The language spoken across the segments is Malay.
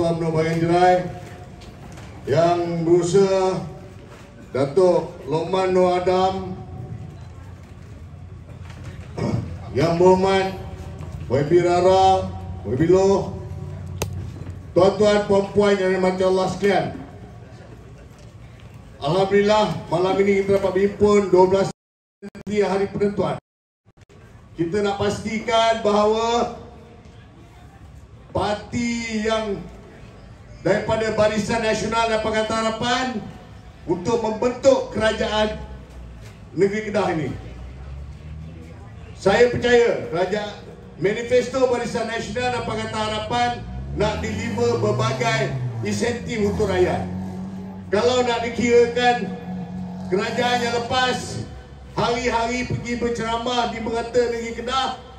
Ketua UMNO Bahagian Jerai yang berusaha Datuk Lokman Nur Adam yang berhormat YB Rara, YB Loh Tuan-tuan, puan-puan yang dirahmati Allah sekalian. Alhamdulillah, malam ini kita dapat berhimpun 12 hari penentuan. Kita nak pastikan bahawa parti yang daripada Barisan Nasional dan Pakatan Harapan untuk membentuk kerajaan negeri Kedah ini. Saya percaya kerajaan manifesto Barisan Nasional dan Pakatan Harapan nak deliver berbagai insentif untuk rakyat. Kalau nak dikirakan kerajaan yang lepas hari-hari pergi berceramah di merata negeri Kedah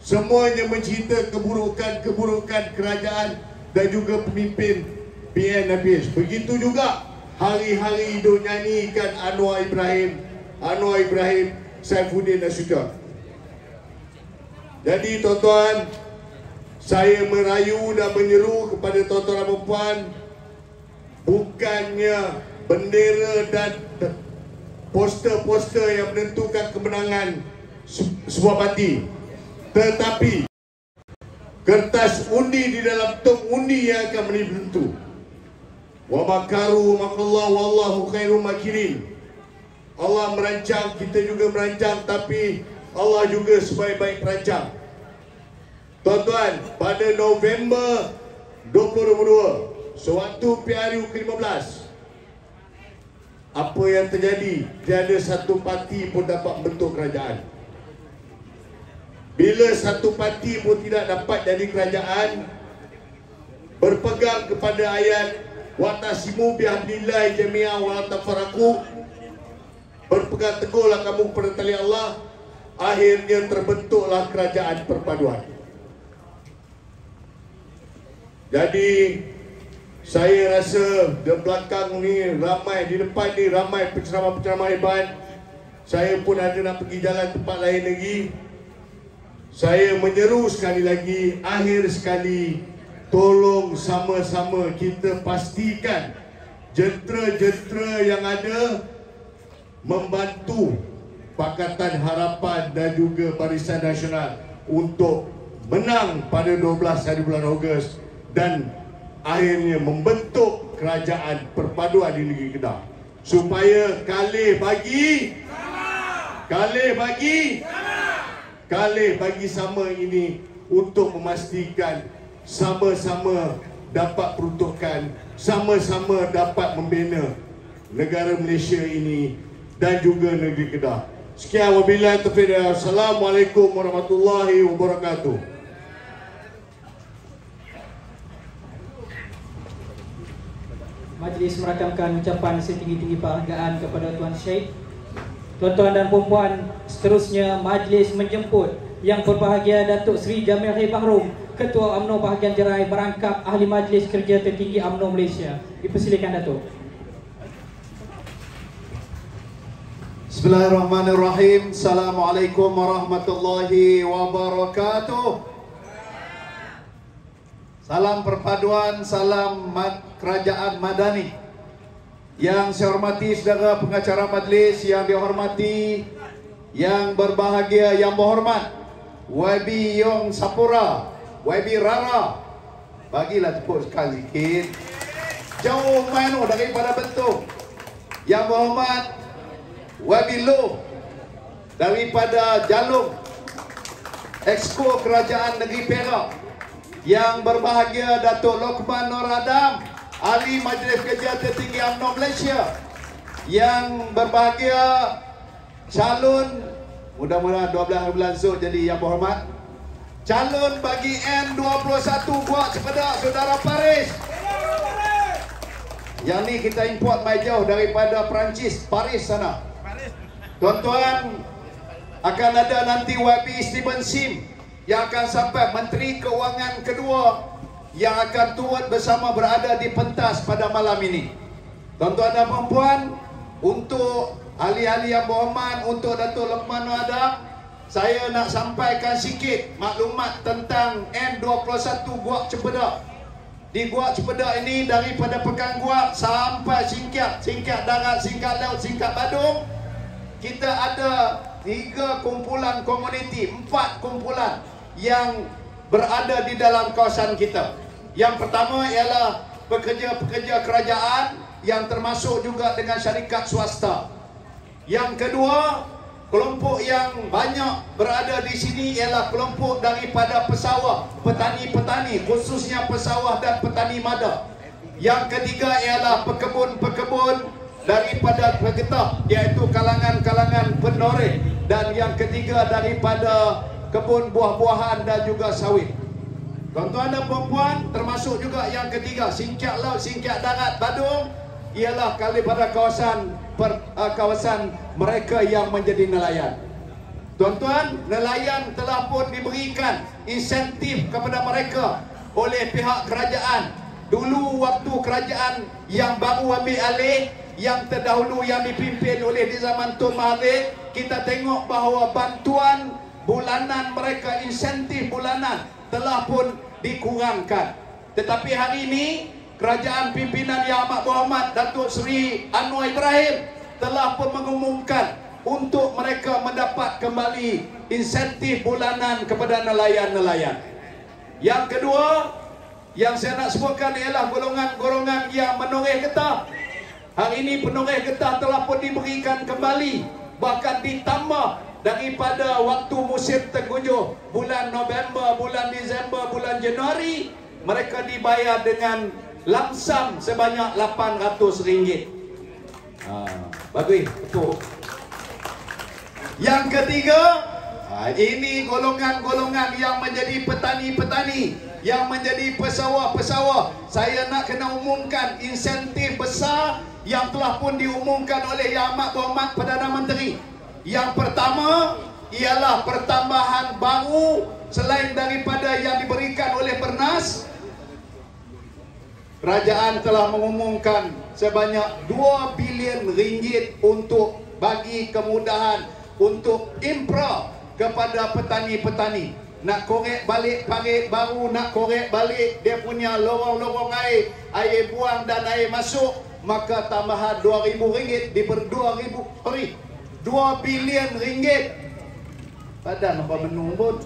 Semuanya mencerita keburukan-keburukan kerajaan dan juga pemimpin PNPS. Begitu juga hari-hari hidup nyanyikan Anwar Ibrahim, Anwar Ibrahim, Saifuddin Nasution. Jadi tuan-tuan, saya merayu dan menyeru kepada tuan-tuan dan puan bukannya bendera dan poster-poster yang menentukan kemenangan sebuah parti tetapi kertas undi di dalam tong undi yang akan menjadi penentu. Wa makaru makallahu wallahu khairu makirin. Allah merancang, kita juga merancang tapi Allah juga sebaik-baik perancang. Tuan-tuan, pada November 2022, sewaktu PRU ke-15, apa yang terjadi? Tiada satu parti pun dapat bentuk kerajaan. Bila satu parti pun tidak dapat jadi kerajaan Berpegang kepada ayat Watasimu bihamdillah jami'ah wa tafaraku Berpegang teguhlah kamu kepada tali Allah Akhirnya terbentuklah kerajaan perpaduan Jadi saya rasa di belakang ni ramai di depan ni ramai penceramah-penceramah hebat. Saya pun ada nak pergi jalan tempat lain lagi. Saya menyeru sekali lagi, akhir sekali, tolong sama-sama kita pastikan jentera-jentera yang ada membantu Pakatan Harapan dan juga Barisan Nasional untuk menang pada 12 hari bulan Ogos dan akhirnya membentuk kerajaan perpaduan di negeri Kedah. Supaya kali bagi kali bagi kali bagi sama ini untuk memastikan sama-sama dapat peruntukan, sama-sama dapat membina negara Malaysia ini dan juga negeri Kedah. Sekian wabillahi taufiq. Assalamualaikum warahmatullahi wabarakatuh. Majlis merakamkan ucapan setinggi-tinggi penghargaan kepada Tuan Syed Tuan-tuan dan puan-puan, seterusnya majlis menjemput yang berbahagia Datuk Seri Jamil Hai Bahrum, Ketua UMNO Bahagian Jerai merangkap Ahli Majlis Kerja Tertinggi UMNO Malaysia. Dipersilakan Datuk. Bismillahirrahmanirrahim. Assalamualaikum warahmatullahi wabarakatuh. Salam perpaduan, salam kerajaan madani. Yang saya hormati saudara pengacara majlis yang dihormati Yang berbahagia yang berhormat YB Yong Sapura YB Rara. Bagilah tepuk sekali sikit. Jauh mana daripada bentuk. Yang berhormat YB Loh Daripada Jalung Exco Kerajaan Negeri Perak. Yang berbahagia Datuk Lokman Nur Adam ahli Majlis Kerja Tertinggi UMNO Malaysia yang berbahagia calon mudah-mudahan 12 bulan Zul jadi yang berhormat calon bagi N21 buat sepedak saudara Paris. Yang ni kita import mai jauh daripada Perancis Paris sana. Tuan-tuan akan ada nanti YB Stephen Sim yang akan sampai Menteri Keuangan kedua yang akan turut bersama berada di pentas pada malam ini. Tuan-tuan dan puan-puan, untuk ahli-ahli yang berhormat, untuk Datuk Lekman Adam, saya nak sampaikan sikit maklumat tentang M21 Guak Cempedak. Di Guak Cempedak ini daripada Pekan Guak sampai Singkat, Singkat Darat, Singkat Laut, Singkat Badung, kita ada tiga kumpulan komuniti, empat kumpulan yang berada di dalam kawasan kita. Yang pertama ialah pekerja-pekerja kerajaan yang termasuk juga dengan syarikat swasta. Yang kedua, Kelompok yang banyak berada di sini ialah kelompok daripada pesawah, petani-petani, khususnya pesawah dan petani mada. Yang ketiga ialah pekebun-pekebun daripada pegetah, iaitu kalangan-kalangan penoreh. Dan yang ketiga daripada kebun buah-buahan dan juga sawit. Tuan-tuan dan perempuan, termasuk juga yang ketiga, singkat laut, singkat darat, badung, ialah kali pada kawasan per, uh, kawasan mereka yang menjadi nelayan. Tuan-tuan, nelayan telah pun diberikan insentif kepada mereka oleh pihak kerajaan. Dulu waktu kerajaan yang baru ambil alih, yang terdahulu yang dipimpin oleh di zaman Tun Mahathir, kita tengok bahawa bantuan bulanan mereka, insentif bulanan telah pun dikurangkan. Tetapi hari ini, kerajaan pimpinan Yang Amat Berhormat Datuk Seri Anwar Ibrahim telah pun mengumumkan untuk mereka mendapat kembali insentif bulanan kepada nelayan-nelayan. Yang kedua, yang saya nak sebutkan ialah golongan-golongan yang menoreh getah. Hari ini penoreh getah telah pun diberikan kembali bahkan ditambah daripada waktu musim tenggujuh bulan November, bulan Disember, bulan Januari mereka dibayar dengan lamsam sebanyak RM800. Ha, bagus, betul. Yang ketiga, ha, ini golongan-golongan yang menjadi petani-petani, yang menjadi pesawah-pesawah. Saya nak kena umumkan insentif besar yang telah pun diumumkan oleh Yang Amat Berhormat Perdana Menteri. Yang pertama ialah pertambahan baru selain daripada yang diberikan oleh Pernas Kerajaan telah mengumumkan sebanyak 2 bilion ringgit untuk bagi kemudahan untuk impra kepada petani-petani. Nak korek balik parit baru, nak korek balik dia punya lorong-lorong air, air buang dan air masuk, maka tambahan 2000 ringgit diberi 2000 sorry 2 bilion ringgit. Padan apa menung pun.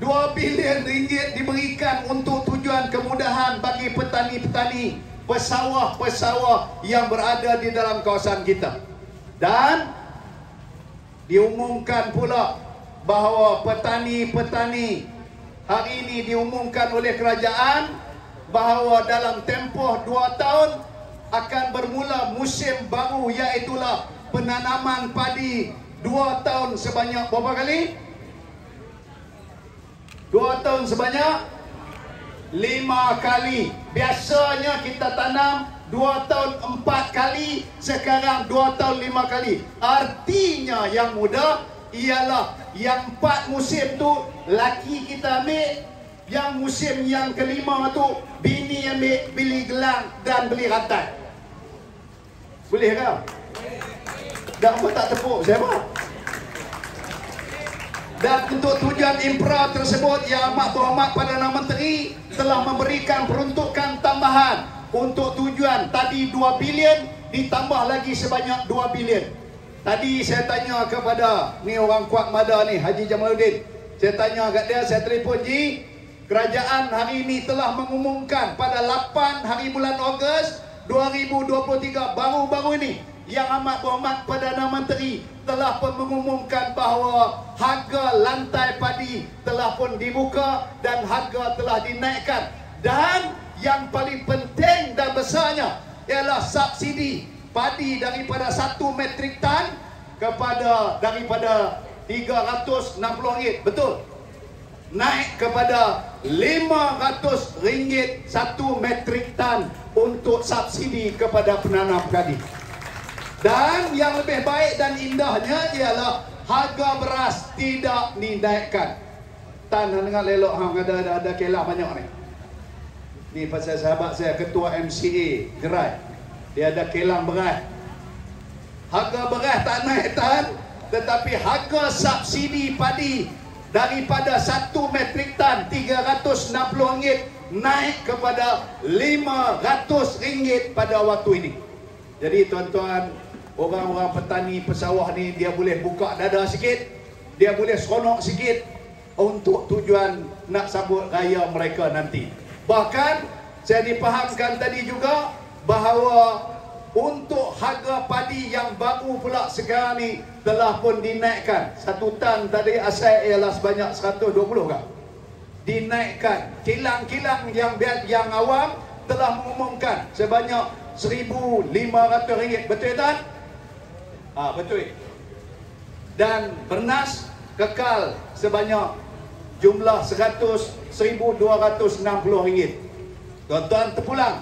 2 bilion ringgit diberikan untuk tujuan kemudahan bagi petani-petani pesawah-pesawah yang berada di dalam kawasan kita. Dan diumumkan pula bahawa petani-petani hari ini diumumkan oleh kerajaan bahawa dalam tempoh 2 tahun akan bermula musim baru iaitu penanaman padi 2 tahun sebanyak berapa kali? Dua tahun sebanyak lima kali. Biasanya kita tanam dua tahun empat kali, sekarang dua tahun lima kali. Artinya yang muda ialah yang empat musim tu laki kita ambil, yang musim yang kelima tu bini ambil beli gelang dan beli rantai. Boleh ke? Dah apa tak tepuk siapa? Dan untuk tujuan impra tersebut Yang Amat Berhormat Perdana Menteri telah memberikan peruntukan tambahan untuk tujuan tadi 2 bilion ditambah lagi sebanyak 2 bilion. Tadi saya tanya kepada ni orang kuat mada ni Haji Jamaluddin. Saya tanya kat dia saya telefon Ji, kerajaan hari ini telah mengumumkan pada 8 hari bulan Ogos 2023 baru-baru ini yang amat berhormat Perdana Menteri telah pun mengumumkan bahawa harga lantai padi telah pun dibuka dan harga telah dinaikkan. Dan yang paling penting dan besarnya ialah subsidi padi daripada 1 metrik tan kepada daripada 360 ringgit betul? Naik kepada 500 ringgit 1 metrik tan untuk subsidi kepada penanam padi. Dan yang lebih baik dan indahnya ialah harga beras tidak dinaikkan. Tan dengan lelok hang ada ada, ada kelah banyak ni. Ni pasal sahabat saya ketua MCA gerai. Dia ada kelang beras. Harga beras tak naik tan. tetapi harga subsidi padi daripada 1 metrik tan RM360 naik kepada RM500 pada waktu ini. Jadi tuan-tuan, orang-orang petani pesawah ni dia boleh buka dada sikit, dia boleh seronok sikit untuk tujuan nak sambut raya mereka nanti. Bahkan saya dipahamkan tadi juga bahawa untuk harga padi yang baru pula sekarang ni telah pun dinaikkan. Satu tan tadi asal ialah sebanyak 120 kan? Dinaikkan. Kilang-kilang yang yang awam telah mengumumkan sebanyak RM1,500. Betul tak? Ah, betul. Dan bernas kekal sebanyak jumlah 100 RM1,260. Tuan-tuan terpulang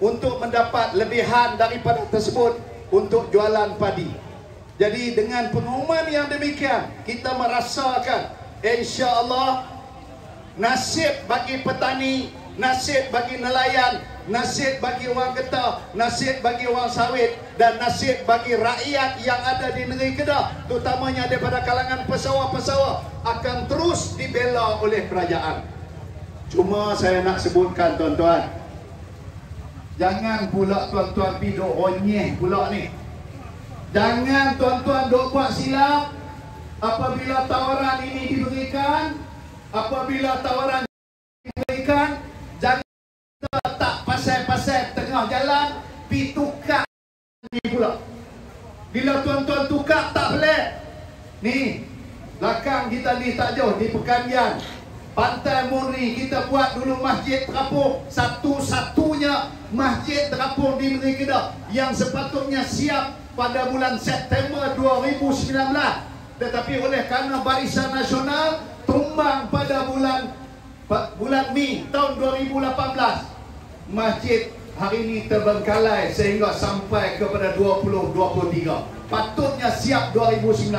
untuk mendapat lebihan daripada tersebut untuk jualan padi. Jadi dengan pengumuman yang demikian, kita merasakan insya-Allah nasib bagi petani, nasib bagi nelayan, nasib bagi orang getah, nasib bagi orang sawit dan nasib bagi rakyat yang ada di negeri Kedah, terutamanya daripada kalangan pesawah-pesawah akan terus dibela oleh kerajaan. Cuma saya nak sebutkan tuan-tuan, Jangan pula tuan-tuan pergi duk ronyeh pula ni. Jangan tuan-tuan duk buat silap apabila tawaran ini diberikan, apabila tawaran pasal-pasal tengah jalan pi tukar ni pula. Bila tuan-tuan tukar tak boleh. Ni, belakang kita ni tak jauh di Pekandian. Pantai Muri kita buat dulu masjid terapung satu-satunya masjid terapung di negeri Kedah yang sepatutnya siap pada bulan September 2019 tetapi oleh kerana Barisan Nasional tumbang pada bulan bulan Mei tahun 2018 masjid hari ini terbengkalai sehingga sampai kepada 2023 patutnya siap 2019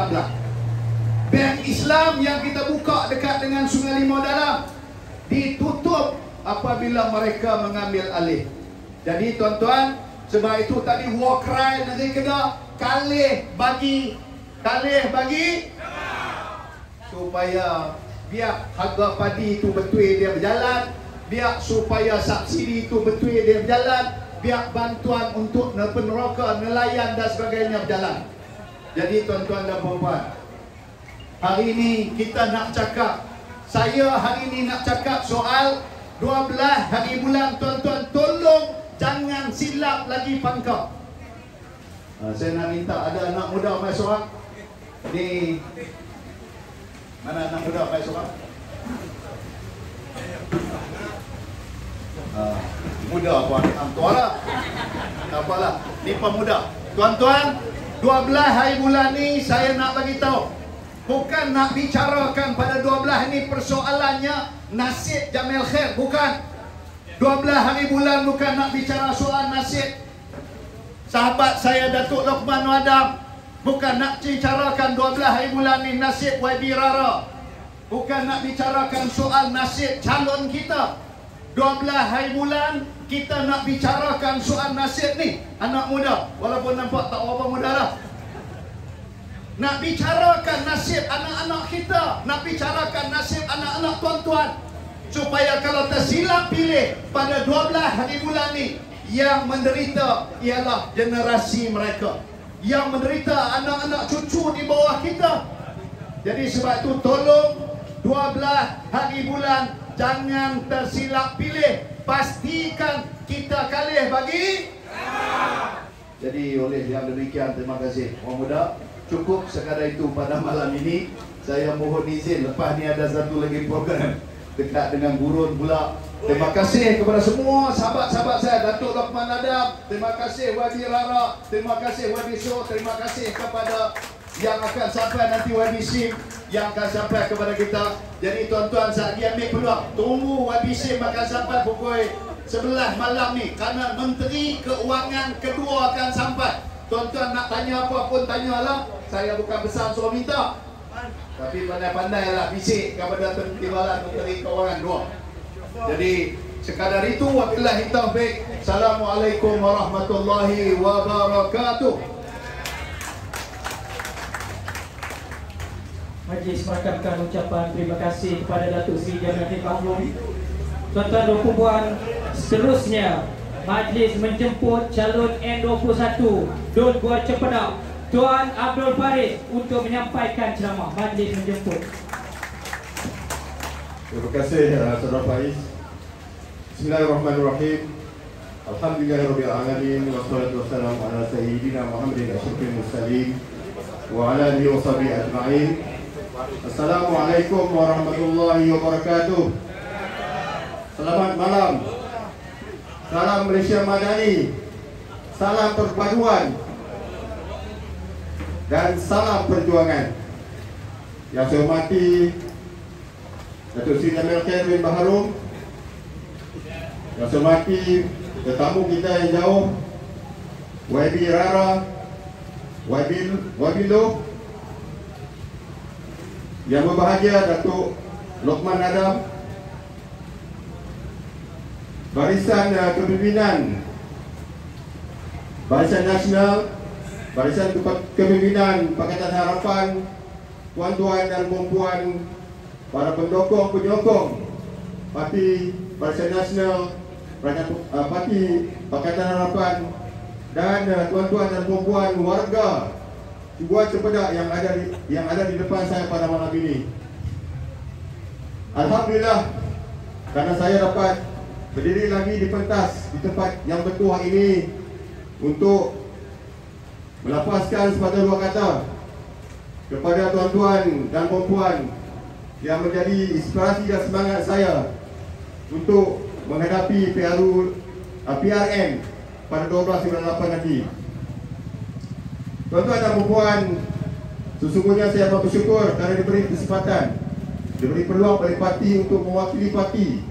Bank Islam yang kita buka dekat dengan Sungai Limau Dalam ditutup apabila mereka mengambil alih. Jadi tuan-tuan, sebab itu tadi war cry negeri Kedah kalih bagi kalih bagi. Supaya biar harga padi itu betul dia berjalan, biar supaya subsidi itu betul dia berjalan, biar bantuan untuk peneroka, nelayan dan sebagainya berjalan. Jadi tuan-tuan dan puan-puan, Hari ini kita nak cakap Saya hari ini nak cakap soal 12 hari bulan tuan-tuan Tolong jangan silap lagi pangkau. Uh, Saya nak minta ada anak muda mai seorang? Ni Mana anak muda mai seorang uh, Muda apa ni Tuan lah Tak apalah Ni pemuda Tuan-tuan 12 hari bulan ni saya nak bagi tahu Bukan nak bicarakan pada 12 ini persoalannya nasib Jamil Khair. Bukan. 12 hari bulan bukan nak bicara soal nasib. Sahabat saya Datuk Lokman Adam. Bukan nak bicarakan 12 hari bulan ini nasib YB Rara. Bukan nak bicarakan soal nasib calon kita. 12 hari bulan kita nak bicarakan soal nasib ni. Anak muda. Walaupun nampak tak apa muda lah. Nak bicarakan nasib anak-anak kita Nak bicarakan nasib anak-anak tuan-tuan Supaya kalau tersilap pilih pada 12 hari bulan ni Yang menderita ialah generasi mereka Yang menderita anak-anak cucu di bawah kita Jadi sebab itu tolong 12 hari bulan Jangan tersilap pilih. Pastikan kita kalih bagi. Jadi oleh yang demikian terima kasih. Orang muda cukup sekadar itu pada malam ini. Saya mohon izin lepas ni ada satu lagi program dekat dengan gurun pula. Terima kasih kepada semua sahabat-sahabat saya Datuk Lokman Adam. Terima kasih Wadi Rara. Terima kasih Wadi Show terima kasih kepada yang akan sampai nanti Sim yang akan sampai kepada kita jadi tuan-tuan saat dia ambil peluang tunggu Sim akan sampai pukul 11 malam ni kerana Menteri Keuangan kedua akan sampai Tuan-tuan nak tanya apa pun tanyalah. Saya bukan besar suruh minta. Tapi pandai-pandai lah bisik kepada Timbalan Menteri Keuangan dua. Jadi sekadar itu wabillahi taufik. Assalamualaikum warahmatullahi wabarakatuh. Majlis merakamkan ucapan terima kasih kepada Datuk Seri Hakim Bahrum. Tuan-tuan dan puan seterusnya Majlis menjemput calon N21 Dun Gua Cepedak Tuan Abdul Faris untuk menyampaikan ceramah Majlis menjemput Terima kasih uh, Saudara Faiz. Bismillahirrahmanirrahim. Alhamdulillahirrahmanirrahim. Wassalatu wassalamu ala sayyidina Muhammadin mursalin wa ala ajma'in. Assalamualaikum warahmatullahi wabarakatuh. Selamat malam. Salam Malaysia Madani. Salam perpaduan. Dan salam perjuangan. Yang saya hormati Datuk Seri Jamil bin Baharum Yang saya hormati tetamu kita yang jauh YB Rara YB, YB Lo Yang berbahagia Datuk Lokman Adam. Barisan uh, Kepimpinan. Barisan Nasional Barisan Kepimpinan Pakatan Harapan Tuan-tuan dan perempuan para pendukung penyokong Parti Barisan Nasional uh, Parti Pakatan Harapan dan tuan-tuan dan perempuan warga Gua Cepedak yang ada di yang ada di depan saya pada malam ini. Alhamdulillah kerana saya dapat berdiri lagi di pentas di tempat yang bertuah ini untuk melapaskan sepatah dua kata kepada tuan-tuan dan perempuan yang menjadi inspirasi dan semangat saya untuk menghadapi PRU PRN pada 12.98 nanti. Tuan-tuan dan perempuan, sesungguhnya saya amat bersyukur kerana diberi kesempatan, diberi peluang oleh parti untuk mewakili parti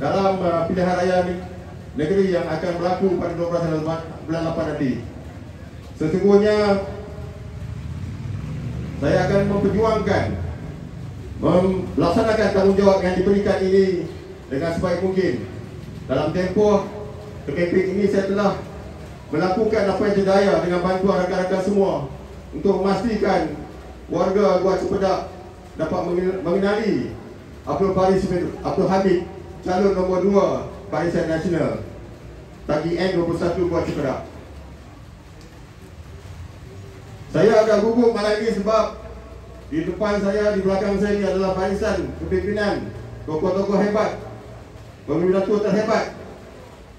dalam uh, pilihan raya negeri yang akan berlaku pada 12 bulan 8 nanti. Sesungguhnya saya akan memperjuangkan melaksanakan tanggungjawab yang diberikan ini dengan sebaik mungkin. Dalam tempoh kempen ini saya telah melakukan apa yang berdaya dengan bantuan rakan-rakan semua untuk memastikan warga Gua Cepedak dapat mengenali Abdul Faris Abdul Hamid calon nombor 2 Barisan Nasional Tagi N21 Gua Cepedak. Saya agak gugup malam ini sebab di depan saya, di belakang saya ini adalah barisan kepimpinan tokoh-tokoh hebat, pemimpin terhebat.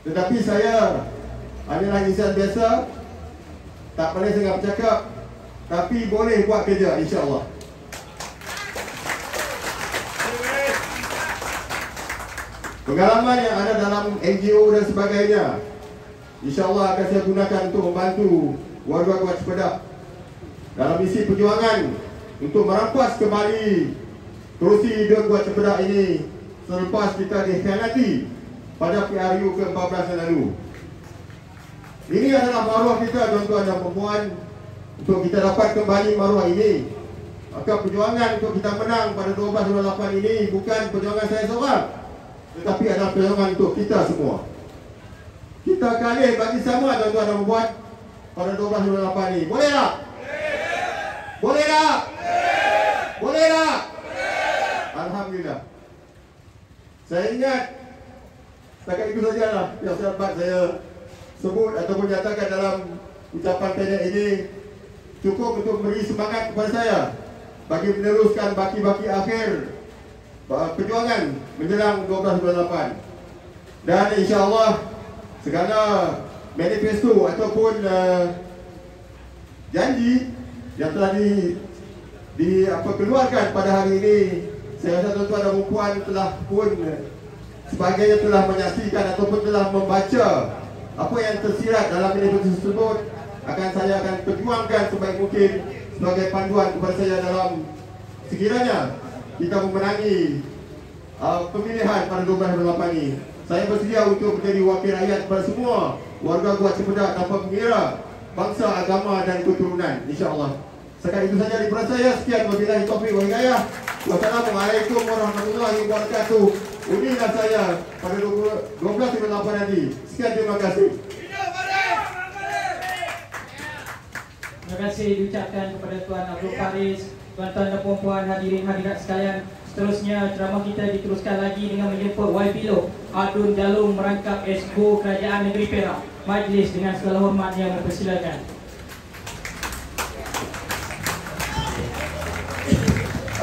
Tetapi saya adalah insan biasa, tak pandai sangat bercakap, tapi boleh buat kerja insya-Allah. Pengalaman yang ada dalam NGO dan sebagainya InsyaAllah akan saya gunakan untuk membantu warga Gua Cepedak dalam misi perjuangan untuk merampas kembali kerusi hidup Gua Cepedak ini selepas kita dikhianati pada PRU ke-14 yang lalu. Ini adalah maruah kita tuan-tuan dan perempuan untuk kita dapat kembali maruah ini. Maka perjuangan untuk kita menang pada 12.28 ini bukan perjuangan saya seorang tetapi adalah perjuangan untuk kita semua. Kita kalah bagi sama tuan-tuan dan perempuan pada 12.28 ini. Boleh tak? Boleh tak? Boleh tak? Alhamdulillah. Saya ingat setakat itu sajalah yang saya dapat saya sebut ataupun nyatakan dalam ucapan pendek ini cukup untuk beri semangat kepada saya bagi meneruskan baki-baki akhir perjuangan menjelang 12.28 dan insyaAllah segala manifesto ataupun uh, janji yang telah di, di apa keluarkan pada hari ini saya rasa tuan-tuan dan puan telah pun uh, sebagainya telah menyaksikan ataupun telah membaca apa yang tersirat dalam manifesto tersebut akan saya akan perjuangkan sebaik mungkin sebagai panduan kepada saya dalam sekiranya kita memenangi uh, pemilihan pada 2028 ini. Saya bersedia untuk menjadi wakil rakyat kepada semua warga Gua Cepedak tanpa mengira bangsa, agama dan keturunan insya-Allah. Sekarang itu saja di saya. Sekian wabillahi taufiq wal hidayah. Wassalamualaikum warahmatullahi wabarakatuh. Unilah saya pada 12.28 nanti. Sekian terima kasih. Terima kasih diucapkan kepada Tuan Abdul Faris Tuan-tuan dan puan-puan hadirin hadirat sekalian Seterusnya ceramah kita diteruskan lagi dengan menjemput Lo Adun Dalung merangkap Esko Kerajaan Negeri Perak Majlis dengan segala hormat yang mempersilakan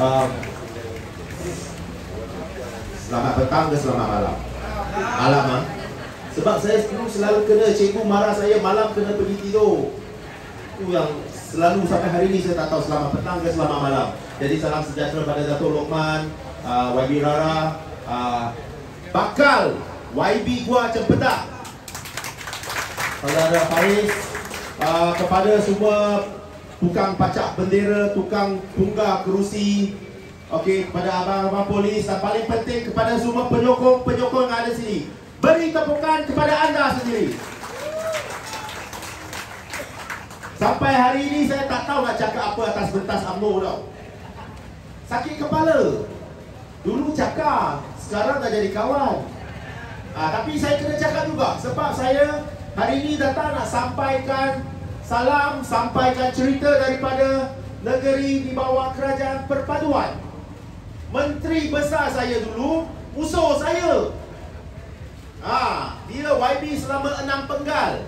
uh, Selamat petang ke selamat malam? Malam ah. Sebab saya dulu selalu kena cikgu marah saya malam kena pergi tidur. Itu yang selalu sampai hari ini saya tak tahu selamat petang ke selamat malam. Jadi salam sejahtera pada Dato' Lokman, uh, YB Rara, uh, bakal YB gua cempedak. Saudara Faiz, uh, kepada semua tukang pacak bendera, tukang tunggang kerusi, okey kepada abang-abang polis dan paling penting kepada semua penyokong-penyokong yang ada sini. Beri tepukan kepada anda sendiri. Sampai hari ini saya tak tahu nak cakap apa atas pentas UMNO tau. Sakit kepala. Dulu cakap, sekarang dah jadi kawan. Ah, tapi saya kena cakap juga sebab saya hari ini datang nak sampaikan salam, sampaikan cerita daripada negeri di bawah kerajaan perpaduan. Menteri besar saya dulu musuh saya. Ha, dia YB selama enam penggal.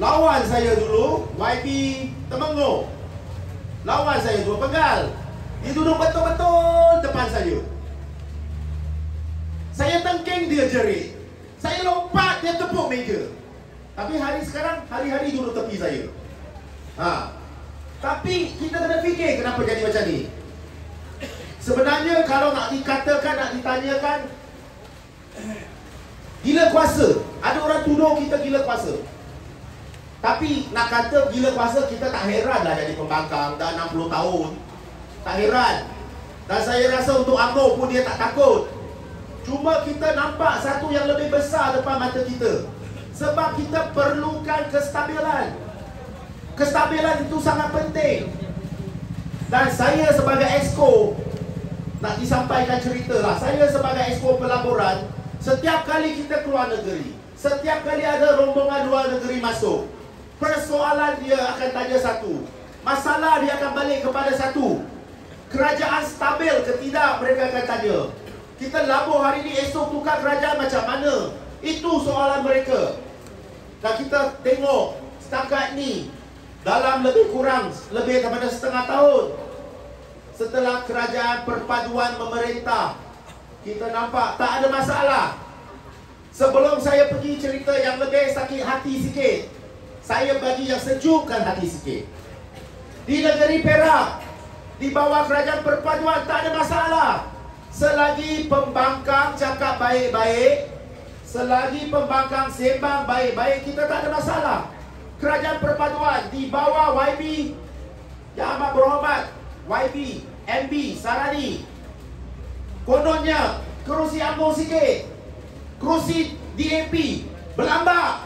Lawan saya dulu YB Temenggong. Lawan saya dua penggal. Dia duduk betul-betul depan saya. Saya tengking dia jerit. Saya lompat dia tepuk meja. Tapi hari sekarang hari-hari duduk tepi saya. Ha. Tapi kita kena fikir kenapa jadi macam ni. Sebenarnya kalau nak dikatakan, nak ditanyakan Gila kuasa. Ada orang tuduh kita gila kuasa. Tapi nak kata gila kuasa Kita tak heran lah jadi pembangkang Dah 60 tahun. Tak heran. Dan saya rasa untuk UMNO pun dia tak takut. Cuma kita nampak satu yang lebih besar depan mata kita. Sebab kita perlukan kestabilan. Kestabilan itu sangat penting. Dan saya sebagai exco nak disampaikan cerita lah. Saya sebagai expo pelaburan Setiap kali kita keluar negeri Setiap kali ada rombongan luar negeri masuk Persoalan dia akan tanya satu. Masalah dia akan balik kepada satu. Kerajaan stabil ke tidak mereka akan tanya. Kita labur hari ini esok tukar kerajaan macam mana? Itu soalan mereka. Dan kita tengok setakat ni Dalam lebih kurang lebih daripada setengah tahun setelah kerajaan perpaduan memerintah kita nampak tak ada masalah. Sebelum saya pergi cerita yang lebih sakit hati sikit saya bagi yang sejukkan hati sikit. Di negeri Perak di bawah kerajaan perpaduan tak ada masalah. Selagi pembangkang cakap baik-baik selagi pembangkang sembang baik-baik kita tak ada masalah. Kerajaan perpaduan di bawah YB yang amat berhormat YB, MB, Sarani Kononnya Kerusi UMNO sikit. Kerusi DAP Berlambak.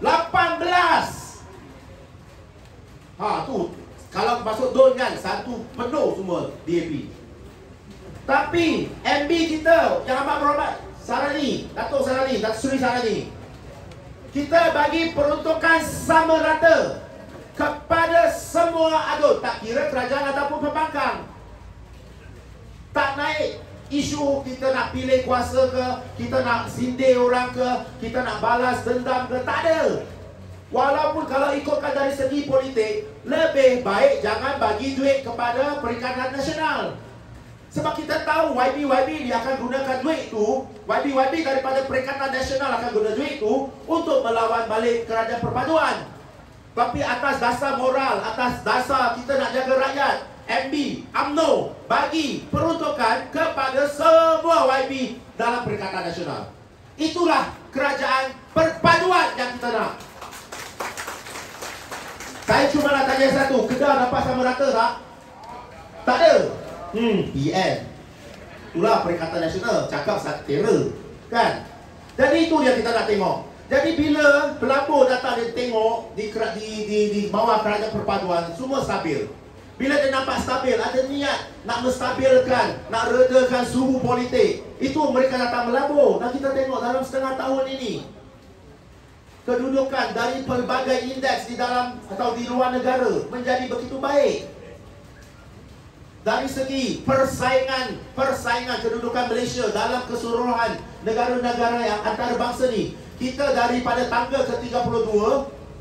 18 Ha tu. Kalau masuk don kan Satu penuh semua DAP Tapi MB kita Yang amat berhormat Sarani. Datuk Sarani Datuk Seri Sarani. Kita bagi peruntukan sama rata kepada semua adun. Tak kira kerajaan ataupun pembangkang. Tak naik isu kita nak pilih kuasa ke kita nak sindir orang ke kita nak balas dendam ke tak ada. Walaupun kalau ikutkan dari segi politik lebih baik jangan bagi duit kepada perikatan nasional. Sebab kita tahu YB-YB dia akan gunakan duit tu YB-YB daripada Perikatan Nasional akan guna duit tu Untuk melawan balik kerajaan perpaduan. Tapi atas dasar moral, atas dasar kita nak jaga rakyat, MB, UMNO bagi peruntukan kepada semua YB dalam Perikatan Nasional. Itulah kerajaan perpaduan yang kita nak. Saya cuma nak tanya satu, Kedah dapat sama rata tak? Tak ada. Hmm, PN. Itulah Perikatan Nasional, cakap terror. Kan? Jadi itu yang kita nak tengok. Jadi bila pelabur datang dia tengok di, di, di, di bawah kerajaan perpaduan semua stabil. Bila dia nampak stabil, ada niat nak menstabilkan, nak redakan suhu politik. Itu mereka datang melabur. Dan kita tengok dalam setengah tahun ini. Kedudukan dari pelbagai indeks di dalam atau di luar negara menjadi begitu baik. dari segi persaingan persaingan kedudukan Malaysia dalam keseluruhan negara-negara yang antarabangsa ni kita daripada tangga ke-32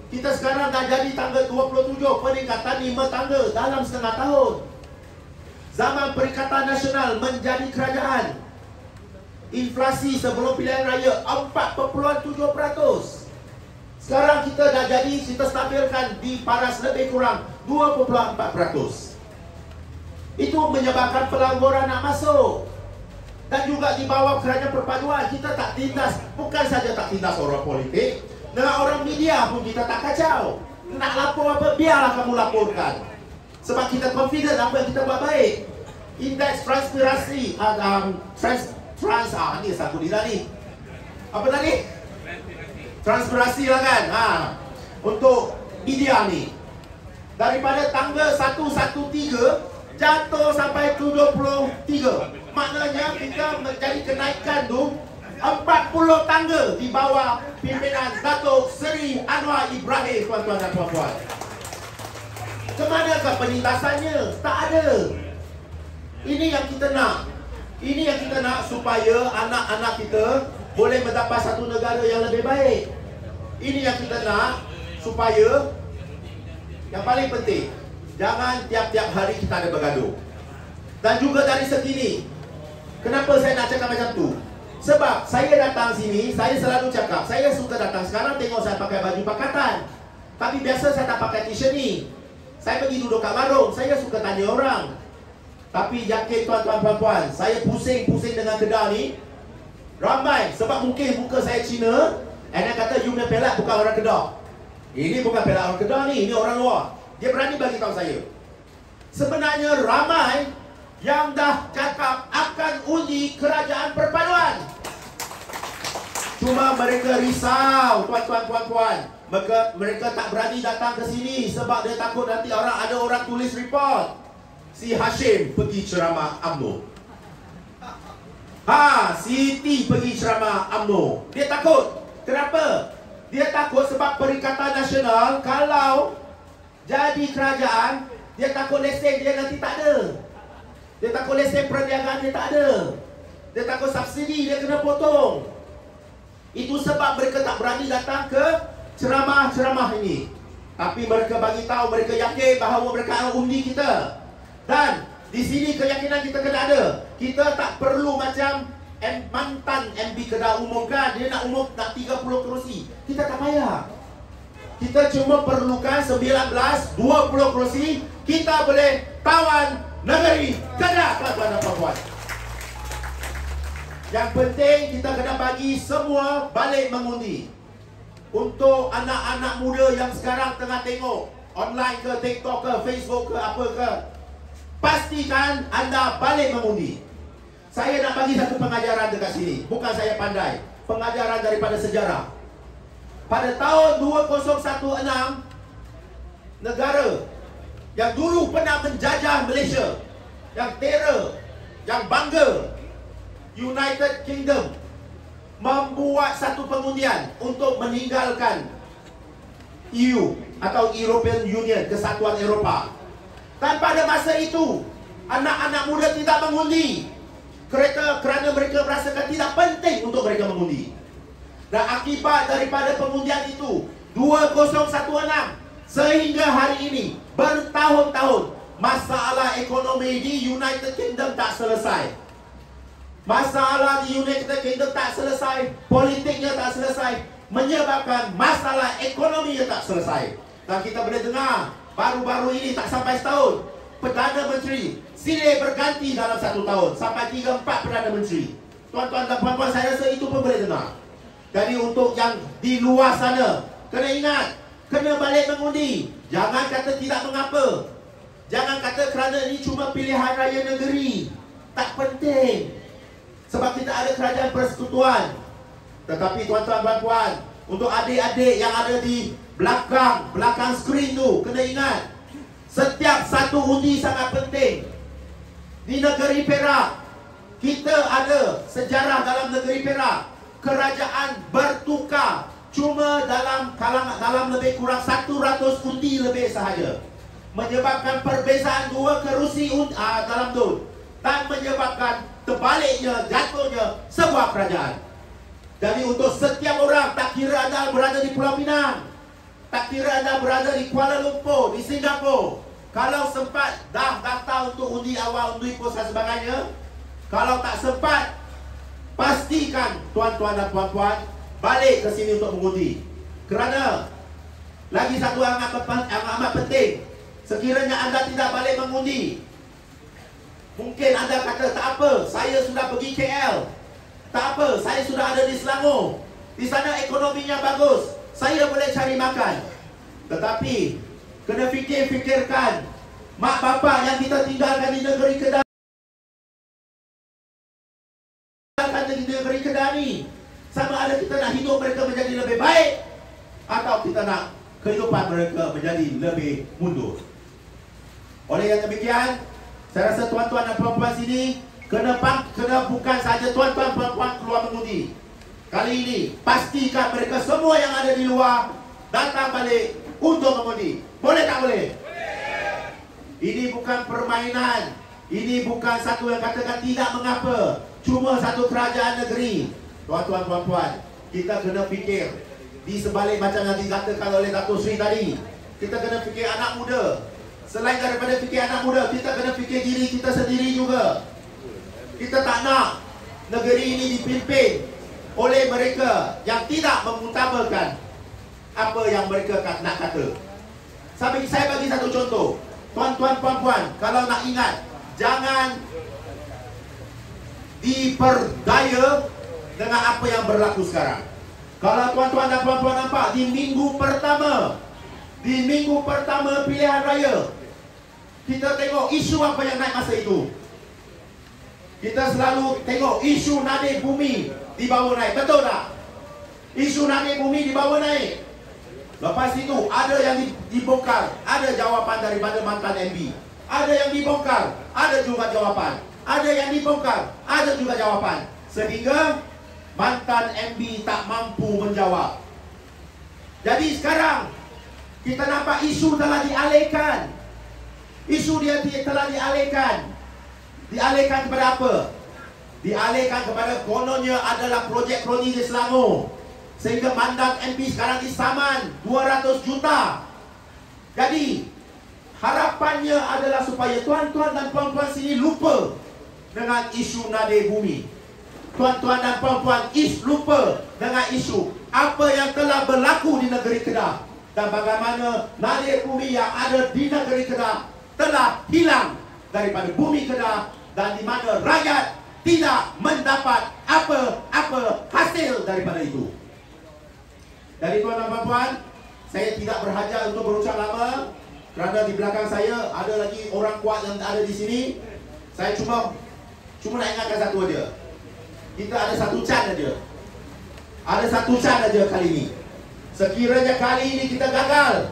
kita sekarang dah jadi tangga 27 peningkatan 5 tangga dalam setengah tahun. Zaman Perikatan Nasional menjadi kerajaan. Inflasi sebelum pilihan raya 4.7% sekarang kita dah jadi kita stabilkan di paras lebih kurang 2.4% itu menyebabkan pelanggaran nak masuk. Dan juga di bawah kerajaan perpaduan kita tak tindas. Bukan saja tak tindas orang politik dengan orang media pun kita tak kacau. Nak lapor apa biarlah kamu laporkan. Sebab kita confident apa yang kita buat baik. Indeks transpirasi um, trans trans ah ni satu dia ni. Apa tadi transpirasi lah kan ha. Untuk media ni. Daripada tanggal 113 jatuh sampai 73 maknanya kita menjadi kenaikan tu 40 tangga di bawah pimpinan Datuk Seri Anwar Ibrahim tuan-tuan dan puan-puan. Ke manakah penindasannya? Tak ada. Ini yang kita nak. Ini yang kita nak supaya anak-anak kita boleh mendapat satu negara yang lebih baik. Ini yang kita nak supaya yang paling penting Jangan tiap-tiap hari kita ada bergaduh. Dan juga dari segi ni Kenapa saya nak cakap macam tu Sebab saya datang sini Saya selalu cakap Saya suka datang. Sekarang Tengok saya pakai baju pakatan. Tapi biasa saya tak pakai t-shirt ni. Saya pergi duduk kat warung Saya suka tanya orang. Tapi yakin tuan-tuan puan-puan Saya pusing-pusing dengan kedai ni. Ramai Sebab mungkin muka saya Cina. And dia kata you punya pelak bukan orang kedai Ini bukan pelak orang kedai ni Ini orang luar. Dia berani bagi tahu saya. Sebenarnya ramai yang dah cakap akan undi kerajaan perpaduan. Cuma mereka risau, tuan-tuan, puan-puan. Mereka, mereka tak berani datang ke sini sebab dia takut nanti orang ada orang tulis report. Si Hashim pergi ceramah UMNO. Ha, Siti pergi ceramah UMNO. Dia takut. Kenapa? Dia takut sebab Perikatan Nasional kalau jadi kerajaan Dia takut lesen dia nanti tak ada Dia takut lesen perniagaan dia tak ada. Dia takut subsidi dia kena potong. Itu sebab mereka tak berani datang ke ceramah-ceramah ini. Tapi mereka bagi tahu mereka yakin bahawa mereka akan undi kita. Dan di sini keyakinan kita kena ada. Kita tak perlu macam M mantan MB Kedah umumkan. Dia nak umum nak 30 kerusi. Kita tak payah. Kita cuma perlukan 19 20 kerusi. Kita boleh tawan negeri Kedah tuan-tuan dan puan yang penting kita kena bagi semua balik mengundi. Untuk anak-anak muda yang sekarang tengah tengok online ke TikTok ke Facebook ke apa ke pastikan anda balik mengundi. Saya nak bagi satu pengajaran dekat sini. Bukan saya pandai. Pengajaran daripada sejarah. Pada tahun 2016 negara yang dulu pernah menjajah Malaysia yang terror yang bangga United Kingdom membuat satu pengundian untuk meninggalkan EU atau European Union Kesatuan Eropah. Dan pada masa itu anak-anak muda tidak mengundi. Kereta kerana mereka merasakan tidak penting untuk mereka mengundi. Dan akibat daripada pengundian itu 2016 sehingga hari ini bertahun-tahun masalah ekonomi di United Kingdom tak selesai. Masalah di United Kingdom tak selesai, politiknya tak selesai, menyebabkan masalah ekonomi tak selesai. Dan kita boleh dengar baru-baru ini tak sampai setahun Perdana Menteri silih berganti dalam satu tahun sampai 3-4 Perdana Menteri. Tuan-tuan dan puan-puan saya rasa itu pun boleh dengar. Jadi untuk yang di luar sana Kena ingat Kena balik mengundi. Jangan kata tidak mengapa. Jangan kata kerana ini cuma pilihan raya negeri. Tak penting. Sebab kita ada kerajaan persekutuan. Tetapi tuan-tuan dan puan Untuk adik-adik yang ada di belakang Belakang skrin tu Kena ingat. Setiap satu undi sangat penting. Di negeri Perak Kita ada sejarah dalam negeri Perak. Kerajaan bertukar cuma dalam kalangan dalam lebih kurang 100 undi lebih sahaja. Menyebabkan perbezaan dua kerusi uh, dalam DUN. Dan menyebabkan terbaliknya jatuhnya sebuah kerajaan. Jadi untuk setiap orang tak kira anda berada di Pulau Pinang, tak kira anda berada di Kuala Lumpur, di Singapura, kalau sempat dah daftar untuk undi awal, undi pos dan sebagainya, kalau tak sempat, pastikan tuan-tuan dan puan-puan balik ke sini untuk mengundi. Kerana lagi satu yang amat, amat penting, sekiranya anda tidak balik mengundi, mungkin anda kata tak apa, saya sudah pergi KL, tak apa, saya sudah ada di Selangor. Di sana ekonominya bagus. Saya boleh cari makan. Tetapi kena fikir-fikirkan mak bapak yang kita tinggalkan di negeri Kedah tinggalkan di negeri Kedah ni sama ada kita nak hidup mereka menjadi lebih baik atau kita nak kehidupan mereka menjadi lebih mundur. Oleh yang demikian, saya rasa tuan-tuan dan puan-puan sini Kena, kena bukan saja tuan-tuan puan-puan keluar mengundi. Kali ini pastikan mereka semua yang ada di luar datang balik untuk mengundi. Boleh tak boleh? Boleh. Ini bukan permainan. Ini bukan satu yang katakan tidak mengapa. Cuma satu kerajaan negeri. Tuan-tuan puan-puan, kita kena fikir di sebalik macam yang dikatakan oleh Datuk Sri tadi. Kita kena fikir anak muda. Selain daripada fikir anak muda, kita kena fikir diri kita sendiri juga. Kita tak nak negeri ini dipimpin oleh mereka yang tidak mengutamakan apa yang mereka nak kata. Sampai saya bagi satu contoh. Tuan-tuan puan-puan, kalau nak ingat, jangan diperdaya dengan apa yang berlaku sekarang. Kalau tuan-tuan dan puan-puan nampak di minggu pertama, di minggu pertama pilihan raya, kita tengok isu apa yang naik masa itu. Kita selalu tengok isu nadik bumi dibawa naik. Betul tak? Isu nadik bumi dibawa naik. Lepas itu ada yang dibongkar. Ada jawapan daripada mantan MB. Ada yang dibongkar. Ada juga jawapan. Ada yang dibongkar. Ada juga jawapan. Sehingga mantan MB tak mampu menjawab. Jadi sekarang kita nampak isu telah dialihkan. Isu dia telah dialihkan Dialihkan kepada apa? Dialihkan kepada kononnya adalah projek kroni di Selangor Sehingga mandat MP sekarang disaman 200 juta Jadi Harapannya adalah supaya tuan-tuan dan puan-puan sini lupa Dengan isu nadi bumi Tuan-tuan dan puan-puan is lupa dengan isu Apa yang telah berlaku di negeri Kedah Dan bagaimana nadi bumi yang ada di negeri Kedah Telah hilang daripada bumi Kedah dan di mana rakyat tidak mendapat apa-apa hasil daripada itu. Dari tuan dan puan, saya tidak berhajat untuk berucap lama kerana di belakang saya ada lagi orang kuat yang ada di sini. Saya cuma cuma nak ingatkan satu aja. Kita ada satu can aja. Ada satu can aja kali ini. Sekiranya kali ini kita gagal,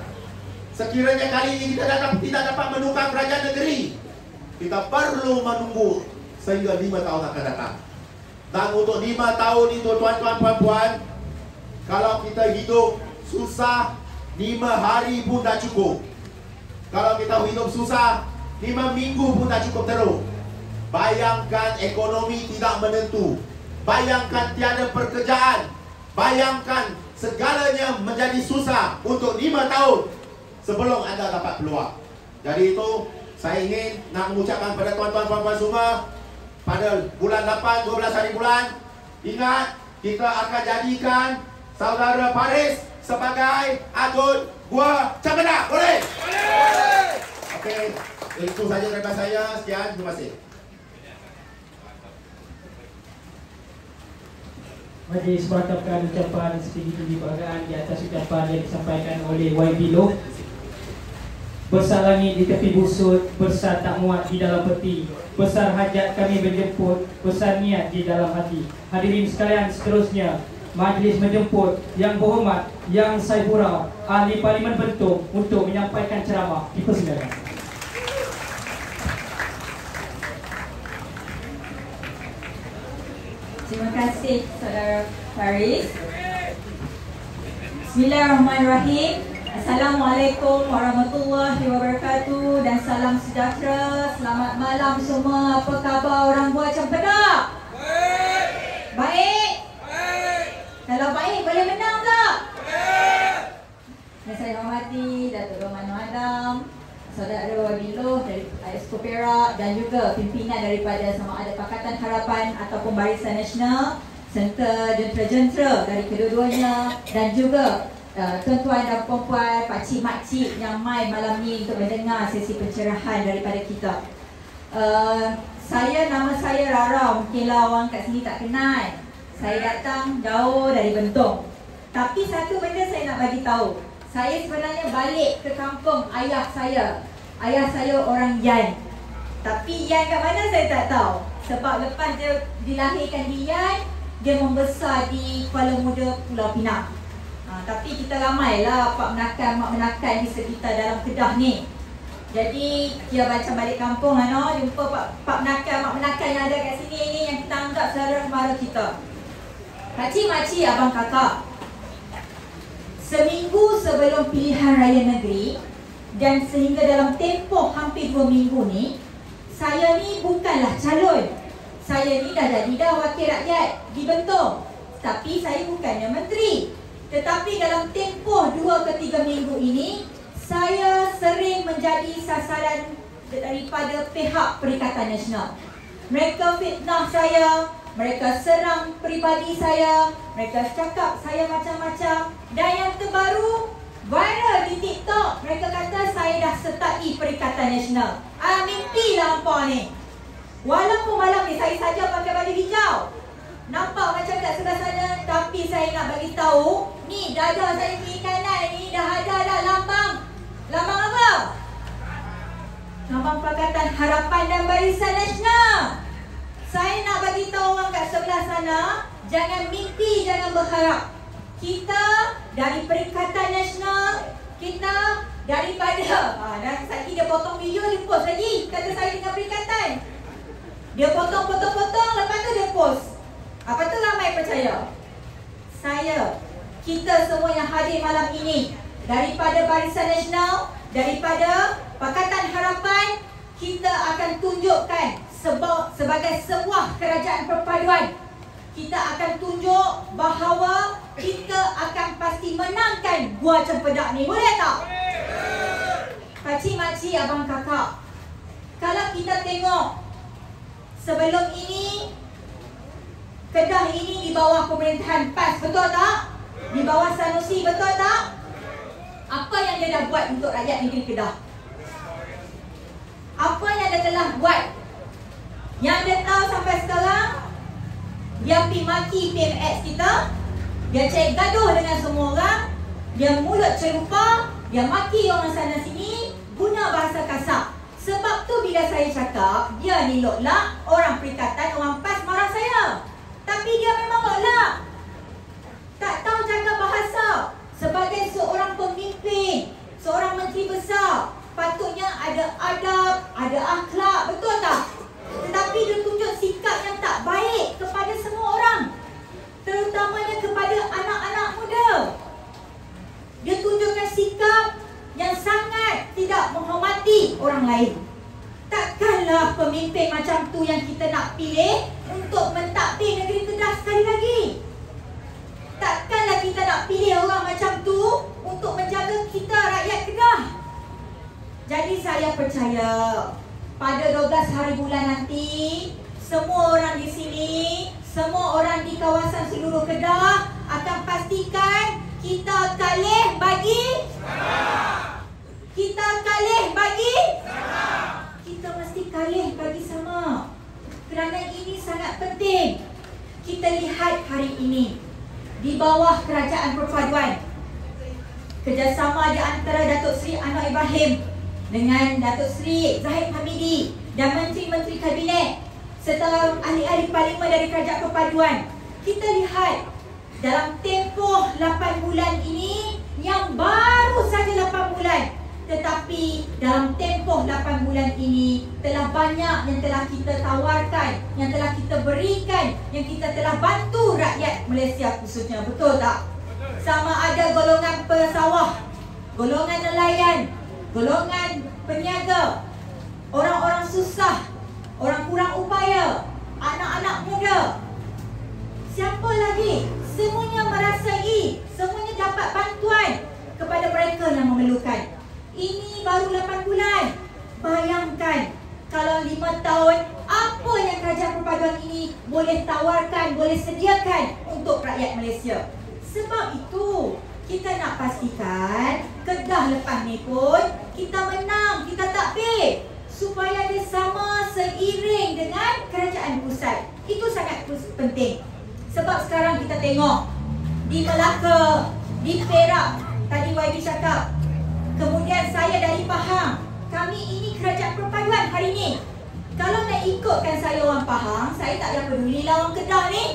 sekiranya kali ini kita tidak dapat menukar kerajaan negeri, kita perlu menunggu sehingga lima tahun akan datang. Dan untuk lima tahun itu tuan-tuan puan-puan, kalau kita hidup susah, lima hari pun tak cukup. Kalau kita hidup susah, lima minggu pun tak cukup teruk. Bayangkan ekonomi tidak menentu. Bayangkan tiada pekerjaan. Bayangkan segalanya menjadi susah untuk lima tahun sebelum anda dapat peluang. Jadi itu saya ingin nak mengucapkan kepada tuan-tuan puan-puan semua pada bulan 8 12 hari bulan ingat kita akan jadikan saudara Paris sebagai agun gua Cempedak boleh? Boleh! Okey itu saja daripada saya. Sekian terima kasih Majlis merakapkan ucapan setinggi-tinggi penghargaan di atas ucapan yang disampaikan oleh YB Loh. Besar langit di tepi busut, besar tak muat di dalam peti. Besar hajat kami menjemput, besar niat di dalam hati. Hadirin sekalian seterusnya. Majlis menjemput yang berhormat, yang saya pura Ahli Parlimen Bentuk untuk menyampaikan ceramah. Dipersilakan Terima kasih Saudara Faris Bismillahirrahmanirrahim Assalamualaikum warahmatullahi wabarakatuh dan salam sejahtera. Selamat malam semua. Apa khabar orang buah cempedak? Baik. Baik. Baik. Kalau baik boleh menang tak? Baik. Yang saya hormati Datuk Romano Adam, Saudara Wadilo dari Expo Perak dan juga pimpinan daripada sama ada Pakatan Harapan ataupun Barisan Nasional serta jentera-jentera dari kedua-duanya dan juga uh, tuan-tuan dan puan-puan, pakcik-makcik yang mai malam ni untuk mendengar sesi pencerahan daripada kita. Uh, saya nama saya Rara, mungkinlah orang kat sini tak kenal. Saya datang jauh dari Bentong. Tapi satu benda saya nak bagi tahu. Saya sebenarnya balik ke kampung ayah saya. Ayah saya orang Yan. Tapi Yan kat mana saya tak tahu. Sebab lepas dia dilahirkan di Yan, dia membesar di Kuala Muda Pulau Pinang. Ha, tapi kita ramailah pak menakan, mak menakan di sekitar dalam Kedah ni. Jadi dia macam balik kampung ano, jumpa pak pak menakan, mak menakan yang ada kat sini ni yang kita anggap saudara mara kita. Pakcik, makcik, abang kakak. Seminggu sebelum pilihan raya negeri dan sehingga dalam tempoh hampir dua minggu ni, saya ni bukanlah calon. Saya ni dah jadi dah wakil rakyat dibentuk. Tapi saya bukannya menteri. Tetapi dalam tempoh dua ke tiga minggu ini Saya sering menjadi sasaran daripada pihak Perikatan Nasional Mereka fitnah saya Mereka serang peribadi saya Mereka cakap saya macam-macam. Dan yang terbaru Viral di TikTok Mereka kata saya dah sertai Perikatan Nasional. Ah mimpilah apa ni. Walaupun malam ni saya saja pakai baju hijau. Nampak macam kat sebelah sana Tapi saya nak bagi tahu Ni dada saya kiri kanan ni Dah ada dah lambang. Lambang apa? Lambang Pakatan Harapan dan Barisan Nasional Saya nak bagi tahu orang kat sebelah sana Jangan mimpi, jangan berharap. Kita dari Perikatan Nasional Kita daripada ha, Dan lagi dia potong video dia post lagi. Kata saya dengan Perikatan. Dia potong-potong-potong Lepas tu dia post. Apa tu ramai percaya? Saya, kita semua yang hadir malam ini daripada Barisan Nasional, daripada Pakatan Harapan, kita akan tunjukkan sebab sebagai sebuah kerajaan perpaduan. Kita akan tunjuk bahawa kita akan pasti menangkan Gua Cempedak ni. Boleh tak? Pakcik, makcik, abang, kakak. Kalau kita tengok sebelum ini Kedah ini di bawah pemerintahan PAS, betul tak? Di bawah Sanusi, betul tak? Apa yang dia dah buat untuk rakyat negeri Kedah? Apa yang dia telah buat? Yang dia tahu sampai sekarang Dia pergi maki PMX kita Dia cari gaduh dengan semua orang Dia mulut cerupa Dia maki orang sana sini Guna bahasa kasar Sebab tu bila saya cakap Dia ni loklah Orang perikatan, orang PAS marah saya tapi dia memang tolak. Tak tahu jaga bahasa. Sebagai seorang pemimpin, seorang menteri besar, patutnya ada adab, ada akhlak, betul tak? Tetapi dia tunjuk sikap yang tak baik kepada semua orang. Terutamanya kepada anak-anak muda. Dia tunjukkan sikap yang sangat tidak menghormati orang lain. Takkanlah pemimpin macam tu yang kita nak pilih untuk mentadbir negeri Kedah sekali lagi. Takkanlah kita nak pilih orang macam tu untuk menjaga kita rakyat Kedah. Jadi saya percaya pada 12 hari bulan nanti semua orang di sini, semua orang di kawasan seluruh Kedah akan pastikan kita kalih bagi Kita kalih bagi kita mesti kalih bagi sama. Kerana ini sangat penting. Kita lihat hari ini di bawah kerajaan perpaduan kerjasama di antara Datuk Seri Anwar Ibrahim dengan Datuk Seri Zahid Hamidi dan menteri-menteri kabinet serta ahli-ahli parlimen dari kerajaan perpaduan. Kita lihat dalam tempoh 8 bulan ini yang baru saja 8 bulan tetapi dalam tempoh 8 bulan ini telah banyak yang telah kita tawarkan, yang telah kita berikan, yang kita telah bantu rakyat Malaysia khususnya. Betul tak? Sama ada golongan pesawah golongan nelayan, golongan peniaga, orang-orang susah, orang kurang upaya, anak-anak muda. Siapa lagi? Semuanya merasai, semuanya dapat bantuan kepada mereka yang memerlukan. Ini baru 8 bulan. Bayangkan kalau 5 tahun apa yang kerajaan perpaduan ini boleh tawarkan, boleh sediakan untuk rakyat Malaysia. Sebab itu kita nak pastikan Kedah lepas ni pun kita menang, kita takbir supaya dia sama seiring dengan kerajaan pusat. Itu sangat penting. Sebab sekarang kita tengok di Melaka, di Perak, tadi YB cakap. Kemudian saya dari Pahang. Kami ini kerajaan perpaduan hari ini. Kalau nak ikutkan saya orang Pahang, saya tak ada peduli lah orang Kedah ni.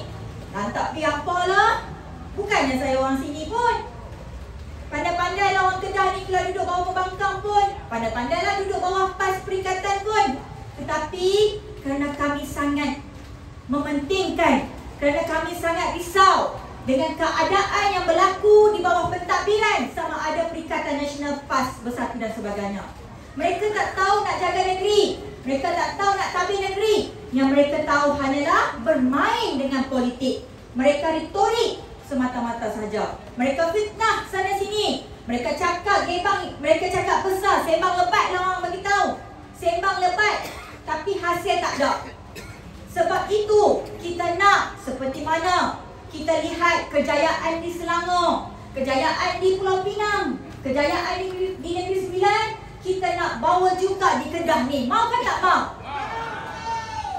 Lantak pergi apalah. Bukannya saya orang sini pun. Pandai-pandai lah orang Kedah ni kalau duduk bawah pembangkang pun. Pandai-pandai lah duduk bawah pas perikatan pun. Tetapi kerana kami sangat mementingkan, kerana kami sangat risau dengan keadaan yang berlaku di bawah pentadbiran sama ada Perikatan Nasional PAS Bersatu dan sebagainya. Mereka tak tahu nak jaga negeri. Mereka tak tahu nak tabir negeri. Yang mereka tahu hanyalah bermain dengan politik. Mereka retorik semata-mata saja. Mereka fitnah sana sini. Mereka cakap gebang, mereka cakap besar, sembang lebat lah orang bagi tahu. Sembang lebat tapi hasil tak ada. Sebab itu kita nak seperti mana kita lihat kejayaan di Selangor, kejayaan di Pulau Pinang, kejayaan di, di Negeri Sembilan, kita nak bawa juga di Kedah ni. Mau kan tak mau?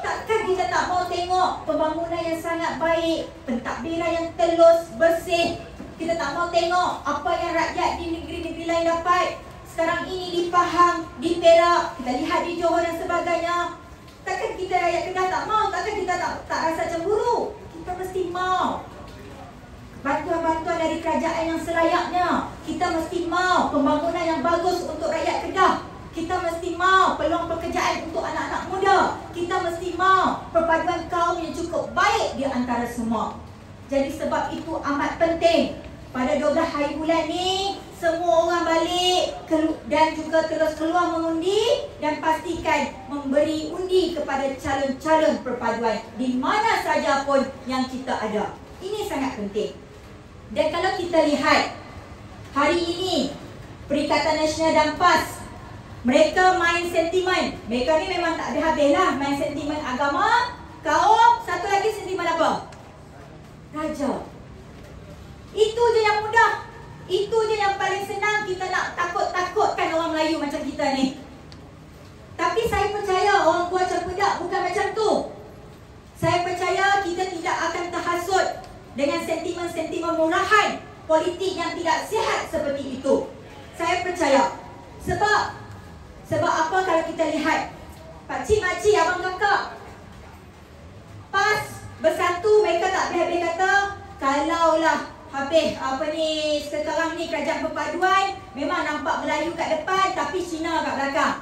Takkan kita tak mau tengok pembangunan yang sangat baik, pentadbiran yang telus, bersih. Kita tak mau tengok apa yang rakyat di negeri-negeri lain dapat. Sekarang ini di Pahang, di Perak, kita lihat di Johor dan sebagainya. Takkan kita rakyat Kedah tak mau, takkan kita tak, tak rasa cemburu. Kita mesti mau. Bantuan-bantuan dari kerajaan yang selayaknya. Kita mesti mau pembangunan yang bagus untuk rakyat Kedah. Kita mesti mau peluang pekerjaan untuk anak-anak muda. Kita mesti mau perpaduan kaum yang cukup baik di antara semua. Jadi sebab itu amat penting pada 12 hari bulan ni semua orang balik dan juga terus keluar mengundi dan pastikan memberi undi kepada calon-calon perpaduan di mana saja pun yang kita ada. Ini sangat penting. Dan kalau kita lihat hari ini Perikatan Nasional dan PAS mereka main sentimen. Mereka ni memang tak ada habis lah main sentimen agama, kaum, satu lagi sentimen apa? Raja. Itu je yang mudah. Itu je yang paling senang kita nak takut-takutkan orang Melayu macam kita ni. Tapi saya percaya orang kuat cempedak bukan macam tu. Saya percaya kita tidak akan terhasut dengan sentimen-sentimen murahan politik yang tidak sihat seperti itu. Saya percaya. Sebab sebab apa kalau kita lihat? Pak Cik, Mak Cik, Abang Kakak. Pas bersatu mereka tak habis-habis kata Kalaulah habis apa ni sekarang ni kerajaan perpaduan Memang nampak Melayu kat depan tapi Cina kat belakang.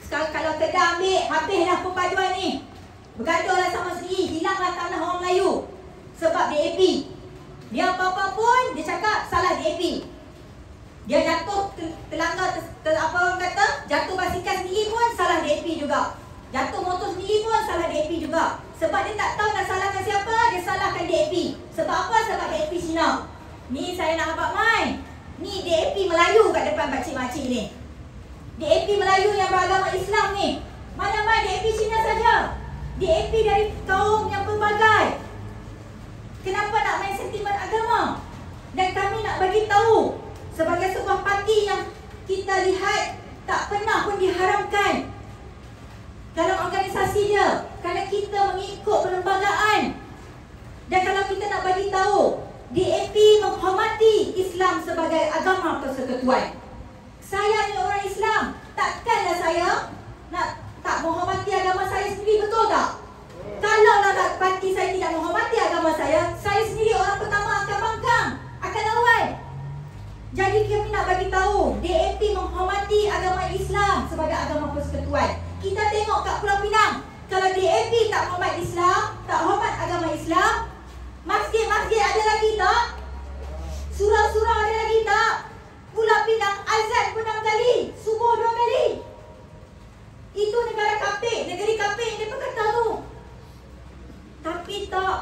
Sekarang kalau Kedah ambil habislah perpaduan ni. Bergaduhlah sama sendiri, hilanglah tanah orang Melayu. Sebab DAP Dia apa-apa pun dia cakap salah DAP dia jatuh terlanggar ter, ter, apa orang kata? Jatuh basikal sendiri pun salah DAP juga. Jatuh motor sendiri pun salah DAP juga. Sebab dia tak tahu nak salahkan siapa dia salahkan DAP sebab apa? Sebab DAP Cina. Ni saya nak nampak main. Ni DAP Melayu kat depan pakcik-makcik ni. DAP Melayu yang beragama Islam ni. Mana main DAP Cina saja. DAP dari kaum yang pelbagai kenapa nak main sentimen agama dan kami nak bagi tahu sebagai sebuah parti yang kita lihat tak pernah pun diharamkan dalam organisasi dia kerana kita mengikut perlembagaan dan kalau kita nak bagi tahu DAP menghormati Islam sebagai agama persekutuan saya ni orang Islam takkanlah saya nak tak menghormati agama saya sendiri betul tak kalau lah parti saya tidak menghormati agama saya saya sendiri orang pertama akan bangkang akan lawan jadi kami nak bagi tahu DAP menghormati agama Islam sebagai agama persekutuan. Kita tengok kat Pulau Pinang, kalau DAP tak hormat Islam, tak hormat agama Islam, masjid-masjid ada lagi tak? Surau-surau ada lagi tak? Pulau Pinang tak?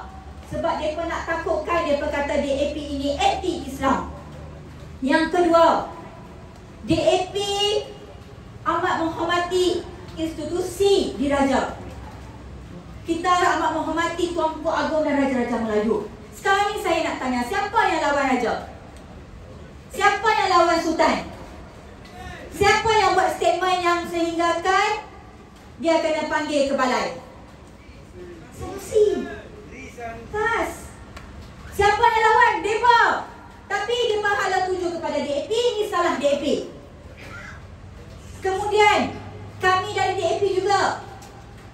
Sebab mereka nak takutkan mereka kata DAP ini anti-Islam. Yang kedua, DAP amat menghormati institusi diraja. Kita amat menghormati Tuanku Agong dan Raja-Raja Melayu. Sekarang ni saya nak tanya, siapa yang lawan Raja? Siapa yang lawan Sultan? Siapa yang buat statement yang sehinggakan dia kena panggil ke balai? Sanusi. Pas. Siapa yang lawan? Depa. Tapi depa hala tuju kepada DAP, ini salah DAP. Kemudian, kami dari DAP juga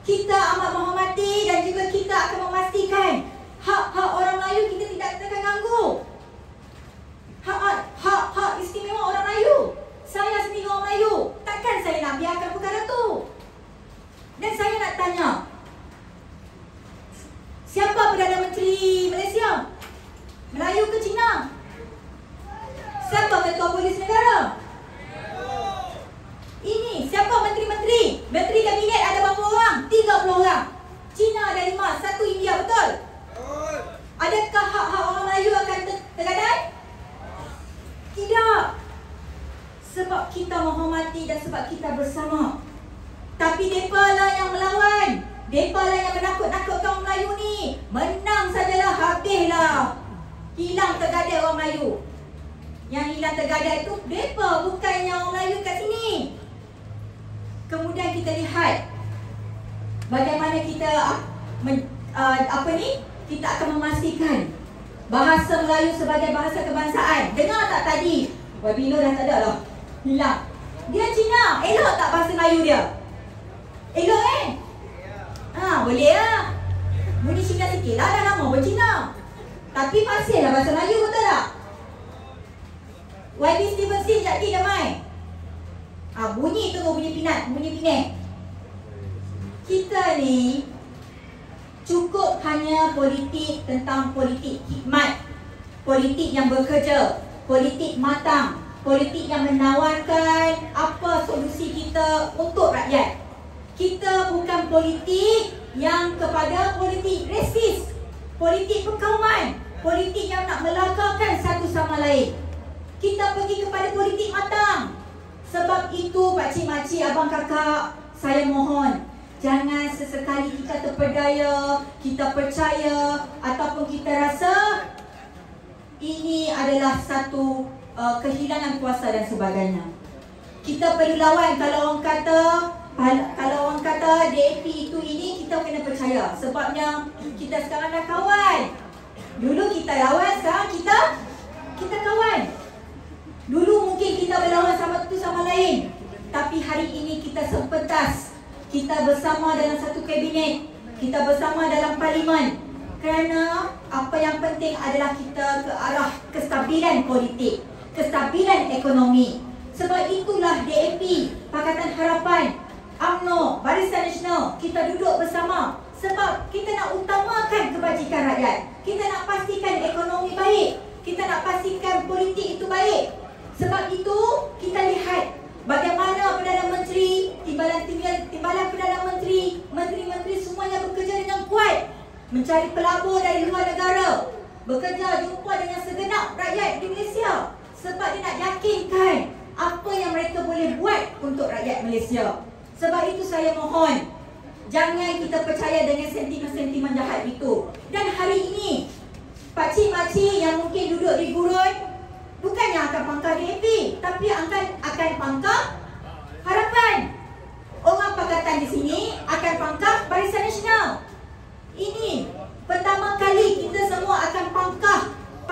kita amat menghormati dan juga kita akan memastikan hak-hak orang Melayu kita tidak akan ganggu. Hak hak hak istimewa orang Melayu. Saya sendiri orang Melayu. Takkan saya nak biarkan perkara tu? Dan saya nak tanya, Siapa Perdana Menteri Malaysia? Melayu ke Cina? Siapa Ketua Polis Negara? Ini siapa menteri-menteri? Menteri Kabinet ada berapa orang? 30 orang. Cina ada 5, satu India, betul? Adakah hak-hak orang Melayu akan ter- tergadai? Tidak. Sebab kita menghormati dan sebab kita bersama. Tapi mereka lah yang melawan. Mereka lah yang menakut-nakutkan orang Melayu ni. Menang sajalah, habislah. Hilang tergadai orang Melayu. Yang hilang tergadai tu mereka bukannya orang Melayu kat sini. Kemudian kita lihat bagaimana kita men, uh, apa ni? Kita akan memastikan bahasa Melayu sebagai bahasa kebangsaan. Dengar tak tadi? Wabilo dah tak ada lah. Hilang. Dia Cina. Elok tak bahasa Melayu dia? Elok eh? Ha, boleh lah. Bunyi Cina sikit lah. Dah lama bercina. Tapi masih lah bahasa Melayu betul tak? YB Stevenson jadi dia main. Ah bunyi tu bunyi pinat, bunyi pinek. Kita ni cukup hanya politik tentang politik hikmat. Politik yang bekerja, politik matang, politik yang menawarkan apa solusi kita untuk rakyat. Kita bukan politik yang kepada politik resis, politik perkauman, politik yang nak melakarkan satu sama lain. Kita pergi kepada politik matang. Sebab itu pakcik makcik abang kakak, saya mohon jangan sesekali kita terpedaya, kita percaya ataupun kita rasa ini adalah satu uh, kehilangan kuasa dan sebagainya. Kita perlu lawan kalau orang kata kalau orang kata DAP itu ini kita kena percaya sebabnya kita sekarang dah kawan. Dulu kita lawan, sekarang kita kita kawan. Dulu mungkin kita berlawan sama satu sama lain. Tapi hari ini kita sepentas. Kita bersama dalam satu kabinet. Kita bersama dalam parlimen. Kerana apa yang penting adalah kita ke arah kestabilan politik. Kestabilan ekonomi. Sebab itulah DAP, Pakatan Harapan, UMNO, Barisan Nasional. Kita duduk bersama. Sebab kita nak utamakan kebajikan rakyat. Kita nak pastikan ekonomi baik. Kita nak pastikan politik itu baik. Sebab itu kita lihat bagaimana Perdana Menteri, timbalan timbalan Perdana Menteri, menteri-menteri semuanya bekerja dengan kuat mencari pelabur dari luar negara, bekerja jumpa dengan segenap rakyat di Malaysia sebab dia nak yakinkan apa yang mereka boleh buat untuk rakyat Malaysia. Sebab itu saya mohon jangan kita percaya dengan sentimen-sentimen jahat itu. Dan hari ini pakcik-makcik yang mungkin duduk di gurun bukannya akan pangkal DAP tapi akan akan pangkal harapan orang pakatan di sini akan pangkal barisan nasional ini pertama kali kita semua akan pangkal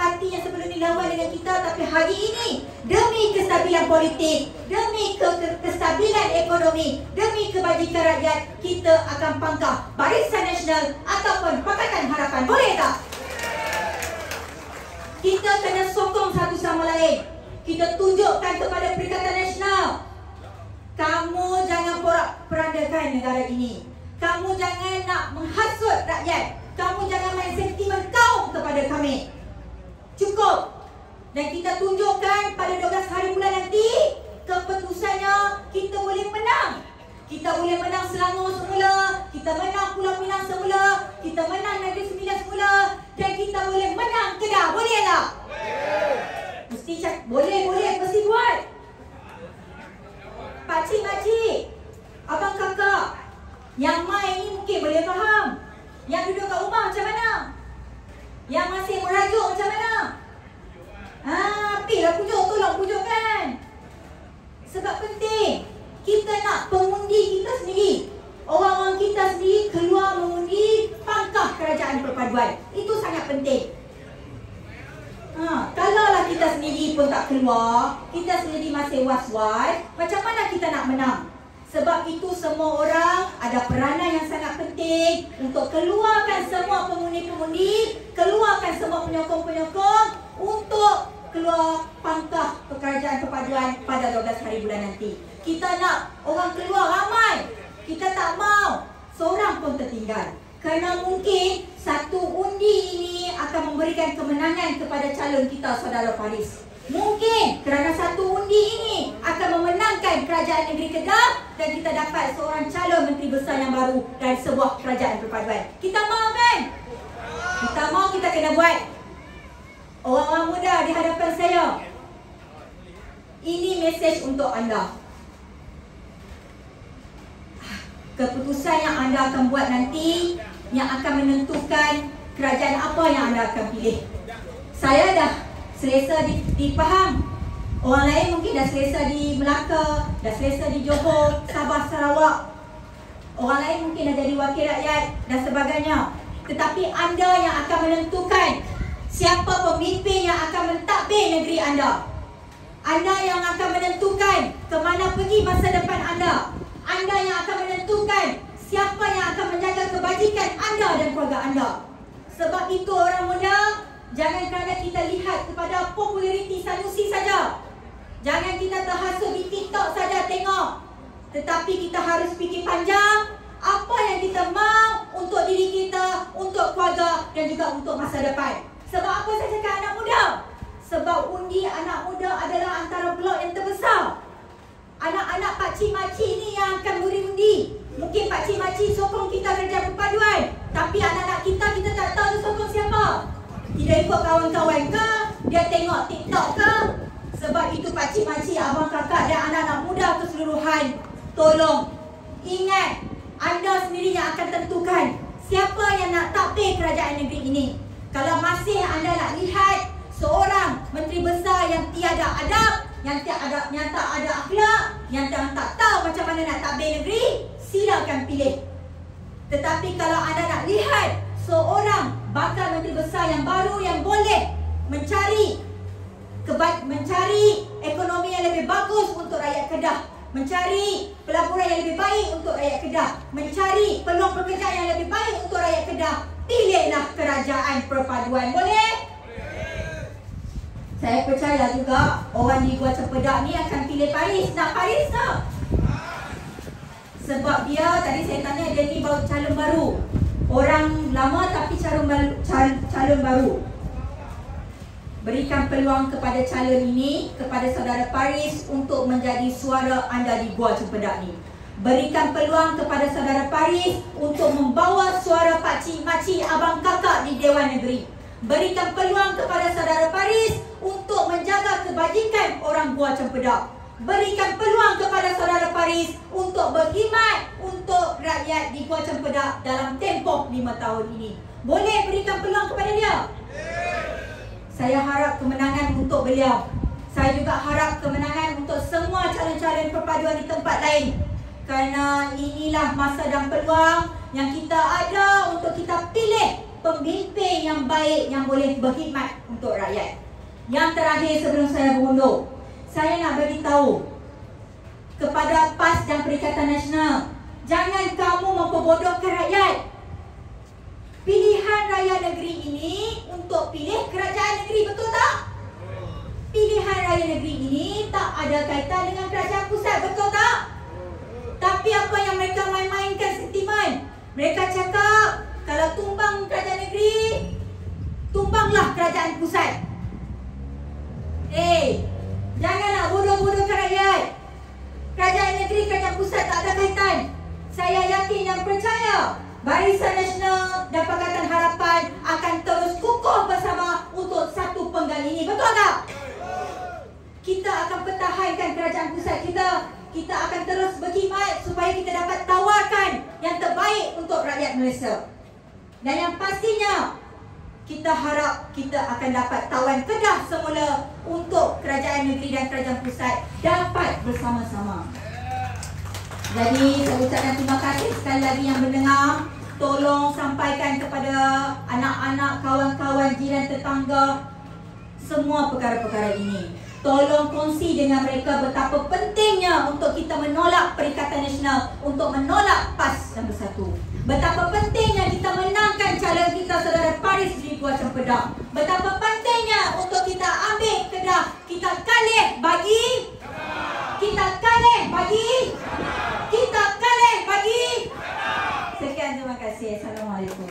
parti yang sebelum ini lawan dengan kita tapi hari ini demi kestabilan politik demi ke kestabilan ekonomi demi kebajikan rakyat kita akan pangkal barisan nasional ataupun pakatan harapan boleh tak kita kena sokong satu sama lain. Kita tunjukkan kepada Perikatan Nasional. Kamu jangan porak-perandakan negara ini. Kamu jangan nak menghasut rakyat. Kamu jangan main sentimen kaum kepada kami. Cukup. Dan kita tunjukkan pada 12 hari bulan nanti, keputusannya kita boleh menang. Kita boleh menang Selangor semula, kita menang Pulau Pinang semula, kita menang Negeri Sembilan semula dan kita boleh menang Kedah. Boleh tak? Mesti cak, boleh, boleh, mesti buat. Pakcik, makcik, abang kakak, yang main ni mungkin boleh faham. Yang duduk kat rumah macam mana? Yang masih merajuk macam mana? Ah, lah pujuk, tolong pujukkan. Sebab penting, kita nak pengundi kita sendiri. Orang-orang kita sendiri keluar mengundi pangkah kerajaan perpaduan. Itu sangat penting. Ha, kalaulah kita sendiri pun tak keluar, kita sendiri masih was-was, macam mana kita nak menang? Sebab itu semua orang ada peranan yang sangat penting untuk keluarkan semua pengundi-pengundi, keluarkan semua penyokong-penyokong untuk keluar pangkah pekerjaan perpaduan pada 12 hari bulan nanti. Kita nak orang keluar ramai. Kita tak mau seorang pun tertinggal. Kerana mungkin satu undi ini akan memberikan kemenangan kepada calon kita saudara Faris. Mungkin kerana satu undi ini akan memenangkan kerajaan negeri Kedah dan kita dapat seorang calon menteri besar yang baru dari sebuah kerajaan perpaduan. Kita mau kan? Kita mau kita kena buat. Orang-orang muda di hadapan saya. Ini mesej untuk anda. Keputusan yang anda akan buat nanti yang akan menentukan kerajaan apa yang anda akan pilih. Saya dah selesa di, dipaham Orang lain mungkin dah selesa di Melaka Dah selesa di Johor, Sabah, Sarawak. Orang lain mungkin dah jadi wakil rakyat dan sebagainya. Tetapi anda yang akan menentukan Siapa pemimpin yang akan mentadbir negeri anda. Anda yang akan menentukan ke mana pergi masa depan anda. Anda yang akan menentukan Siapa yang akan menjaga kebajikan anda dan keluarga anda. Sebab itu orang muda Jangan kerana kita lihat kepada populariti Sanusi saja. Jangan kita terhasut di TikTok saja tengok. Tetapi kita harus fikir panjang apa yang kita mahu untuk diri kita, untuk keluarga dan juga untuk masa depan. Sebab apa saya cakap anak muda? Sebab undi anak muda adalah antara blok yang terbesar. Anak-anak pakcik-makcik ni yang akan beri undi. Mungkin pakcik-makcik sokong kita kerja perpaduan. Tapi anak-anak kita, kita tak tahu sokong siapa. Tidak ikut kawan-kawan ke? Dia tengok TikTok ke? Sebab itu pakcik-makcik, abang kakak dan anak-anak muda keseluruhan Tolong. Ingat Anda sendiri yang akan tentukan Siapa yang nak takbir kerajaan negeri ini. Kalau masih anda nak lihat Seorang menteri besar yang tiada adab Yang tak ada, yang tak ada akhlak Yang tak, tak tahu macam mana nak takbir negeri Silakan pilih. Tetapi kalau anda nak lihat seorang bakal menteri besar yang baru yang boleh mencari mencari ekonomi yang lebih bagus untuk rakyat Kedah mencari pelaburan yang lebih baik untuk rakyat Kedah mencari peluang pekerjaan yang lebih baik untuk rakyat Kedah pilihlah kerajaan perpaduan boleh saya percaya juga orang di Gua Cempedak ni akan pilih Paris. Nak Paris tak? Sebab dia, tadi saya tanya dia ni baru calon baru orang lama tapi calon calon baru. Berikan peluang kepada calon ini kepada saudara Paris untuk menjadi suara anda di Gua Cempedak ni. Berikan peluang kepada saudara Paris untuk membawa suara pak cik makcik abang kakak di Dewan Negeri. Berikan peluang kepada saudara Paris untuk menjaga kebajikan orang Gua Cempedak berikan peluang kepada saudara Paris untuk berkhidmat untuk rakyat di Kuala Cempedak dalam tempoh lima tahun ini. Boleh berikan peluang kepada dia? Saya harap kemenangan untuk beliau. Saya juga harap kemenangan untuk semua calon-calon perpaduan di tempat lain. Kerana inilah masa dan peluang yang kita ada untuk kita pilih pemimpin yang baik yang boleh berkhidmat untuk rakyat. Yang terakhir sebelum saya berundur, saya nak bagi tahu kepada PAS dan Perikatan Nasional jangan kamu memperbodohkan rakyat. Pilihan raya negeri ini untuk pilih kerajaan negeri betul tak? Pilihan raya negeri ini tak ada kaitan dengan kerajaan pusat betul tak? Tapi apa yang mereka main-mainkan sentimen? Mereka cakap kalau tumbang kerajaan negeri tumbanglah kerajaan pusat. Eh hey, Jangan nak bodoh-bodoh ke rakyat. Kerajaan negeri, kerajaan pusat tak ada kaitan. Saya yakin dan percaya Barisan Nasional dan Pakatan Harapan Akan terus kukuh bersama untuk satu penggal ini. Betul tak? Kita akan pertahankan kerajaan pusat kita. Kita akan terus berkhidmat Supaya kita dapat tawarkan yang terbaik untuk rakyat Malaysia. Dan yang pastinya kita harap kita akan dapat tawan Kedah semula untuk kerajaan negeri dan kerajaan pusat dapat bersama-sama. Jadi saya ucapkan terima kasih sekali lagi yang mendengar. Tolong sampaikan kepada anak-anak, kawan-kawan, jiran tetangga semua perkara-perkara ini. Tolong kongsi dengan mereka betapa pentingnya untuk kita menolak Perikatan Nasional untuk menolak PAS yang bersatu. Betapa pentingnya kita menangkan calon kita saudara Paris di Gua Cempedak. Betapa pentingnya untuk kita ambil Kedah. Kita kalih bagi kita kalih bagi kita kalih bagi Sekian terima kasih. Assalamualaikum.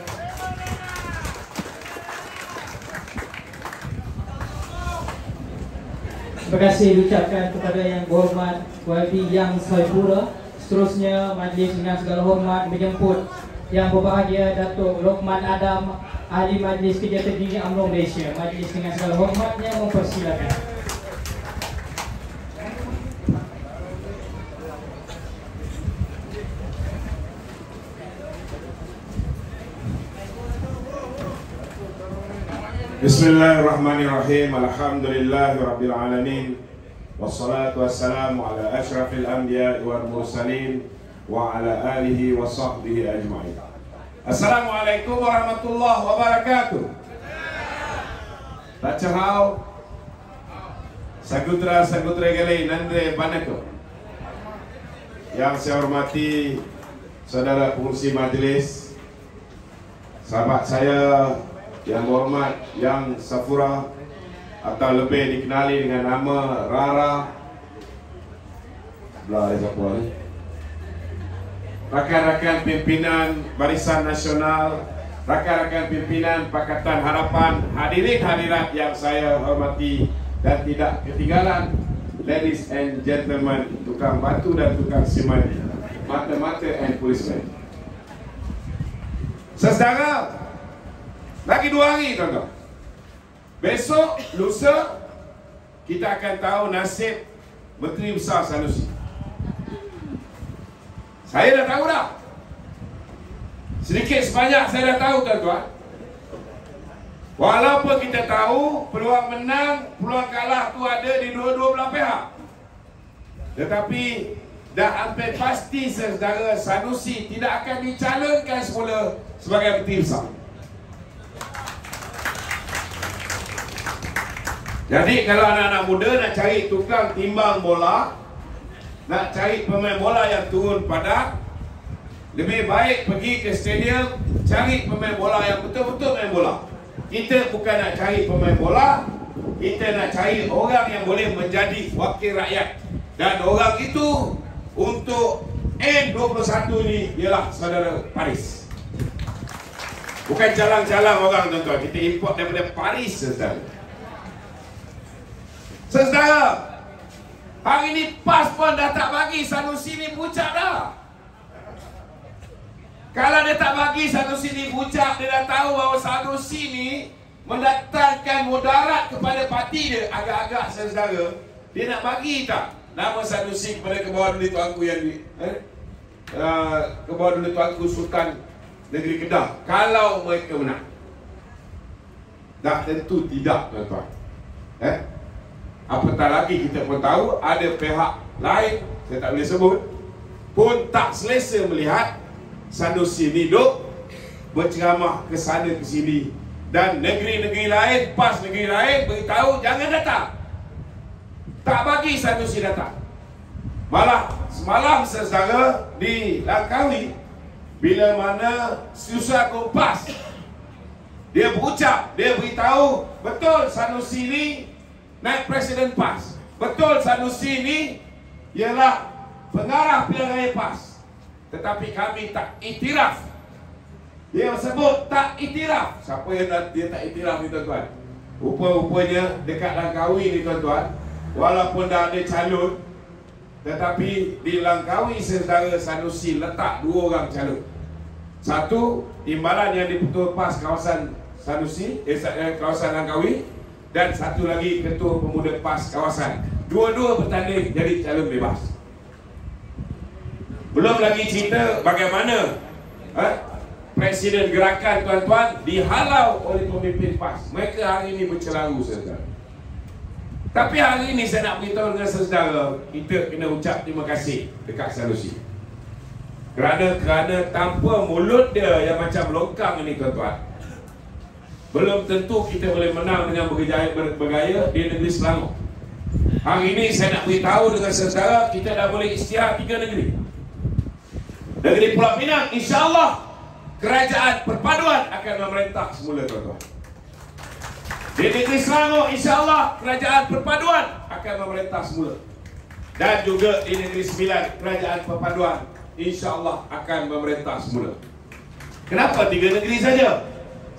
Terima kasih diucapkan kepada yang berhormat YB Yang Saifura. Seterusnya majlis dengan segala hormat menjemput yang berbahagia Datuk Lokman Adam Ahli Majlis Kerja Tertinggi UMNO Malaysia. Majlis dengan segala hormatnya mempersilakan. Bismillahirrahmanirrahim. Alhamdulillahirabbil alamin. Wassalatu wassalamu ala asyrafil anbiya wal mursalin wa ala alihi wa sahbihi ajma'in. Assalamualaikum warahmatullahi wabarakatuh. Baca hau. Sagutra sagutra gale nandre banako. Yang saya hormati saudara pengurusi majlis, sahabat saya yang berhormat Yang Safura atau lebih dikenali dengan nama Rara Belah siapa ni Rakan-rakan pimpinan Barisan Nasional Rakan-rakan pimpinan Pakatan Harapan Hadirin hadirat yang saya hormati Dan tidak ketinggalan Ladies and gentlemen Tukang batu dan tukang simen Mata-mata and policemen. Sesedara lagi dua hari tuan-tuan. Besok, lusa Kita akan tahu nasib Menteri Besar Sanusi Saya dah tahu dah. Sedikit sebanyak saya dah tahu tuan-tuan. Walaupun kita tahu Peluang menang, peluang kalah tu ada di dua-dua belah pihak. Tetapi Dah hampir pasti saudara Sanusi Tidak akan dicalonkan semula Sebagai Menteri Besar. Jadi kalau anak-anak muda nak cari tukang timbang bola Nak cari pemain bola yang turun padat Lebih baik pergi ke stadium Cari pemain bola yang betul-betul main bola. Kita bukan nak cari pemain bola Kita nak cari orang yang boleh menjadi wakil rakyat. Dan orang itu Untuk N21 ni Ialah saudara Paris. Bukan jalan-jalan orang tuan-tuan. Kita import daripada Paris saudara Saudara, hari ini PAS pun dah tak bagi Sanusi ni pucat dah. Kalau dia tak bagi Sanusi ni pucat, dia dah tahu bahawa Sanusi ni mendatangkan mudarat kepada parti dia agak-agak saudara. Dia nak bagi tak nama Sanusi kepada kebawah dulu tuanku yang di eh? Uh, kebawah dulu tuanku Sultan Negeri Kedah kalau mereka menang. Dah tentu tidak tuan-tuan. Eh? Apatah lagi kita pun tahu ada pihak lain saya tak boleh sebut pun tak selesa melihat Sanusi ni duk berceramah ke sana ke sini. Dan negeri-negeri lain pas negeri lain beritahu jangan datang. Tak bagi Sanusi datang. Malah semalam sesaudara di Langkawi bila mana susah kompas. Dia berucap dia beritahu betul Sanusi ni naik Presiden PAS. Betul Sanusi ini ialah pengarah pilihan raya PAS. Tetapi kami tak itiraf. Dia sebut tak itiraf. Siapa yang dia tak itiraf ni tuan-tuan? Rupa-rupanya dekat Langkawi ni tuan-tuan. Walaupun dah ada calon. Tetapi di Langkawi saudara Sanusi letak dua orang calon. Satu, timbalan yang diputus PAS kawasan Sanusi, eh, kawasan Langkawi dan satu lagi ketua pemuda PAS kawasan Dua-dua bertanding jadi calon bebas. Belum lagi cerita bagaimana eh, Presiden gerakan tuan-tuan dihalau oleh pemimpin PAS. Mereka hari ini bercelaru saudara. Tapi hari ini saya nak beritahu dengan saudara, kita kena ucap terima kasih dekat Sanusi. Kerana kerana tanpa mulut dia yang macam longkang ini tuan-tuan. Belum tentu kita boleh menang dengan bergaya, bergaya di negeri Selangor. Hari ini saya nak beritahu dengan saudara, kita dah boleh istiar tiga negeri. Negeri Pulau Pinang, insyaAllah kerajaan perpaduan akan memerintah semula tuan-tuan. Di negeri Selangor, insyaAllah kerajaan perpaduan akan memerintah semula. Dan juga di negeri Sembilan, kerajaan perpaduan insyaAllah akan memerintah semula. Kenapa tiga negeri saja?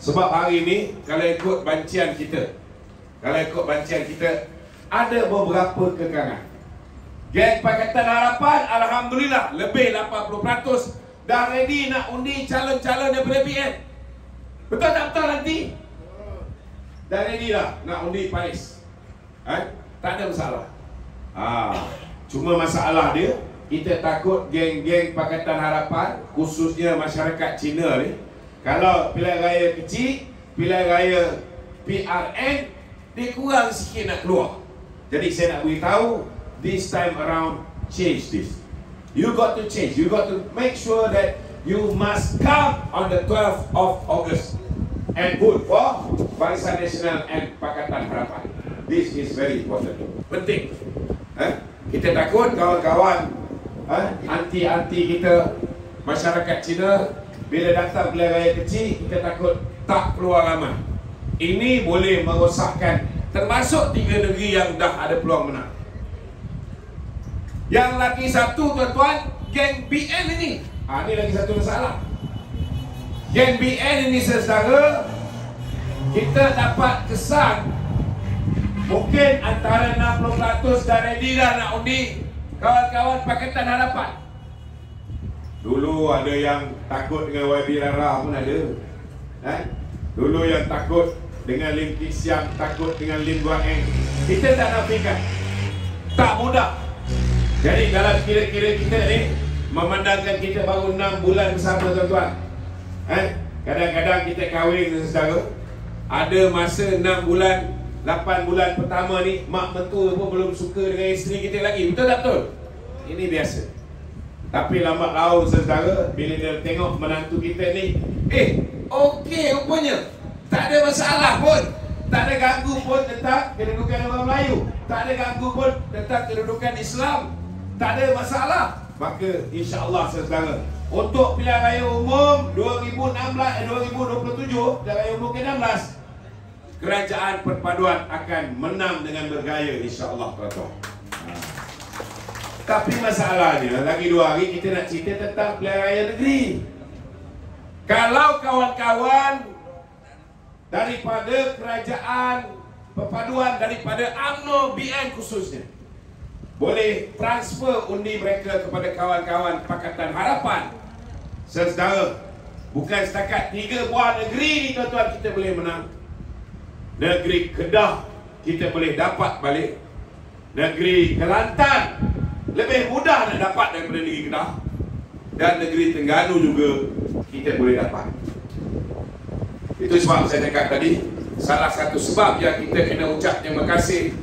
Sebab hari ini, kalau ikut bancian kita, kalau ikut bancian kita, ada beberapa kekangan. Geng Pakatan Harapan, Alhamdulillah, lebih 80% dah ready nak undi calon-calon daripada PN. Betul tak betul nanti? Dah ready lah nak undi Paris. Eh? Tak ada masalah. Ha. Cuma masalah dia, kita takut geng-geng Pakatan Harapan, khususnya masyarakat Cina ni, kalau pilihan raya kecil, pilihan raya PRN, dia kurang sikit nak keluar. Jadi saya nak beritahu, this time around, change this. You got to change. You got to make sure that you must come on the 12th of August and vote for Barisan Nasional and Pakatan Harapan. This is very important. Penting. Eh? Kita takut kawan-kawan eh? anti-anti kita masyarakat Cina bila datang pilihan raya kecil kita takut tak keluar ramai. Ini boleh merosakkan termasuk tiga negeri yang dah ada peluang menang. Yang lagi satu tuan-tuan, geng BN ini. Ha, ini lagi satu masalah. Geng BN ini saudara, kita dapat kesan mungkin antara 60% dah ready dah nak undi kawan-kawan Pakatan Harapan. Dulu ada yang takut dengan YB Rara pun ada. Eh? Dulu yang takut dengan Lim Kit Siang, takut dengan Lim Guan Eng. Kita tak nafikan. Tak mudah. Jadi dalam kira-kira kita ni Memandangkan kita baru 6 bulan bersama tuan-tuan eh? Kadang-kadang kita kahwin saudara Ada masa 6 bulan 8 bulan pertama ni Mak mentua pun belum suka dengan isteri kita lagi Betul tak betul? Ini biasa Tapi lambat laun saudara Bila dia tengok menantu kita ni Eh, okey rupanya. Tak ada masalah pun. Tak ada ganggu pun tentang kedudukan orang Melayu. Tak ada ganggu pun tentang kedudukan Islam. Tak ada masalah. Maka insya-Allah saudara untuk pilihan raya umum 2016 eh, 2027 pilihan raya umum ke-16 kerajaan perpaduan akan menang dengan bergaya insya-Allah tuan-tuan. Tapi masalahnya lagi dua hari kita nak cerita tentang pilihan raya negeri. Kalau kawan-kawan daripada kerajaan perpaduan daripada AMNO BN khususnya boleh transfer undi mereka kepada kawan-kawan Pakatan Harapan. Sesedara bukan setakat tiga buah negeri ni tuan-tuan kita boleh menang. Negeri Kedah kita boleh dapat balik. Negeri Kelantan lebih mudah nak dapat daripada negeri Kedah dan negeri Tengganu juga kita boleh dapat itu sebab saya cakap tadi salah satu sebab yang kita kena ucap terima kasih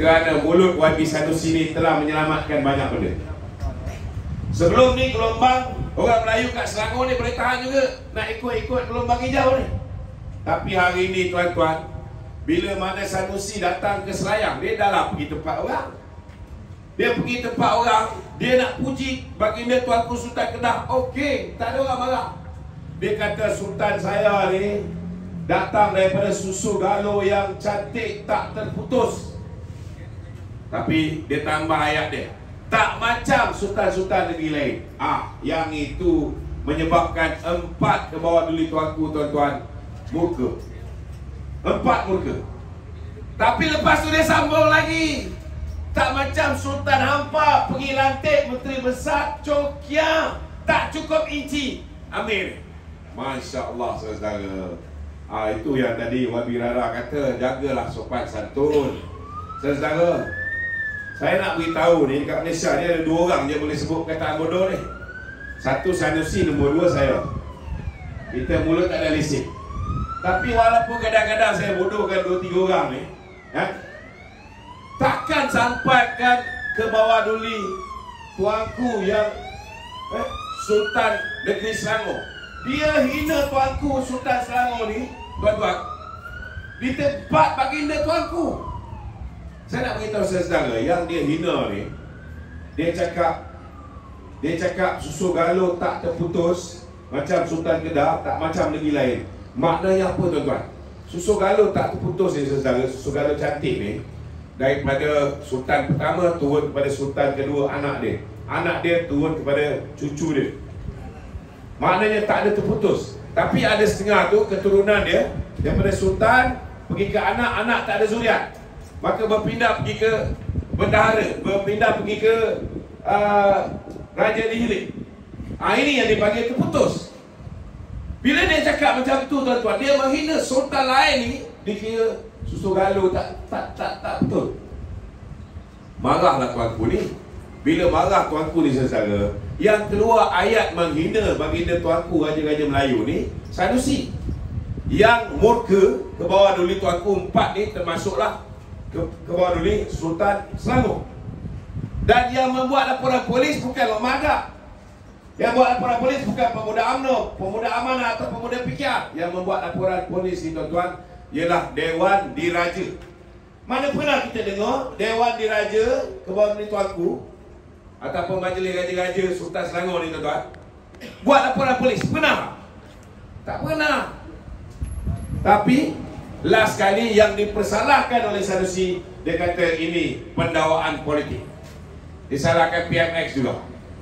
kerana mulut YB Sanusi ini telah menyelamatkan banyak benda. Sebelum ni gelombang orang Melayu kat Selangor ni boleh tahan juga nak ikut-ikut gelombang hijau ni. Tapi hari ini tuan-tuan, bila mana Sanusi datang ke Selayang, dia dah lah pergi tempat orang. Dia pergi tempat orang, dia nak puji baginda Tuanku Sultan Kedah. Okey, tak ada orang marah. Dia kata Sultan saya ni datang daripada susu galo yang cantik tak terputus. Tapi dia tambah ayat dia Tak macam sultan-sultan negeri lain Ah, Yang itu menyebabkan empat ke bawah duli tuanku tuan-tuan Murka Empat murka Tapi lepas tu dia sambung lagi Tak macam Sultan Hampa pergi lantik Menteri Besar Chokia Tak cukup inci Amir Masya Allah saudara ah, Itu yang tadi Wabi Rara kata Jagalah sopan santun Saudara Saya nak beritahu ni dekat Malaysia ni ada dua orang je boleh sebut perkataan bodoh ni. Satu Sanusi, nombor dua saya. Kita mulut tak ada lesen. Tapi walaupun kadang-kadang saya bodohkan dua tiga orang ni, ya, takkan sampaikan ke bawah duli tuanku yang eh, Sultan Negeri Selangor. Dia hina tuanku Sultan Selangor ni, tuan-tuan. Di tempat baginda tuanku. Saya nak beritahu saudara yang dia hina ni, dia cakap dia cakap susu galuh tak terputus macam Sultan Kedah, tak macam negeri lain. Maknanya apa tuan-tuan? Susu galuh tak terputus ni saudara, susu galuh cantik ni daripada sultan pertama turun kepada sultan kedua anak dia. Anak dia turun kepada cucu dia. Maknanya tak ada terputus. Tapi ada setengah tu keturunan dia daripada sultan pergi ke anak, anak tak ada zuriat. Maka berpindah pergi ke bendahara, berpindah pergi ke uh, Raja Lihilik. Ah ini yang dipanggil terputus. Bila dia cakap macam tu tuan-tuan, dia menghina sultan lain ni dikira susu galuh tak tak tak tak betul. Marahlah tuanku ni. Bila marah tuanku ni saudara, yang keluar ayat menghina baginda tuanku Raja-Raja Melayu ni, Sanusi. Yang murka ke bawah duli tuanku empat ni termasuklah ke, ke bawah duli Sultan Selangor. Dan yang membuat laporan polis bukan Lok Maga. Yang buat laporan polis bukan pemuda UMNO, pemuda amanah atau pemuda PKR. Yang membuat laporan polis ni tuan-tuan ialah Dewan Diraja. Mana pernah kita dengar Dewan Diraja ke bawah ni tuanku ataupun majlis raja-raja Sultan Selangor ni tuan-tuan buat laporan polis pernah? Tak pernah. Tapi last kali yang dipersalahkan oleh Sanusi dia kata ini pendawaan politik. Disalahkan PMX juga.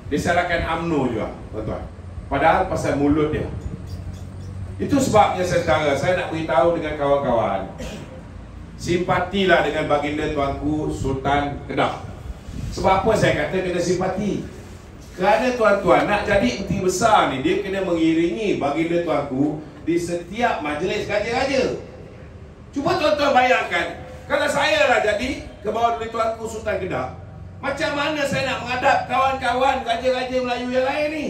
Disalahkan AMNO juga, tuan-tuan. Padahal pasal mulut dia. Itu sebabnya saudara saya nak beritahu dengan kawan-kawan. Simpatilah dengan baginda tuanku Sultan Kedah. Sebab apa saya kata kena simpati? Kerana tuan-tuan nak jadi peti besar ni Dia kena mengiringi baginda tuanku Di setiap majlis raja-raja Cuba tuan-tuan bayangkan Kalau saya lah jadi ke bawah dari tuanku Sultan Kedah Macam mana saya nak menghadap kawan-kawan raja-raja Melayu yang lain ni?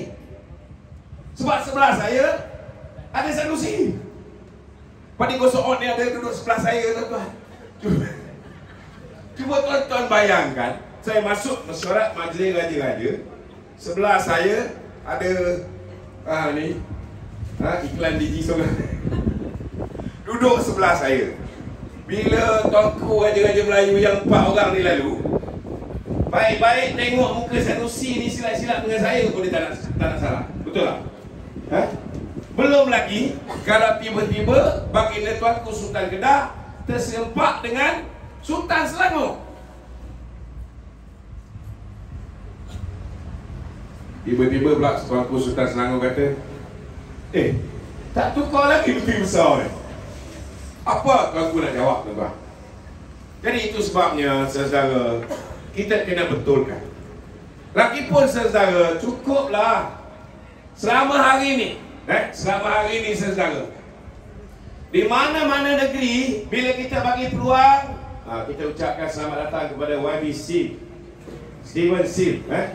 Sebab sebelah saya ada Sanusi. Padi gosok ni ada duduk sebelah saya tuan-tuan. Cuba tuan-tuan bayangkan, saya masuk mesyuarat majlis raja-raja. Sebelah saya ada ah ni ah iklan Digi Songan. Duduk sebelah saya. Bila tuanku raja-raja Melayu yang empat orang ni lalu, baik-baik tengok muka Sanusi ni silap-silap dengan saya pun dia tak nak, tak nak salah. Betul tak? Ha? Belum lagi kalau tiba-tiba baginda tuanku Sultan Kedah terserempak dengan Sultan Selangor. Tiba-tiba pula tuanku Sultan Selangor kata, "Eh, tak tukar lagi peti besar ni." Apa tuanku nak jawab tuan-tuan? Jadi itu sebabnya saudara kita kena betulkan. Lagipun saudara cukuplah selama hari ini Eh, selama hari ini saudara. Di mana-mana negeri bila kita bagi peluang, ha, kita ucapkan selamat datang kepada YBC Steven Sim, eh.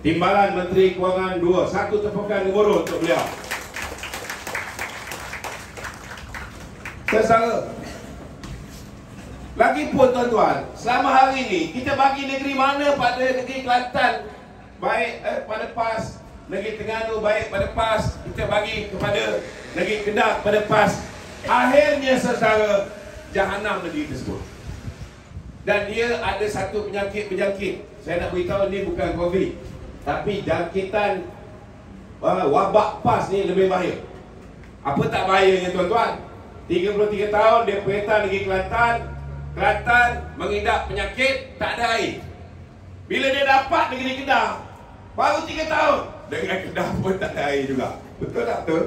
Timbalan Menteri Kewangan 2. Satu tepukan gemuruh untuk beliau. Saudara. Lagipun tuan-tuan, selama hari ini kita bagi negeri mana pada negeri Kelantan baik eh, pada PAS negeri Terengganu baik pada PAS kita bagi kepada negeri Kedah pada PAS. Akhirnya saudara jahanam negeri tersebut. Dan dia ada satu penyakit-penyakit saya nak beritahu ni bukan COVID tapi jangkitan uh, wabak PAS ni lebih bahaya. Apa tak bahayanya tuan-tuan? 33 tahun dia perintah negeri Kelantan Kelantan mengidap penyakit tak ada air. Bila dia dapat negeri Kedah baru 3 tahun dengan Kedah pun tak ada air juga. Betul tak betul?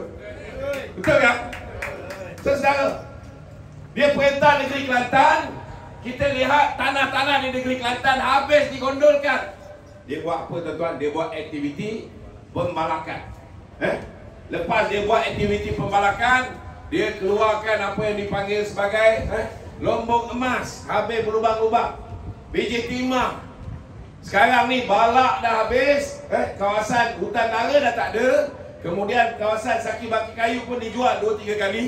Betul tak? Saudara, dia perintah negeri Kelantan, kita lihat tanah-tanah di negeri Kelantan habis digondolkan. Dia buat apa tuan-tuan? Dia buat aktiviti pembalakan. Eh? Lepas dia buat aktiviti pembalakan, dia keluarkan apa yang dipanggil sebagai eh, lombong emas. Habis berlubang-lubang. biji timah. Sekarang ni balak dah habis, eh, kawasan hutan dara dah tak ada. Kemudian kawasan Saki Baki Kayu pun dijual 2-3 kali.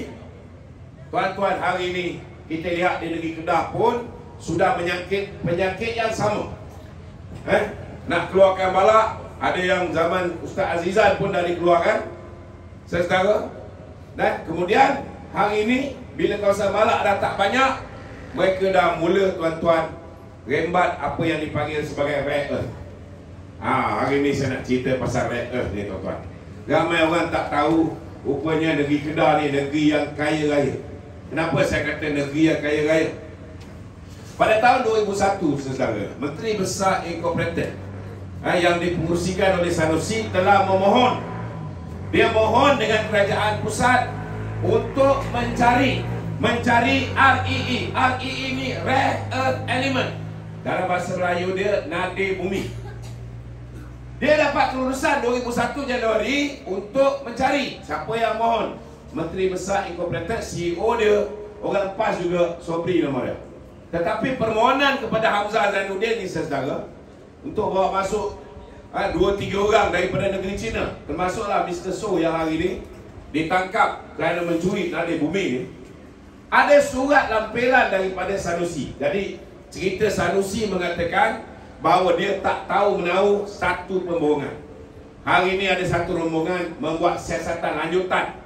Tuan-tuan, hari ini kita lihat di negeri Kedah pun sudah menyakit penyakit yang sama. Eh, nak keluarkan balak, ada yang zaman Ustaz Azizan pun dah dikeluarkan. Saudara. Dan kemudian hari ini bila kawasan balak dah tak banyak, mereka dah mula tuan-tuan rembat apa yang dipanggil sebagai rare earth. Ha, hari ini saya nak cerita pasal rare earth ni tuan-tuan. Ramai orang tak tahu rupanya negeri Kedah ni negeri yang kaya raya. Kenapa saya kata negeri yang kaya raya? Pada tahun 2001 saudara, Menteri Besar Incorporated ha, yang dipengurusikan oleh Sanusi telah memohon dia mohon dengan kerajaan pusat untuk mencari mencari REE. REE ni Rare Earth Element. Dalam bahasa Melayu dia nadi bumi. Dia dapat kelulusan 2001 Januari untuk mencari siapa yang mohon. Menteri Besar Incorporated, CEO dia, orang PAS juga Sobri nama dia. Tetapi permohonan kepada Hamzah Zainuddin ni saudara untuk bawa masuk ha, dua tiga orang daripada negeri China termasuklah Mr. So yang hari ini ditangkap kerana mencuri nadi bumi ni ada surat lampiran daripada Sanusi jadi cerita Sanusi mengatakan bahawa dia tak tahu menahu satu pembohongan. Hari ini ada satu rombongan membuat siasatan lanjutan.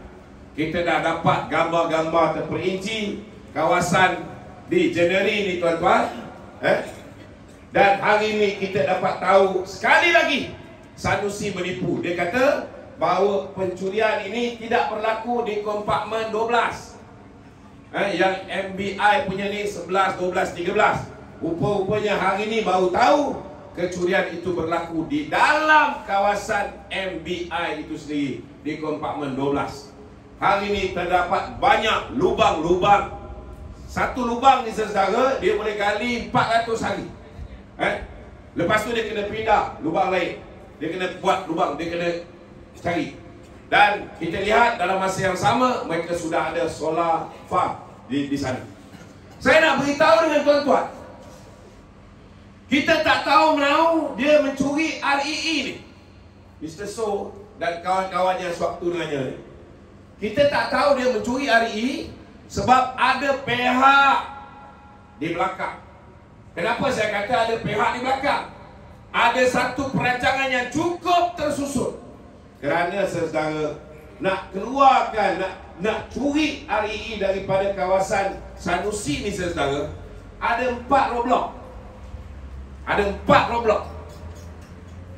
Kita dah dapat gambar-gambar terperinci kawasan di Januari ni tuan-tuan. Eh? dan hari ini kita dapat tahu sekali lagi Sanusi menipu. Dia kata bahawa pencurian ini tidak berlaku di kompartmen 12 eh, yang MBI punya ni 11, 12, 13 rupa-rupanya hari ini baru tahu kecurian itu berlaku di dalam kawasan MBI itu sendiri di kompartmen 12 hari ini terdapat banyak lubang-lubang. Satu lubang ni saudara dia boleh gali 400 hari. Eh? lepas tu dia kena pindah lubang lain. Dia kena buat lubang dia kena cari. Dan kita lihat dalam masa yang sama mereka sudah ada solar farm di, di sana. Saya nak beritahu dengan tuan-tuan kita tak tahu menahu dia mencuri REE ni Mr. So dan kawan-kawan yang sewaktu dengannya ni kita tak tahu dia mencuri RE sebab ada pihak di belakang. Kenapa saya kata ada pihak di belakang? Ada satu perancangan yang cukup tersusun. Kerana saudara nak keluarkan, nak nak curi RE daripada kawasan Sanusi ni saudara, ada empat roblok. Ada empat roblok.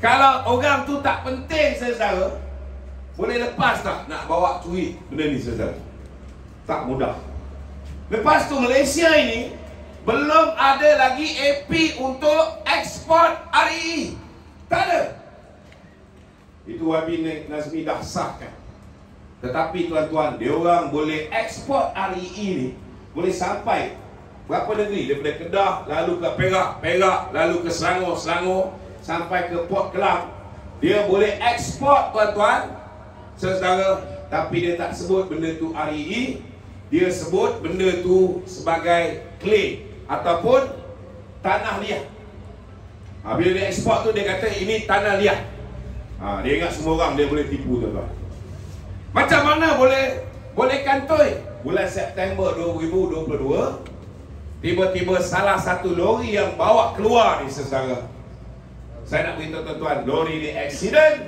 Kalau orang tu tak penting saudara, boleh lepas tak nak bawa curi benda ni saudara? Tak mudah. Lepas tu Malaysia ini belum ada lagi AP untuk ekspor RE. Tak ada. Itu Wabi Nazmi dah sahkan. Tetapi tuan-tuan, dia orang boleh ekspor RE ni boleh sampai berapa negeri? Daripada Kedah lalu ke Perak, Perak lalu ke Selangor, Selangor sampai ke Port Kelang. Dia boleh ekspor tuan-tuan. Saudara tapi dia tak sebut benda tu REE dia sebut benda tu sebagai clay ataupun tanah liat. Ha, bila dia ekspor tu dia kata ini tanah liat. Ha, dia ingat semua orang dia boleh tipu tuan-tuan. Macam mana boleh boleh kantoi? Bulan September 2022 tiba-tiba salah satu lori yang bawa keluar ni saudara saya nak beritahu tuan-tuan lori ni accident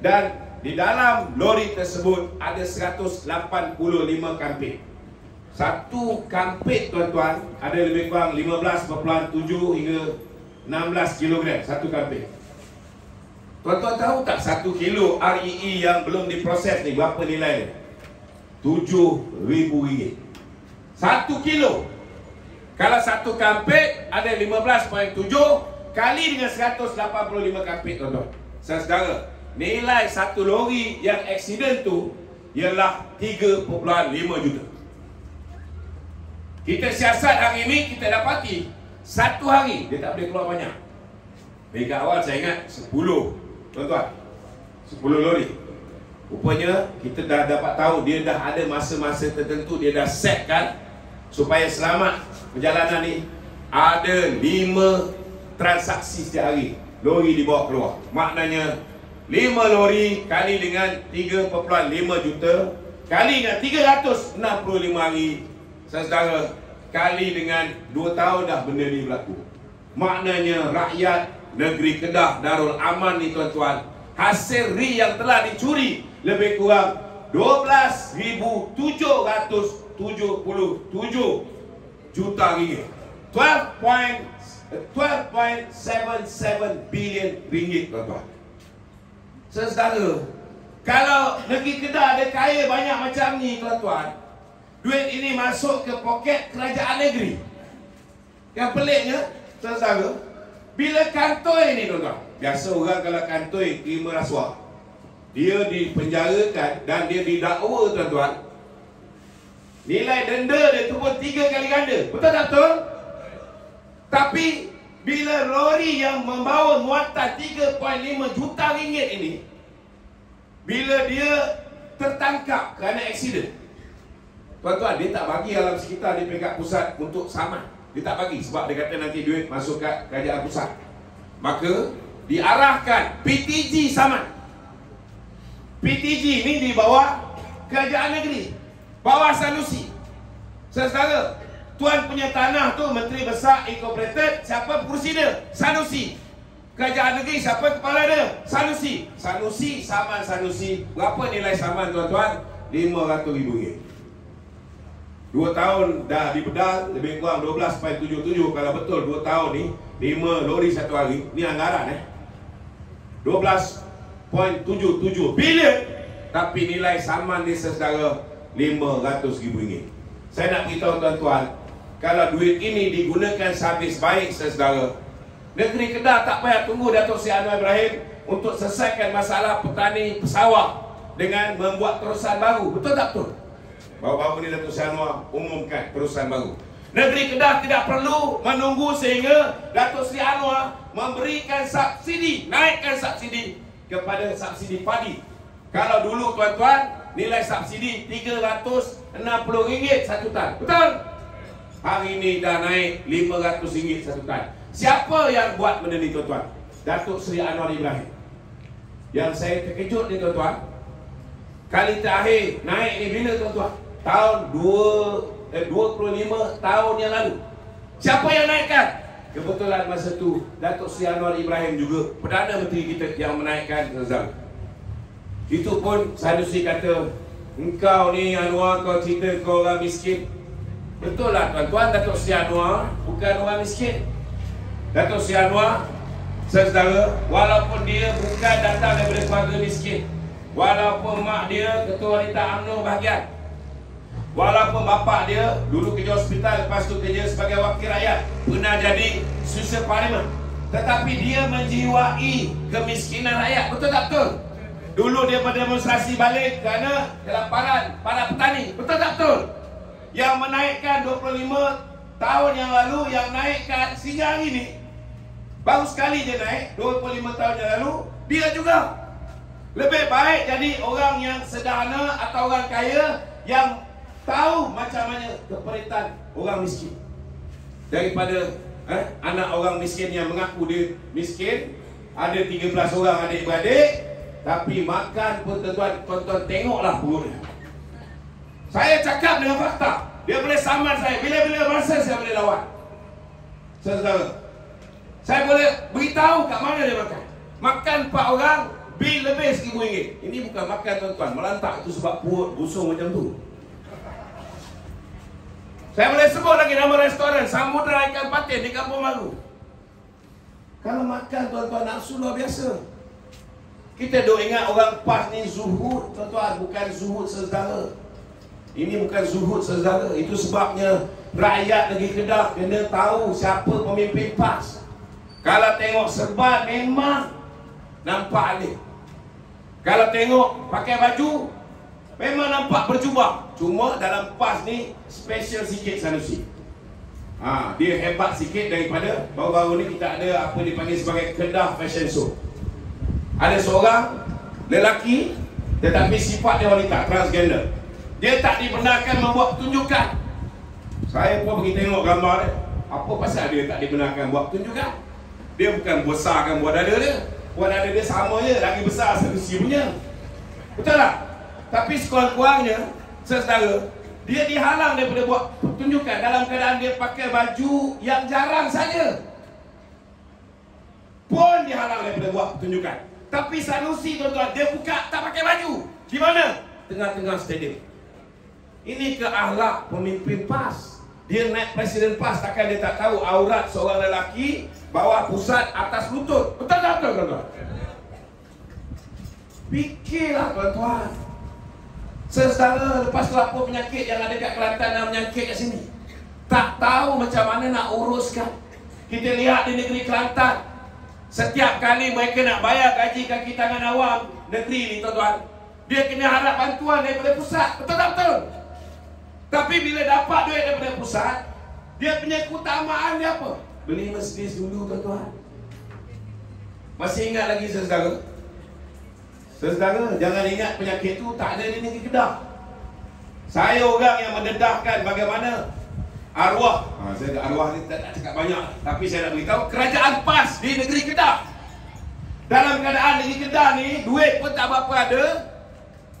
dan di dalam lori tersebut ada 185 kampit. Satu kampit tuan-tuan ada lebih kurang 15.7 hingga 16 kilogram satu kampit. Tuan-tuan tahu tak satu kilo REE yang belum diproses ni berapa nilai dia? RM7,000. Satu kilo. Kalau satu kampit ada 15.7 kali dengan 185 kampit tuan-tuan. Saudara, nilai satu lori yang aksiden tu ialah 3.5 juta. Kita siasat hari ini kita dapati satu hari dia tak boleh keluar banyak. Dekat awal saya ingat 10 tuan-tuan. 10 lori. Rupanya kita dah dapat tahu dia dah ada masa-masa tertentu dia dah setkan supaya selamat perjalanan ni ada lima transaksi setiap hari. Lori dibawa keluar. Maknanya 5 lori kali dengan 3.5 juta kali dengan 365 hari saudara kali dengan 2 tahun dah benda ni berlaku. Maknanya rakyat negeri Kedah Darul Aman ni tuan-tuan hasil ri yang telah dicuri lebih kurang 12,777 juta ringgit. 12.77 bilion ringgit tuan-tuan. Saudara Kalau negeri Kedah ada kaya banyak macam ni tuan-tuan Duit ini masuk ke poket kerajaan negeri. Yang peliknya Saudara Bila kantoi ni tuan-tuan Biasa orang kalau kantoi terima rasuah. Dia dipenjarakan dan dia didakwa tuan-tuan Nilai denda dia tu pun tiga kali ganda. Betul tak betul? Tapi bila lori yang membawa muatan 3.5 juta ringgit ini bila dia tertangkap kerana aksiden tuan-tuan dia tak bagi alam sekitar di peringkat pusat untuk saman. Dia tak bagi sebab dia kata nanti duit masuk ke kerajaan pusat. Maka diarahkan PTG saman. PTG ni di bawah kerajaan negeri bawah Sanusi saudara tuan punya tanah tu menteri besar incorporated siapa kursi dia? Sanusi kerajaan negeri siapa kepala dia? Sanusi Sanusi saman Sanusi berapa nilai saman tuan-tuan? 500 ribu ringgit. Dua tahun dah dibedal lebih kurang 12.77 kalau betul dua tahun ni 5 lori satu hari. Ni anggaran eh? 12.77 bilion. Tapi nilai saman ni sesedara 500 ribu ringgit. Saya nak beritahu tuan-tuan kalau duit ini digunakan sehabis baik saudara negeri Kedah tak payah tunggu Datuk Seri Anwar Ibrahim untuk selesaikan masalah petani pesawah dengan membuat terusan baru. Betul tak betul? Baru-baru ni Datuk Seri Anwar umumkan terusan baru. Negeri Kedah tidak perlu menunggu sehingga Datuk Seri Anwar memberikan subsidi naikkan subsidi kepada subsidi padi. Kalau dulu tuan-tuan nilai subsidi RM360 satu tan betul Hari ini dah naik RM500 satu tan. Siapa yang buat benda ni tuan-tuan? Datuk Seri Anwar Ibrahim. Yang saya terkejut ni tuan-tuan. Kali terakhir naik ni bila tuan-tuan? Tahun 2, eh, 25 tahun yang lalu. Siapa yang naikkan? Kebetulan masa tu Datuk Seri Anwar Ibrahim juga Perdana Menteri kita yang menaikkan Razak. Itu pun Sanusi kata Engkau ni Anwar kau cerita kau orang miskin. Betul lah tuan-tuan Datuk Sri Anwar bukan orang miskin. Datuk Sri Anwar Saudara Walaupun dia bukan datang daripada keluarga miskin Walaupun mak dia ketua wanita UMNO bahagian Walaupun bapa dia dulu kerja hospital Lepas tu kerja sebagai wakil rakyat Pernah jadi susah parlimen. Tetapi dia menjiwai kemiskinan rakyat. Betul tak betul? Dulu dia berdemonstrasi balik kerana kelaparan para petani. Betul tak betul? yang menaikkan 25 tahun yang lalu yang naikkan sehingga hari ini baru sekali dia naik 25 tahun yang lalu dia juga. Lebih baik jadi orang yang sederhana atau orang kaya yang tahu macam mana keperitan orang miskin. Daripada eh, anak orang miskin yang mengaku dia miskin ada 13 orang adik-beradik tapi makan pun tuan-tuan tuan-tuan tengoklah perutnya saya cakap dengan fakta. Dia boleh saman saya. Bila-bila masa saya boleh lawan. Saudara. Saya boleh beritahu kat mana dia makan. Makan empat orang, bil lebih RM1,000. Ini bukan makan tuan-tuan. Melantak itu sebab perut busung macam tu. Saya boleh sebut lagi nama restoran Samudra Ikan Patin di Kampung Maru. Kalau makan tuan-tuan nafsu luar biasa. Kita duk ingat orang PAS ni zuhud tuan-tuan. Bukan zuhud sesedara. Ini bukan zuhud saudara Itu sebabnya rakyat negeri Kedah Kena tahu siapa pemimpin PAS Kalau tengok serban memang Nampak alih Kalau tengok pakai baju Memang nampak berjubah Cuma dalam PAS ni Special sikit Sanusi ha, Dia hebat sikit daripada Baru-baru ni kita ada apa dipanggil sebagai Kedah Fashion Show Ada seorang Lelaki Tetapi sifat dia wanita Transgender dia tak dibenarkan membuat pertunjukan. Saya pun pergi tengok gambar dia. Apa pasal dia tak dibenarkan buat pertunjukan? Dia bukan besarkan buat dada dia. Buat dada dia sama je, lagi besar Sanusi punya. Betul tak? Tapi sekurang-kurangnya, saudara, dia dihalang daripada buat pertunjukan dalam keadaan dia pakai baju yang jarang saja. Pun dihalang daripada buat pertunjukan. Tapi Sanusi tuan-tuan, dia buka tak pakai baju. Di mana? Tengah-tengah stadium. Ini ke ahlak pemimpin PAS. Dia naik presiden PAS takkan dia tak tahu aurat seorang lelaki bawah pusat atas lutut. Betul tak betul tuan-tuan? Fikirlah tuan-tuan. Sesaudara lepas tu apa penyakit yang ada kat Kelantan dan penyakit kat sini. Tak tahu macam mana nak uruskan. Kita lihat di negeri Kelantan. Setiap kali mereka nak bayar gaji kaki tangan awam negeri ni tuan-tuan. Dia kena harap bantuan daripada pusat. Betul tak betul? Tapi bila dapat duit daripada pusat, dia punya keutamaan dia apa? Beli Mercedes dulu tuan-tuan. Masih ingat lagi saudara? Saudara, jangan ingat penyakit tu tak ada di negeri Kedah. Saya orang yang mendedahkan bagaimana arwah. Ha, saya arwah ni tak nak cakap banyak. Tapi saya nak beritahu, kerajaan PAS di negeri Kedah. Dalam keadaan negeri Kedah ni, duit pun tak berapa ada.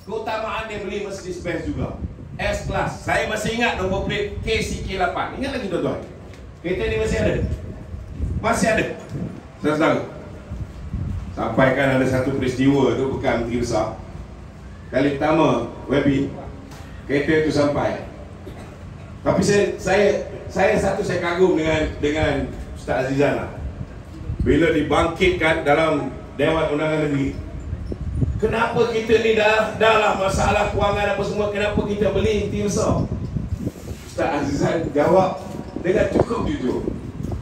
Keutamaan dia beli Mercedes Benz juga. S-Class. Saya masih ingat nombor plate KCK8. Ingat lagi tuan-tuan? Kereta ni masih ada? Masih ada. Saudara. Sampai kan ada satu peristiwa tu bukan menteri besar. Kali pertama, Webi, kereta itu sampai. Tapi saya saya saya satu saya kagum dengan dengan Ustaz Azizan lah. Bila dibangkitkan dalam Dewan Undangan Negeri, Kenapa kita ni dah dah lah masalah kewangan apa semua kenapa kita beli Tirsa? Ustaz Azizan jawab dengan cukup jujur.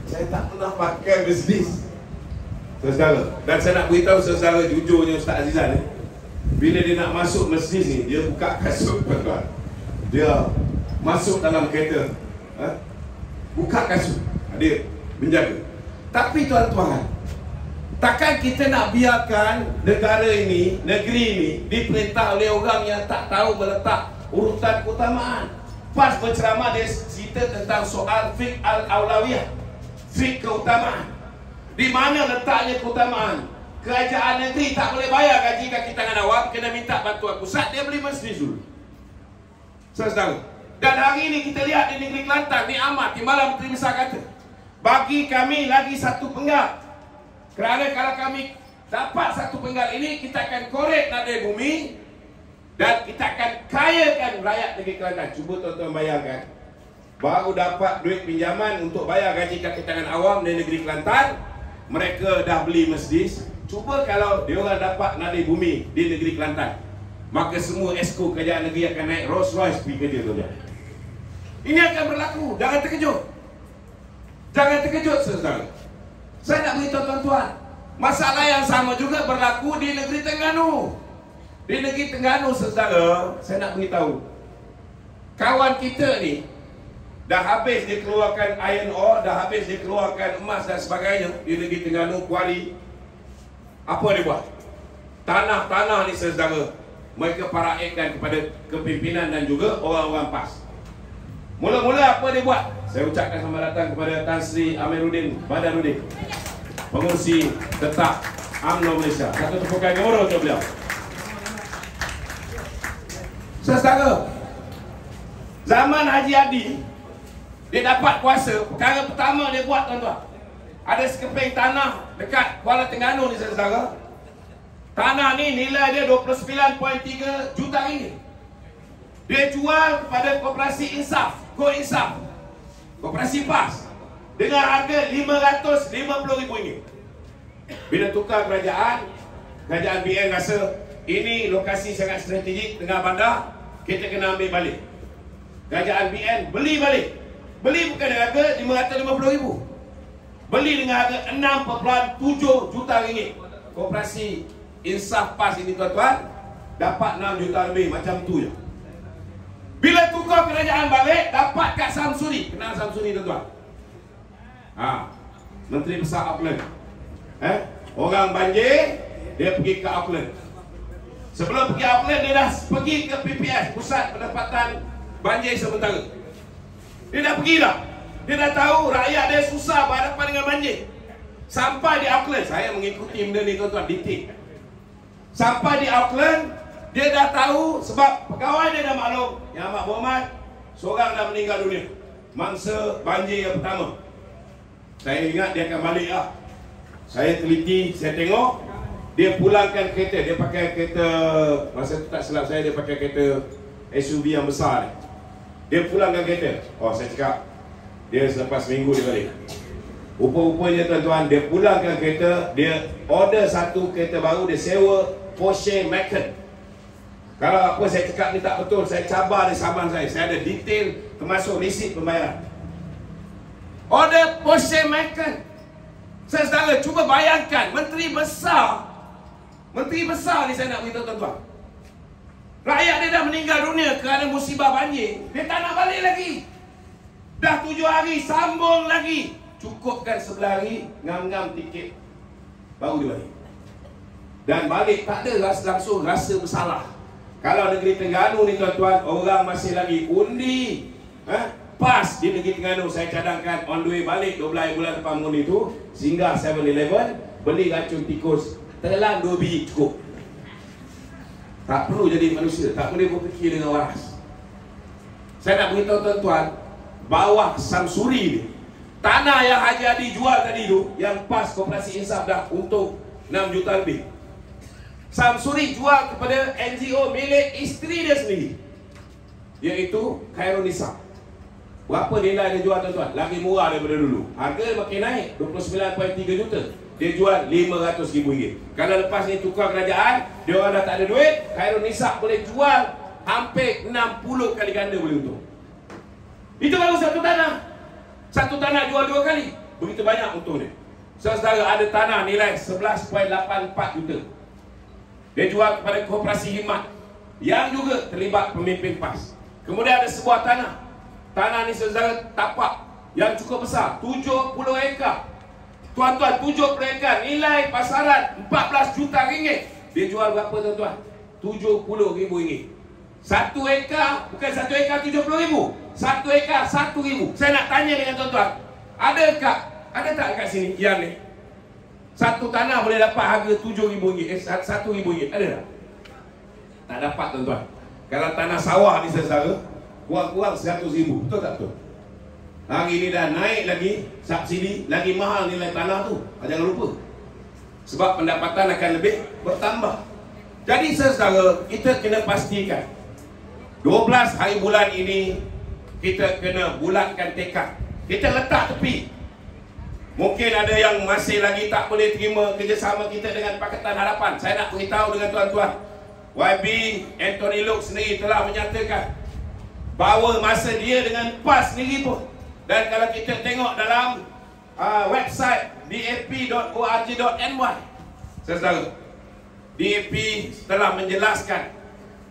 Saya tak pernah pakai bisnis. Saudara, dan saya nak beritahu saudara jujurnya Ustaz Azizan ni. Bila dia nak masuk masjid ni, dia buka kasut tuan-tuan. Dia masuk dalam kereta. Ha? Buka kasut. Dia menjaga. Tapi tuan-tuan, Takkan kita nak biarkan negara ini, negeri ini diperintah oleh orang yang tak tahu meletak urutan keutamaan. Pas berceramah dia cerita tentang soal fik al-aulawiyah. Fik keutamaan. Di mana letaknya keutamaan? Kerajaan negeri tak boleh bayar gaji kaki tangan awam, kena minta bantuan pusat, dia beli masjid dulu. Saudara, dan hari ini kita lihat di negeri Kelantan, ni amat, timbalan Menteri Besar kata, bagi kami lagi satu penggal kerana kalau kami dapat satu penggal ini, kita akan korek nadi bumi dan kita akan kayakan rakyat negeri Kelantan. Cuba tuan-tuan bayangkan. Baru dapat duit pinjaman untuk bayar gaji kaki tangan awam di negeri Kelantan. Mereka dah beli Mercedes. Cuba kalau dia orang dapat nadi bumi di negeri Kelantan. Maka semua esko kerajaan negeri akan naik Rolls Royce pergi kerja tuan-tuan. Ini akan berlaku. Jangan terkejut. Jangan terkejut saudara. Saya nak beritahu tuan-tuan Masalah yang sama juga berlaku di negeri Tengganu Di negeri Tengganu saudara Saya nak beritahu Kawan kita ni Dah habis dikeluarkan iron ore Dah habis dikeluarkan emas dan sebagainya Di negeri Tengganu, Kuali Apa dia buat? Tanah-tanah ni saudara Mereka paraikkan kepada kepimpinan dan juga orang-orang PAS Mula-mula apa dia buat? Saya ucapkan selamat datang kepada Tan Sri Amiruddin Badaruddin Pengurusi tetap UMNO Malaysia. Satu tepukan gemuruh untuk beliau. Saudara Zaman Haji Adi Dia dapat kuasa. Perkara pertama dia buat tuan-tuan Ada sekeping tanah dekat Kuala Tengganu ni saudara Tanah ni nilai dia 29.3 juta ringgit. Dia jual kepada koperasi Insaf Go Insaf Koperasi PAS. Dengan harga RM550,000 Bila tukar kerajaan Kerajaan BN rasa Ini lokasi sangat strategik Tengah bandar Kita kena ambil balik. Kerajaan BN beli balik. Beli bukan dengan harga RM550,000 Beli dengan harga 6.7 juta ringgit. Koperasi Insaf PAS ini tuan-tuan Dapat 6 juta lebih Macam tu je bila tukar kerajaan balik, dapat kat Samsuri. Kenal Samsuri tuan-tuan? Ha. Menteri Besar Auckland. Eh? Orang banjir, dia pergi ke Auckland. Sebelum pergi Auckland, dia dah pergi ke PPS, Pusat Pendapatan Banjir Sementara. Dia dah pergi dah. Dia dah tahu rakyat dia susah berhadapan dengan banjir. Sampai di Auckland, saya mengikuti benda ni tuan-tuan, detail. Sampai di Auckland, dia dah tahu sebab pegawai dia dah maklum. Yang Ahmad Muhammad, seorang dah meninggal dunia. Mangsa banjir yang pertama. Saya ingat dia akan balik lah. Saya teliti, saya tengok. Dia pulangkan kereta, dia pakai kereta, masa tu tak silap saya, dia pakai kereta SUV yang besar ni. Dia pulangkan kereta. Oh, saya cakap, dia selepas minggu dia balik. Rupa-rupanya tuan-tuan, dia pulangkan kereta, dia order satu kereta baru, dia sewa Porsche Macan. Kalau apa saya cakap ni tak betul, saya cabar di saman saya. Saya ada detail termasuk resit pembayaran. Order Porsche Macan. Saya saudara, cuba bayangkan, Menteri Besar, Menteri Besar ni saya nak beritahu tuan-tuan. Rakyat dia dah meninggal dunia kerana musibah banjir. Dia tak nak balik lagi. Dah tujuh hari, sambung lagi. Cukupkan sebelah hari, ngam-ngam tiket. Baru dia balik. Dan balik tak ada rasa langsung rasa bersalah. Kalau negeri Terengganu ni tuan-tuan, orang masih lagi undi. Ha? Pas di negeri Terengganu, saya cadangkan on the way balik 12 bulan depan mengundi tu, singgah 7-Eleven, beli racun tikus. Telan 2 biji cukup. Tak perlu jadi manusia, tak boleh berfikir dengan waras. Saya nak beritahu tuan-tuan, bawah Samsuri ni, tanah yang Haji Adi jual tadi tu, yang pas koperasi insaf dah untung 6 juta lebih. Samsuri jual kepada NGO milik isteri dia sendiri. Iaitu Khairul Nisa. Berapa nilai dia jual tuan-tuan? Lagi murah daripada dulu. Harga makin naik, 29.3 juta. Dia jual RM500,000. Kalau lepas ni tukar kerajaan, dia orang dah tak ada duit, Khairul Nisa boleh jual hampir 60 kali ganda boleh untung. Itu baru satu tanah. Satu tanah jual dua kali. Begitu banyak untung dia. Saudara ada tanah nilai 11.84 juta. Dia jual kepada koperasi khidmat yang juga terlibat pemimpin PAS. Kemudian ada sebuah tanah. Tanah ni saudara tapak yang cukup besar, 70 ekar. Tuan-tuan, 70 ekar nilai pasaran 14 juta ringgit. Dia jual berapa tuan-tuan? 70 ribu ringgit. Satu ekar, bukan satu ekar 70 ribu. Satu ekar 1 ribu. Saya nak tanya dengan tuan-tuan. Adakah, ada tak kat sini yang ni? Satu tanah boleh dapat harga RM7,000 eh, RM1,000 Ada tak? Tak dapat tuan-tuan. Kalau tanah sawah ni saudara Kurang-kurang RM100,000 Betul tak betul? Hari ni dah naik lagi Subsidi Lagi mahal nilai tanah tu. Jangan lupa. Sebab pendapatan akan lebih bertambah. Jadi saudara Kita kena pastikan 12 hari bulan ini Kita kena bulatkan tekad. Kita letak tepi Mungkin ada yang masih lagi tak boleh terima kerjasama kita dengan Pakatan Harapan. Saya nak beritahu dengan tuan-tuan. YB Anthony Luke sendiri telah menyatakan bahawa masa dia dengan PAS sendiri pun. Dan kalau kita tengok dalam uh, website dap.org.my Saudara, DAP telah menjelaskan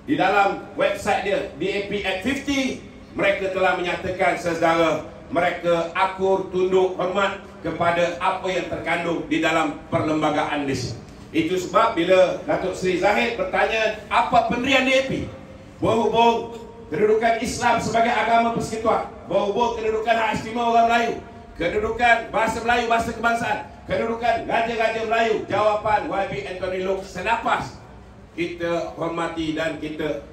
di dalam website dia DAP at 50 mereka telah menyatakan saudara mereka akur tunduk hormat kepada apa yang terkandung di dalam perlembagaan this. Itu sebab bila Datuk Seri Zahid bertanya apa pendirian DAP berhubung kedudukan Islam sebagai agama persekutuan, berhubung kedudukan hak istimewa orang Melayu, kedudukan bahasa Melayu, bahasa kebangsaan, kedudukan raja-raja Melayu, jawapan YB Anthony Luke senapas kita hormati dan kita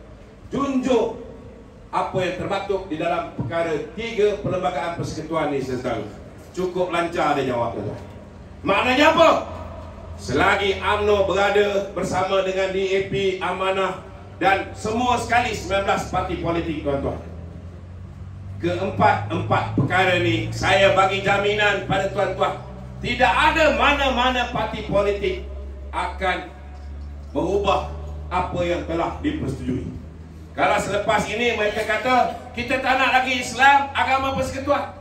junjung apa yang termaktub di dalam perkara tiga perlembagaan persekutuan ini sesuatu. Cukup lancar dia jawab tuan. Maknanya apa? Selagi AMNO berada bersama dengan DAP, Amanah dan semua sekali 19 parti politik tuan-tuan. Keempat-empat perkara ni saya bagi jaminan pada tuan-tuan. Tidak ada mana-mana parti politik akan berubah apa yang telah dipersetujui. Kalau selepas ini mereka kata kita tak nak lagi Islam agama persekutuan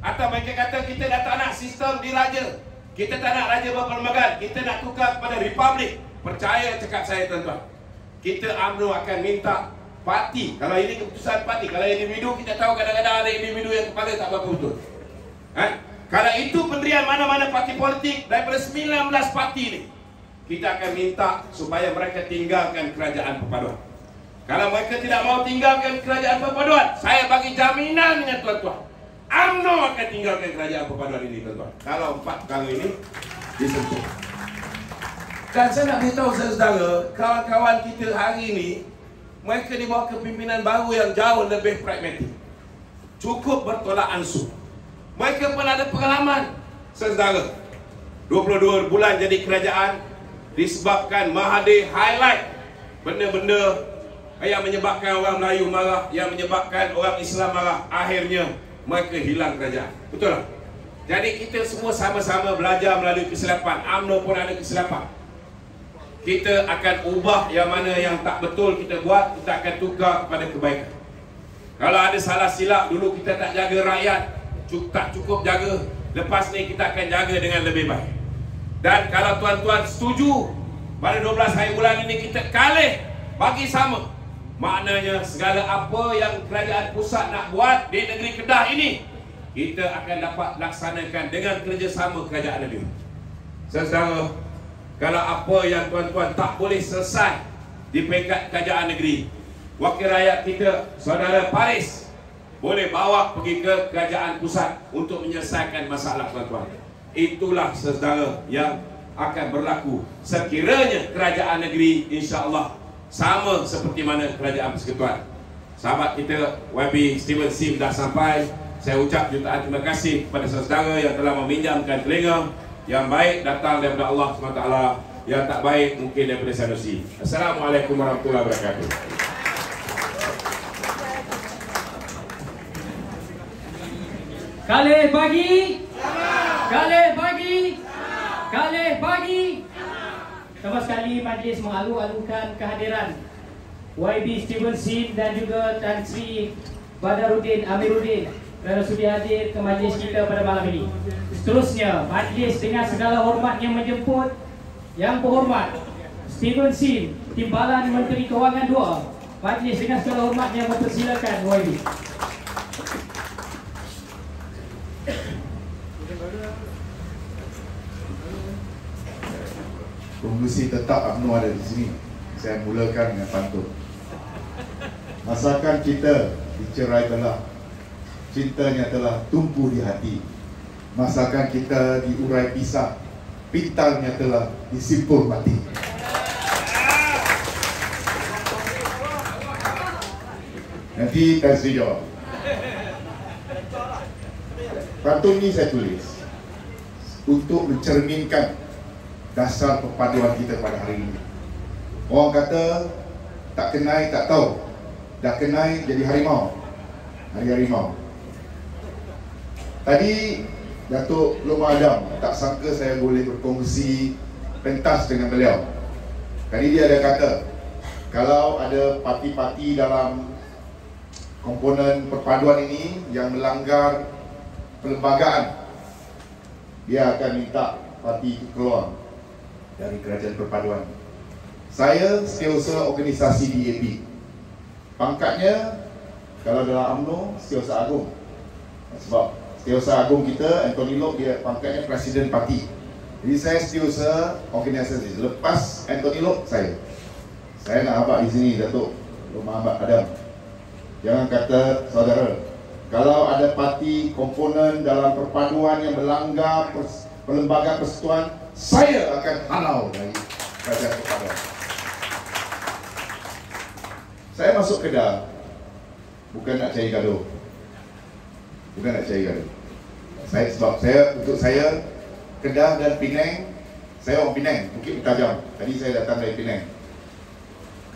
atau mereka kata kita dah tak nak sistem diraja kita tak nak raja berperlembagaan kita nak tukar kepada republik percaya cakap saya tuan-tuan. Kita UMNO akan minta parti. Kalau ini keputusan parti kalau individu kita tahu kadang-kadang ada individu yang kepala tak berapa betul. Ha? kalau itu pendirian mana-mana parti politik daripada 19 parti ini kita akan minta supaya mereka tinggalkan kerajaan perpaduan. Kalau mereka tidak mau tinggalkan kerajaan perpaduan, saya bagi jaminan dengan tuan-tuan. UMNO akan tinggalkan kerajaan perpaduan ini tuan-tuan. Kalau empat perkara ini disentuh. Dan saya nak beritahu saudara, kawan-kawan kita hari ini mereka di bawah kepimpinan baru yang jauh lebih pragmatik. Cukup bertolak ansur. Mereka pun ada pengalaman saudara. 22 bulan jadi kerajaan disebabkan Mahathir highlight benda-benda yang menyebabkan orang Melayu marah, yang menyebabkan orang Islam marah. Akhirnya mereka hilang kerajaan. Betul tak? Jadi kita semua sama-sama belajar melalui kesilapan. UMNO pun ada kesilapan. Kita akan ubah yang mana yang tak betul kita buat, kita akan tukar kepada kebaikan. Kalau ada salah silap dulu kita tak jaga rakyat, tak cukup jaga. Lepas ni kita akan jaga dengan lebih baik. Dan kalau tuan-tuan setuju, pada 12 hari bulan ini kita kalih bagi sama. Maknanya segala apa yang kerajaan pusat nak buat di negeri Kedah ini kita akan dapat laksanakan dengan kerjasama kerajaan negeri. Saudara, kalau apa yang tuan-tuan tak boleh selesai di peringkat kerajaan negeri, wakil rakyat kita, saudara Paris, boleh bawa pergi ke kerajaan pusat untuk menyelesaikan masalah tuan-tuan. Itulah saudara yang akan berlaku sekiranya kerajaan negeri insya-Allah sama seperti mana kerajaan persekutuan. Sahabat kita YB Steven Sim dah sampai. Saya ucap jutaan terima kasih kepada saudara yang telah meminjamkan telinga yang baik datang daripada Allah SWT yang tak baik mungkin daripada Sanusi. Assalamualaikum warahmatullahi wabarakatuh. Kali pagi. Kali pagi. Kali pagi. Sama sekali majlis mengalu-alukan kehadiran YB Steven Sim dan juga Tan Sri Badaruddin Amiruddin kerana sudi hadir ke majlis kita pada malam ini. Seterusnya, majlis dengan segala hormatnya menjemput yang berhormat Steven Sim, Timbalan Menteri Kewangan 2. Majlis dengan segala hormatnya mempersilakan YB. Pengurusi tetap UMNO ada di sini. Saya mulakan dengan pantun. Masakan kita dicerai telah. Cintanya telah tumpu di hati. Masakan kita diurai pisah Pintalnya telah disimpul mati. Nanti Sri jawab Pantun ni saya tulis Untuk mencerminkan dasar perpaduan kita pada hari ini. Orang kata tak kenai tak tahu. Dah kenai jadi harimau. Hari harimau. Tadi Datuk Loma Adam tak sangka saya boleh berkongsi pentas dengan beliau. Tadi dia ada kata kalau ada parti-parti dalam komponen perpaduan ini yang melanggar perlembagaan dia akan minta parti keluar dari Kerajaan Perpaduan. Saya setiausaha organisasi DAP. Pangkatnya kalau dalam UMNO setiausaha agung. Sebab setiausaha agung kita Anthony Lok dia pangkatnya presiden parti. Jadi saya setiausaha organisasi. Lepas Anthony Lok saya. Saya nak habaq di sini Datuk Lok Muhammad Adam. Jangan kata saudara kalau ada parti komponen dalam perpaduan yang melanggar perlembagaan persekutuan saya akan halau dari kerajaan kepada. Saya masuk Kedah bukan nak cari gaduh. Bukan nak cari gaduh. Saya sebab saya untuk saya Kedah dan Penang saya orang Penang, Bukit Bertajam. Tadi saya datang dari Penang.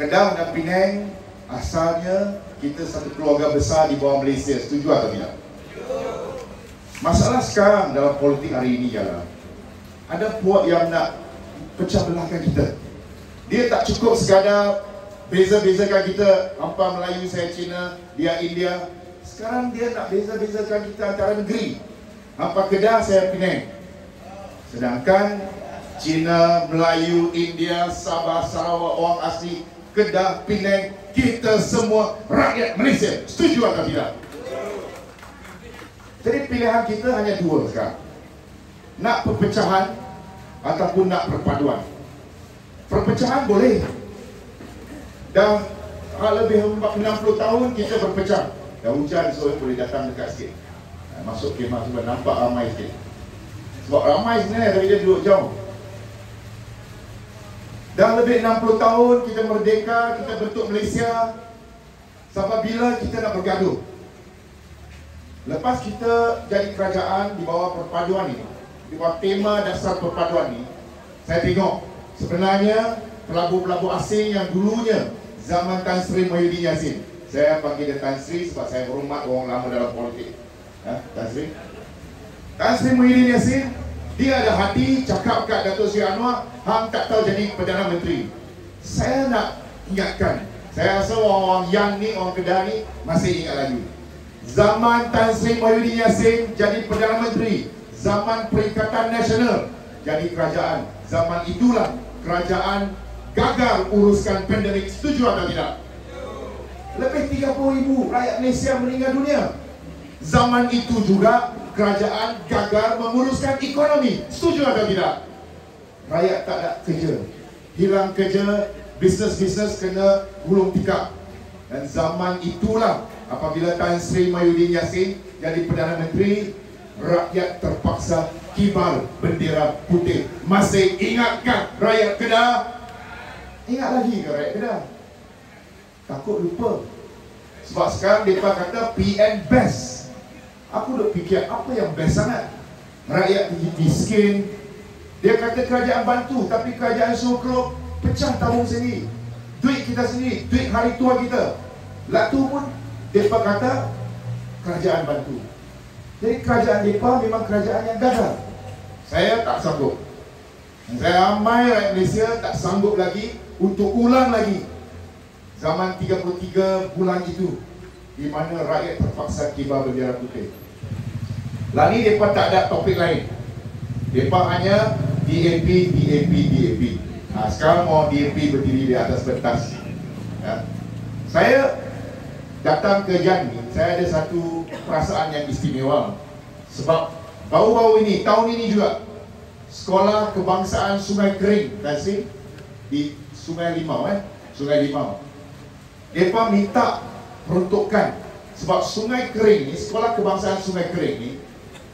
Kedah dan Penang asalnya kita satu keluarga besar di bawah Malaysia. Setuju atau tidak? Masalah sekarang dalam politik hari ini ialah ada puak yang nak pecah belahkan kita. Dia tak cukup sekadar beza-bezakan kita. Hampa Melayu, saya Cina, dia India. Sekarang dia nak beza-bezakan kita antara negeri. Hampa Kedah, saya Penang. Sedangkan Cina, Melayu, India, Sabah, Sarawak, orang asli, Kedah, Penang, kita semua rakyat Malaysia. Setuju atau tidak? Jadi pilihan kita hanya dua sekarang nak perpecahan ataupun nak perpaduan. Perpecahan boleh. Dah lebih 60 tahun kita berpecah. Dah hujan so boleh datang dekat sikit. Ha, masuk kemah sebab nampak ramai sikit. Sebab ramai sebenarnya tapi dia duduk jauh. Dah lebih 60 tahun kita merdeka, kita bentuk Malaysia. Sampai bila kita nak bergaduh? Lepas kita jadi kerajaan di bawah perpaduan ini, di bawah tema dasar perpaduan ini, saya tengok sebenarnya pelabuh-pelabuh asing yang dulunya zaman Tan Sri Muhyiddin Yassin. Saya panggil dia Tan Sri sebab saya hormat orang lama dalam politik. Ha, Tan Sri. Tan Sri Muhyiddin Yassin, dia ada hati cakap kat Datuk Seri Anwar, hang tak tahu jadi Perdana Menteri. Saya nak ingatkan, saya rasa orang-orang yang ni, orang Kedah ni masih ingat lagi. Zaman Tan Sri Muhyiddin Yassin jadi Perdana Menteri, zaman Perikatan Nasional jadi kerajaan. Zaman itulah kerajaan gagal uruskan pandemik. Setuju atau tidak? Lebih 30 ribu rakyat Malaysia meninggal dunia. Zaman itu juga kerajaan gagal menguruskan ekonomi. Setuju atau tidak? Rakyat tak ada kerja. Hilang kerja, bisnes-bisnes kena gulung tikar. Dan zaman itulah apabila Tan Sri Mahyudin Yassin jadi Perdana Menteri, rakyat terpaksa kibar bendera putih. Masih ingatkah rakyat Kedah? Ingat lagi ke rakyat Kedah? Takut lupa. Sebab sekarang mereka kata PN best. Aku duk fikir apa yang best sangat. Rakyat miskin. Dia kata kerajaan bantu tapi kerajaan suruh pecah tabung sendiri. Duit kita sendiri, duit hari tua kita. Latu pun mereka kata kerajaan bantu. Jadi kerajaan mereka memang kerajaan yang gagal. Saya tak sanggup. Saya ramai rakyat Malaysia tak sanggup lagi untuk ulang lagi zaman 33 bulan itu di mana rakyat terpaksa kibar bendera putih. Lani mereka tak ada topik lain. Mereka hanya DAP, DAP, DAP. Ha, sekarang mau DAP berdiri di atas pentas. Ya. Saya datang ke Jan saya ada satu perasaan yang istimewa. Sebab baru-baru ini, tahun ini juga, Sekolah Kebangsaan Sungai Kering, Tansi, di Sungai Limau, eh? Sungai Limau. Mereka minta peruntukan sebab Sungai Kering ni, Sekolah Kebangsaan Sungai Kering ni,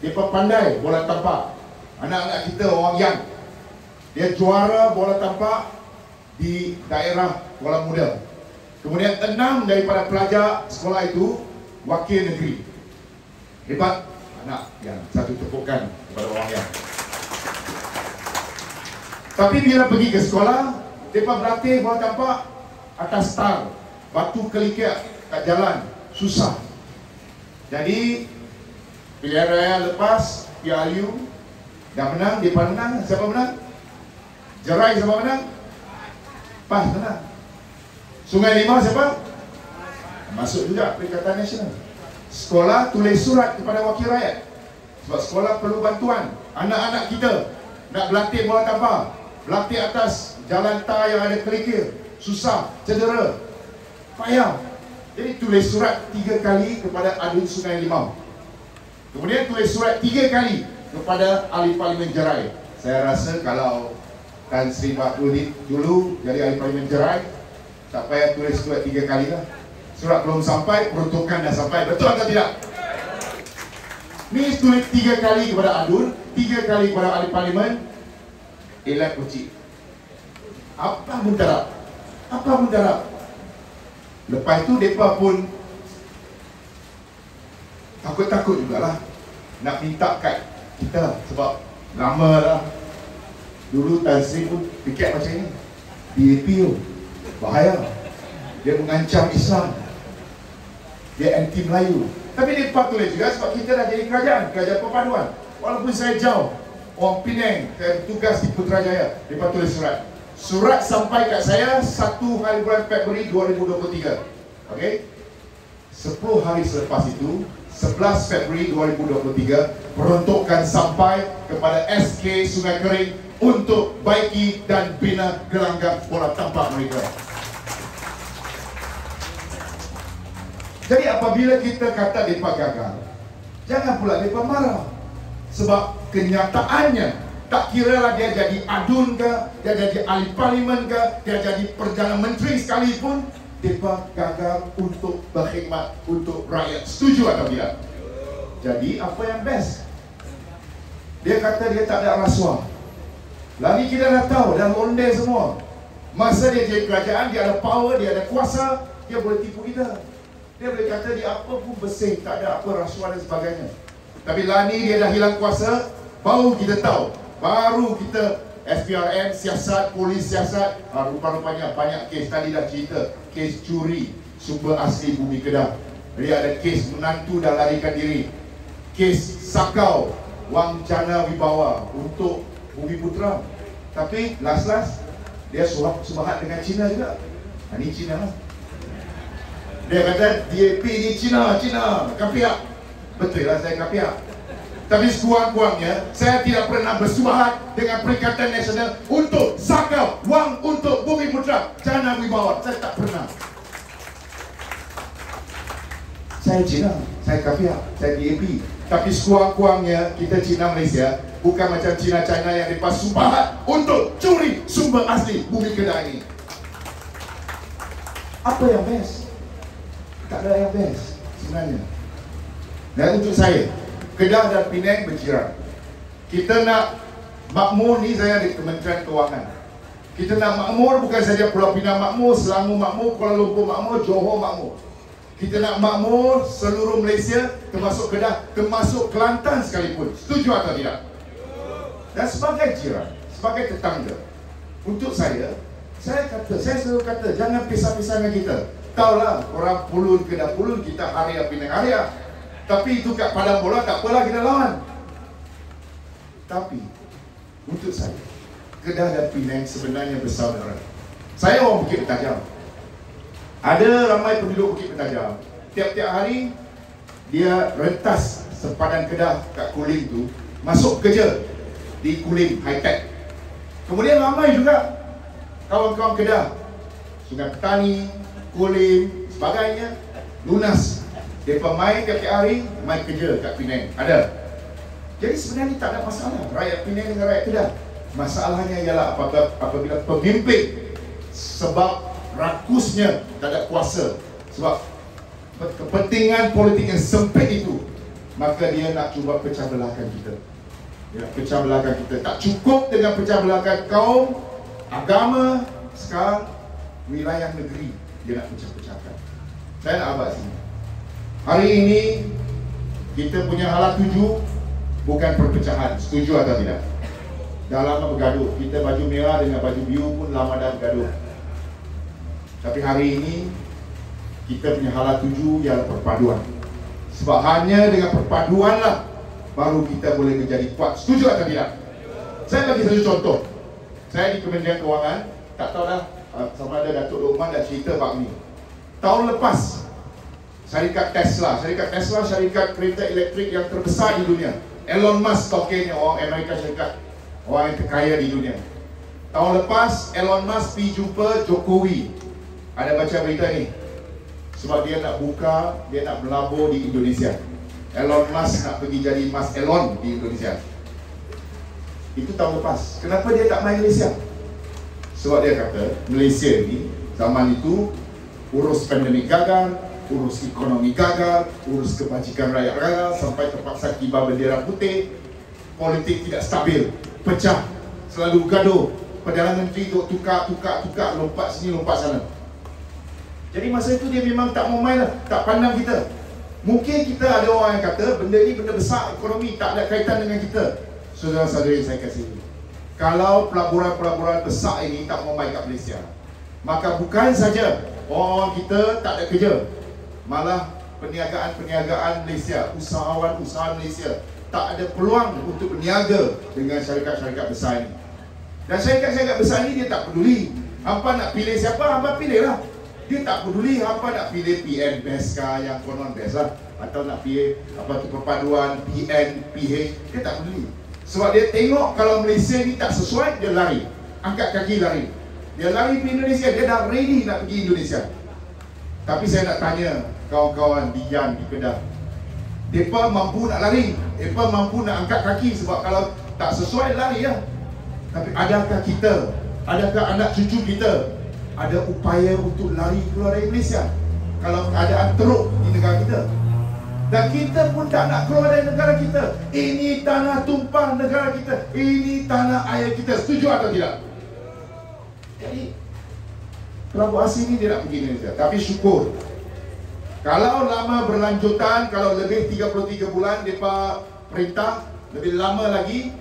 mereka pandai bola tapak. Anak-anak kita orang yang dia juara bola tapak di daerah Kuala Muda. Kemudian enam daripada pelajar sekolah itu wakil negeri. Hebat anak yang satu tepukan kepada orang yang. Tapi bila pergi ke sekolah, mereka berlatih bola tapak atas tar, batu kelikat kat jalan, susah. Jadi, pilihan raya lepas, PRU dah menang, dia menang, siapa menang? Jerai siapa menang? Pas menang. Sungai Lima siapa? Masuk juga Perikatan Nasional. Sekolah tulis surat kepada wakil rakyat. Sebab sekolah perlu bantuan. Anak-anak kita nak berlatih bola tampar. Berlatih atas jalan tar yang ada kerikil. Susah, cedera. Payah. Jadi tulis surat tiga kali kepada Adun Sungai Limau. Kemudian tulis surat tiga kali kepada ahli parlimen Jerai. Saya rasa kalau Tan Sri Bakudin dulu jadi ahli parlimen Jerai, tak payah tulis surat tiga kali lah. Surat belum sampai, peruntukan dah sampai. Betul atau tidak? Ni tulis tiga kali kepada Adun, tiga kali kepada ahli parlimen, elak kucing. Apa mudarat? Apa mudarat? Lepas tu mereka pun takut-takut jugalah nak minta kad kita sebab lama lah dulu Tan Sri pun fikir macam ni DAP tu bahaya dia mengancam Islam dia anti Melayu. Tapi dia tulis juga sebab kita dah jadi kerajaan kerajaan perpaduan. Walaupun saya jauh orang Penang saya bertugas di Putrajaya dia tulis surat. Surat sampai kat saya 1 hari bulan Februari 2023 ok 10 hari selepas itu 11 Februari 2023 peruntukan sampai kepada SK Sungai Kering untuk baiki dan bina gelanggang bola tampar mereka. Jadi apabila kita kata mereka gagal, jangan pula mereka marah. Sebab kenyataannya, tak kira lah dia jadi adun ke, dia jadi ahli parlimen ke, dia jadi Perdana Menteri sekalipun, mereka gagal untuk berkhidmat untuk rakyat. Setuju atau tidak? Jadi apa yang best? Dia kata dia tak ada rasuah. Lagi kita dah tahu, dah londe semua. Masa dia jadi kerajaan, dia ada power, dia ada kuasa, dia boleh tipu kita. Dia boleh kata dia apa pun bersih, tak ada apa rasuah dan sebagainya. Tapi Lani dia dah hilang kuasa, baru kita tahu. Baru kita SPRM, siasat, polis siasat, rupa-rupanya banyak kes tadi dah cerita. Kes curi sumber asli bumi Kedah. Jadi ada kes menantu dah larikan diri. Kes sakau wang cana wibawa untuk bumi putra. Tapi last-last dia suap sebahat dengan Cina juga. Ini Cina lah. Dia kata DAP ni Cina, Cina, kapiak. Betul lah saya kapiak. Tapi sekurang-kurangnya saya tidak pernah bersubahat dengan Perikatan Nasional untuk sakau wang untuk bumi putra Cana Wibawa. Saya tak pernah. Saya Cina, saya kapiak, saya DAP. Tapi sekurang-kurangnya kita Cina Malaysia bukan macam Cina China yang lepas subahat untuk curi sumber asli bumi Kedah ini. Apa yang best? Tak ada yang best sebenarnya. Dan untuk saya, Kedah dan Penang berjiran. Kita nak makmur ni saya di Kementerian Kewangan. Kita nak makmur bukan saja Pulau Pinang makmur, Selangor makmur, Kuala Lumpur makmur, Johor makmur. Kita nak makmur seluruh Malaysia termasuk Kedah, termasuk Kelantan sekalipun. Setuju atau tidak? Dan sebagai jiran, sebagai tetangga, untuk saya, saya kata, saya selalu kata, jangan pisah-pisah dengan kita. Taulah orang pulun kena pulun, kita hari Pinang hari tapi itu kat padang bola tak apalah kita lawan. Tapi untuk saya Kedah dan Penang sebenarnya bersaudara. Saya orang Bukit Pentajam. Ada ramai penduduk Bukit Pentajam. Tiap-tiap hari dia rentas sepadan Kedah kat Kulim tu masuk kerja di Kulim High Tech. Kemudian ramai juga kawan-kawan Kedah Sungai Petani, Kulim, sebagainya lunas Mereka main tiap-tiap hari, main kerja kat Penang. Ada. Jadi sebenarnya tak ada masalah. Rakyat Penang dengan rakyat Kedah. Masalahnya ialah apabila, apabila pemimpin sebab rakusnya tak ada kuasa. Sebab kepentingan politik yang sempit itu, maka dia nak cuba pecah belahkan kita. Nak pecah belahkan kita. Tak cukup dengan pecah belahkan kaum, agama, sekarang wilayah negeri dia nak pecah-pecahkan. Saya nak abad sini. Hari ini kita punya halat tuju bukan perpecahan. Setuju atau tidak? Dah lama bergaduh. Kita baju merah dengan baju biru pun lama dah bergaduh. Tapi hari ini kita punya halat tuju ialah perpaduan. Sebab hanya dengan perpaduan lah baru kita boleh menjadi kuat. Setuju atau tidak? Saya bagi satu contoh. Saya di Kementerian Kewangan, tak tahu dah sama ada Datuk Luqman dah cerita bab ni. Tahun lepas syarikat Tesla. Syarikat Tesla syarikat kereta elektrik yang terbesar di dunia. Elon Musk tokenya orang Amerika Syarikat. Orang yang terkaya di dunia. Tahun lepas Elon Musk pergi jumpa Jokowi. Ada baca berita ni. Sebab dia nak buka, dia nak melabur di Indonesia. Elon Musk nak pergi jadi Mas Elon di Indonesia. Itu tahun lepas. Kenapa dia tak main Malaysia? Sebab dia kata Malaysia ni zaman itu urus pandemik gagal, urus ekonomi gagal, urus kebajikan rakyat gagal sampai terpaksa kibar bendera putih, politik tidak stabil, pecah, selalu gaduh, Perdana Menteri duk tukar, tukar, tukar, lompat sini, lompat sana. Jadi masa itu dia memang tak mau main lah, tak pandang kita. Mungkin kita ada orang yang kata benda ni benda besar ekonomi tak ada kaitan dengan kita. Saudara-saudari saya kasih ini. Kalau pelaburan-pelaburan besar ini tak mau main kat Malaysia, maka bukan saja orang kita tak ada kerja, malah perniagaan-perniagaan Malaysia, usahawan-usahawan Malaysia tak ada peluang untuk berniaga dengan syarikat-syarikat besar ini. Dan syarikat-syarikat besar ini dia tak peduli. Hampa nak pilih siapa, hampa pilihlah. Dia tak peduli hampa nak pilih PN best kah yang konon best lah. Atau nak pilih apa tu perpaduan PN, PH. Dia tak peduli. Sebab dia tengok kalau Malaysia ni tak sesuai, dia lari. Angkat kaki lari. Dia lari pergi Indonesia, dia dah ready nak pergi Indonesia. Tapi saya nak tanya kawan-kawan di Yan di Kedah. Mereka mampu nak lari. Mereka mampu nak angkat kaki sebab kalau tak sesuai lari ya. Tapi adakah kita, adakah anak cucu kita ada upaya untuk lari keluar dari Malaysia? Kalau keadaan teruk di negara kita. Dan kita pun tak nak keluar dari negara kita. Ini tanah tumpah negara kita. Ini tanah air kita. Setuju atau tidak? Jadi, kelompok asing ini nak pergi Indonesia. Tapi syukur. Kalau lama berlanjutan, kalau lebih 33 bulan, mereka perintah, lebih lama lagi,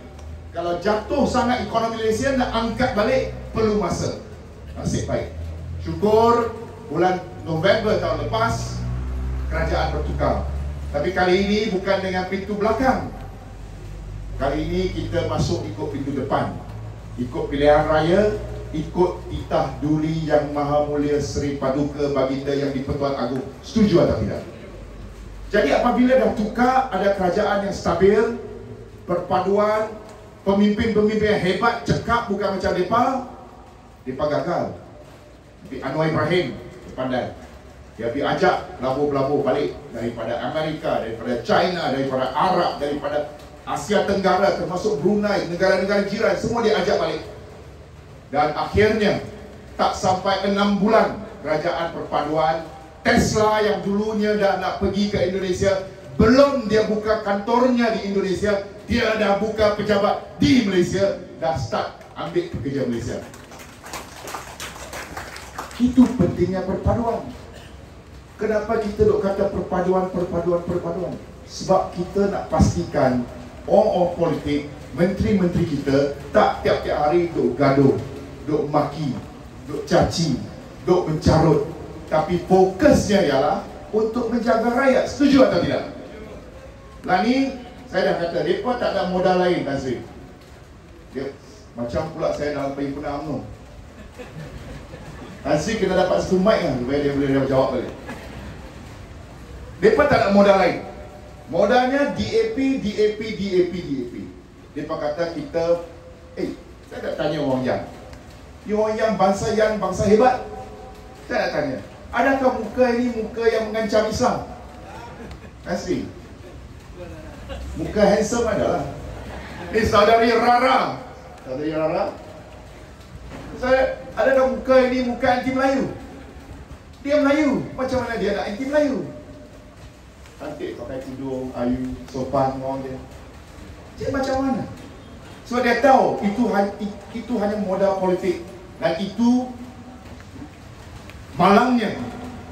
kalau jatuh sangat ekonomi Malaysia, nak angkat balik, perlu masa. Nasib baik. Syukur, bulan November tahun lepas, kerajaan bertukar. Tapi kali ini bukan dengan pintu belakang. Kali ini kita masuk ikut pintu depan. Ikut pilihan raya, ikut titah duli yang maha mulia Seri Paduka Baginda yang di-Pertuan Agong. Setuju atau tidak? Jadi apabila dah tukar ada kerajaan yang stabil, perpaduan, pemimpin-pemimpin yang hebat cekap bukan macam depa, depa gagal. Tapi Anwar Ibrahim pandai. Dia pergi ajak pelabur-pelabur balik daripada Amerika, daripada China, daripada Arab, daripada Asia Tenggara termasuk Brunei, negara-negara jiran semua dia ajak balik. Dan akhirnya tak sampai enam bulan kerajaan perpaduan Tesla yang dulunya dah nak pergi ke Indonesia belum dia buka kantornya di Indonesia dia dah buka pejabat di Malaysia dah start ambil pekerja Malaysia itu pentingnya perpaduan Kenapa kita duk kata perpaduan, perpaduan, perpaduan? Sebab kita nak pastikan orang-orang politik, menteri-menteri kita tak tiap-tiap hari duk gaduh, duk maki, duk caci, duk mencarut. Tapi fokusnya ialah untuk menjaga rakyat. Setuju atau tidak? Lah ni, saya dah kata, mereka tak ada modal lain, Tan Sri. Dia, macam pula saya dalam perhimpunan UMNO. Tan Sri kena dapat satu mic lah, supaya dia boleh jawab balik. Mereka tak ada modal lain. Modalnya DAP, DAP, DAP, DAP. Mereka kata kita, eh, saya tak tanya orang yang. Ini orang yang bangsa yang bangsa hebat. Saya nak tanya. Adakah muka ini muka yang mengancam Islam? Asli. Muka handsome adalah. Ini saudari Rara. Saudari Rara. Saya, adakah muka ini muka anti Melayu? Dia Melayu. Macam mana dia nak anti Melayu? Cantik pakai tudung ayu sopan orang dia. Dia macam mana? Sebab dia tahu itu itu hanya modal politik. Dan itu malangnya.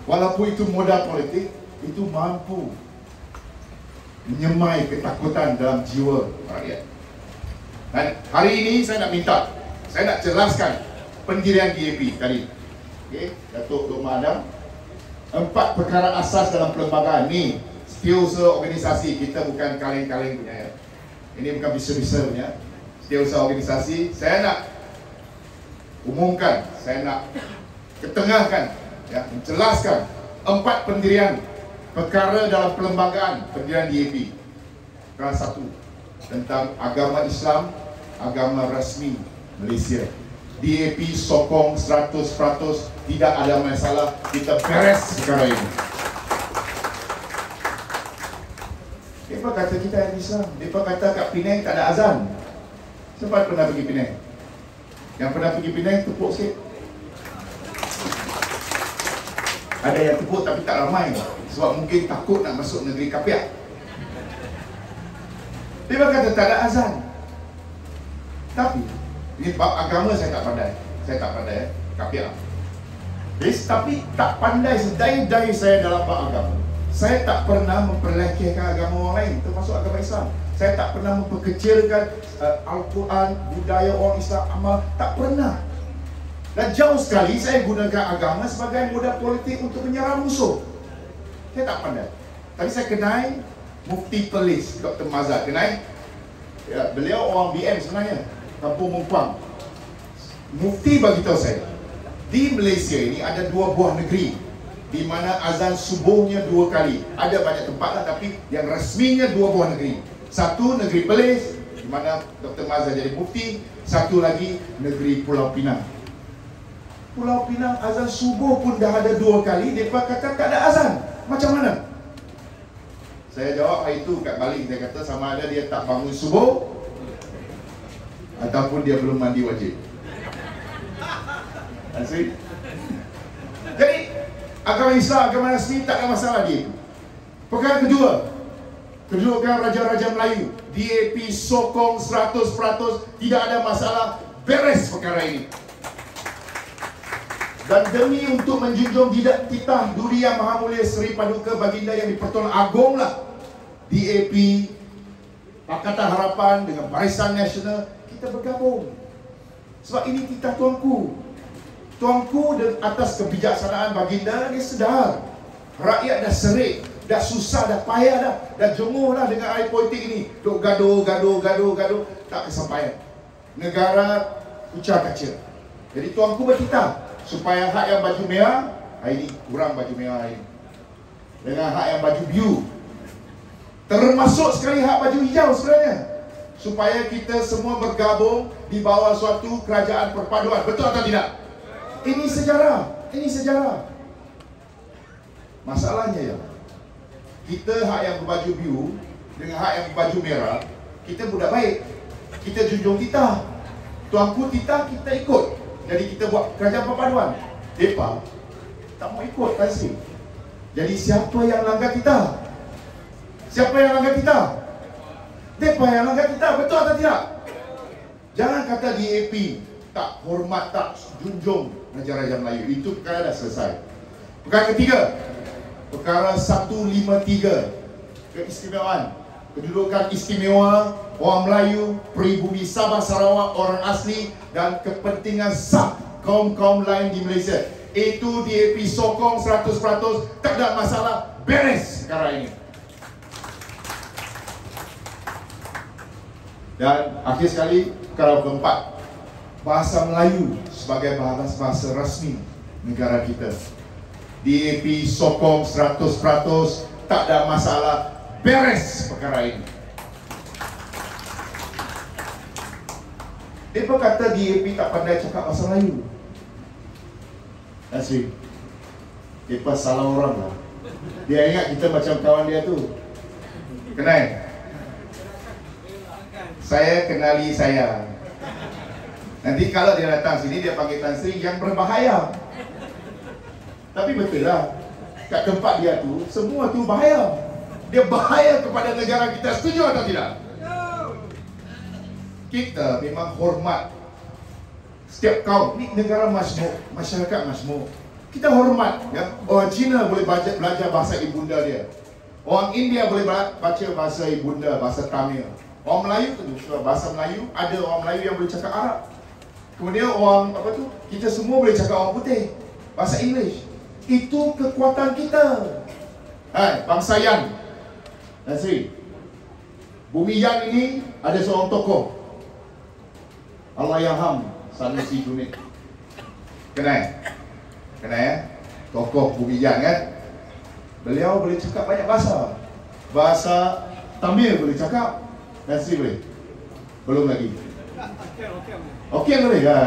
Walaupun itu modal politik itu mampu menyemai ketakutan dalam jiwa rakyat. Dan hari ini saya nak minta saya nak jelaskan pendirian DAP tadi. Okay, Datuk Dr. Adam empat perkara asas dalam perlembagaan ni setiausaha organisasi kita bukan kaleng-kaleng punya ya. Ini bukan bisa-bisa punya. Setiausaha organisasi saya nak umumkan, saya nak ketengahkan ya, menjelaskan empat pendirian perkara dalam perlembagaan pendirian DAP. Perkara satu tentang agama Islam, agama rasmi Malaysia. DAP sokong 100% tidak ada masalah kita beres sekarang ini. Mereka kata kita yang Islam. Mereka kata kat Penang tak ada azan. Siapa pernah pergi Penang? Yang pernah pergi Penang tepuk sikit. Ada yang tepuk tapi tak ramai. Sebab mungkin takut nak masuk negeri kapiak. Mereka kata tak ada azan. Tapi Ini bab agama saya tak pandai. Saya tak pandai kapiak. Yes, tapi tak pandai sedai-dai saya dalam bab agama saya tak pernah memperlekehkan agama orang lain termasuk agama Islam. Saya tak pernah memperkecilkan uh, Al-Quran, budaya orang Islam amal. Tak pernah. Dan jauh sekali saya gunakan agama sebagai modal politik untuk menyerang musuh. Saya tak pandai. Tapi saya kenal Mufti Pelis Dr. Mazat kenal ya, beliau orang BM sebenarnya Kampung Mumpang Mufti bagi tahu saya di Malaysia ini ada dua buah negeri di mana azan subuhnya dua kali. Ada banyak tempat lah tapi yang resminya dua buah negeri. Satu negeri Perlis di mana Dr. Mazhar jadi mufti, satu lagi negeri Pulau Pinang. Pulau Pinang azan subuh pun dah ada dua kali, mereka kata tak ada azan. Macam mana? Saya jawab hari itu kat Bali, saya kata sama ada dia tak bangun subuh ataupun dia belum mandi wajib. Asik? Jadi agama Islam, agama rasmi tak ada masalah dia Perkara kedua, kedudukan Raja-Raja Melayu. DAP sokong 100%, tidak ada masalah, beres perkara ini. Dan demi untuk menjunjung tidak titah Duri Yang Maha Mulia Seri Paduka Baginda yang dipertolong agunglah DAP Pakatan Harapan dengan Barisan Nasional kita bergabung. Sebab ini titah tuanku. Tuanku dan atas kebijaksanaan baginda dia sedar. Rakyat dah serik, dah susah, dah payah dah, dah jenguk lah dengan air politik ini. Duk gaduh, gaduh, gaduh, gaduh, tak kesampaian. Negara kucar kaca. Jadi tuanku bertitah supaya hak yang baju merah, hari ini kurang baju merah hari ini. Dengan hak yang baju biru, Termasuk sekali hak baju hijau sebenarnya Supaya kita semua bergabung Di bawah suatu kerajaan perpaduan Betul atau tidak? Ini sejarah Ini sejarah. Masalahnya ya Kita hak yang berbaju biru Dengan hak yang berbaju merah Kita budak baik. Kita junjung kita Tuanku kita kita ikut. Jadi kita buat kerajaan perpaduan. Depa Tak mau ikut kasih Jadi siapa yang langgar kita? Siapa yang langgar kita? Mereka yang langgar kita, betul atau tidak? Jangan kata DAP tak hormat, tak junjung Raja-Raja Melayu. Itu perkara dah selesai. Perkara ketiga, perkara 153 keistimewaan. Kedudukan istimewa orang Melayu, peribumi Sabah Sarawak, orang asli dan kepentingan sah kaum-kaum lain di Malaysia. Itu DAP sokong 100%, tak ada masalah, beres sekarang ini. Dan akhir sekali perkara keempat Bahasa Melayu sebagai bahasa, rasmi negara kita. DAP sokong 100% tak ada masalah beres perkara ini. Mereka kata DAP tak pandai cakap bahasa Melayu. Asri Mereka salah orang lah. Dia ingat kita macam kawan dia tu. Kenal? saya kenali saya. Nanti kalau dia datang sini dia panggil Tan Sri yang berbahaya. Tapi betul lah. Kat tempat dia tu semua tu bahaya. Dia bahaya kepada negara kita. Setuju atau tidak? Kita memang hormat setiap kaum. Ini negara masmuk, masyarakat masmuk. Kita hormat ya. Orang Cina boleh baca, belajar bahasa ibunda dia. Orang India boleh baca bahasa ibunda, bahasa Tamil. Orang Melayu tu bahasa Melayu, ada orang Melayu yang boleh cakap Arab. Kemudian orang apa tu? Kita semua boleh cakap orang putih. Bahasa English. Itu kekuatan kita. Hai, bangsa Yan. Nasri. Bumi Yan ini ada seorang tokoh. Allah Yaham Sanusi Junid. Kenal? Kenal ya? Tokoh Bumi Yan kan? Beliau boleh cakap banyak bahasa. Bahasa Tamil boleh cakap, Nasi boleh? Belum lagi. Okey boleh ya.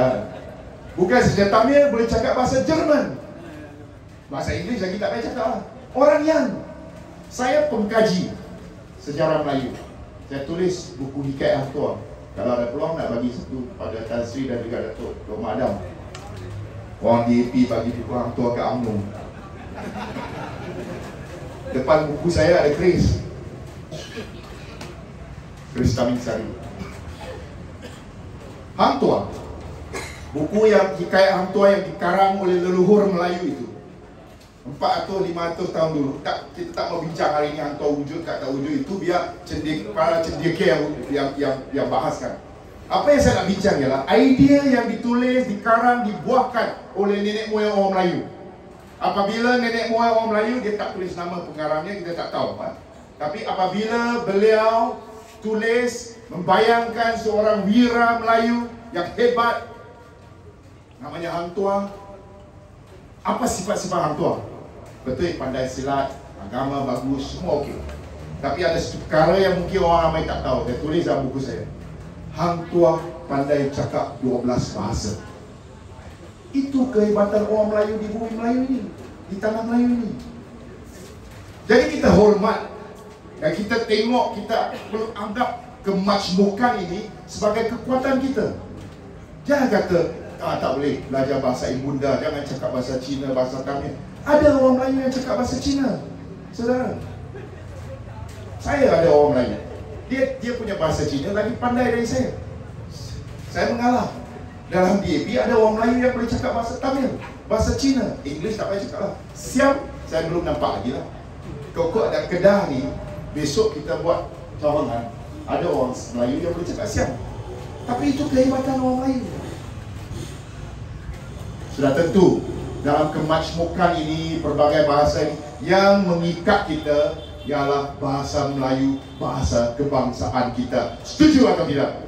Bukan saja Tamil boleh cakap bahasa Jerman. Bahasa Inggeris lagi tak payah cakap. Orang yang saya pengkaji sejarah Melayu. Saya tulis buku hikayat Haftua. Kalau ada peluang nak bagi satu pada Tan Sri dan juga Datuk Roma Adam. Orang DAP bagi buku Haftua ke UMNO. Depan buku saya ada Chris. Kristamin Sari Hang Tua Buku yang hikayat Hang Tua yang dikarang oleh leluhur Melayu itu. 400 500 tahun dulu. Tak, Kita tak mau bincang hari ini Hang Tua wujud tak tak wujud. Itu Biar cendik, para cendekia yang, yang, yang, yang bahaskan Apa yang saya nak bincang ialah Idea yang ditulis, dikarang, dibuahkan oleh nenek moyang orang Melayu. Apabila nenek moyang orang Melayu Dia tak tulis nama pengarangnya, kita tak tahu ha? Tapi apabila beliau tulis membayangkan seorang wira Melayu yang hebat namanya Hang Tua apa sifat-sifat Hang Tua betul pandai silat agama bagus semua okey. Tapi ada satu perkara yang mungkin orang ramai tak tahu. Saya tulis dalam buku saya. Hang Tua pandai cakap 12 bahasa. Itu kehebatan orang Melayu di bumi Melayu ini di tanah Melayu ini jadi kita hormat dan kita tengok, kita perlu anggap kemajmukan ini sebagai kekuatan kita. Jangan kata, ah, tak boleh belajar bahasa ibunda, jangan cakap bahasa Cina, bahasa Tamil. Ada orang Melayu yang cakap bahasa Cina. Saudara, Saya ada orang Melayu. Dia dia punya bahasa Cina lagi pandai dari saya. Saya mengalah. Dalam DAP ada orang Melayu yang boleh cakap bahasa Tamil, bahasa Cina, English tak payah cakap lah. Siam, saya belum nampak lagi lah. Kau ada Kedah ni, besok kita buat cawangan, ada orang Melayu yang boleh cakap Siam. Tapi itu kehebatan orang Melayu. Sudah tentu, dalam kemajmukan ini, pelbagai bahasa yang mengikat kita ialah bahasa Melayu, bahasa kebangsaan kita. Setuju atau tidak?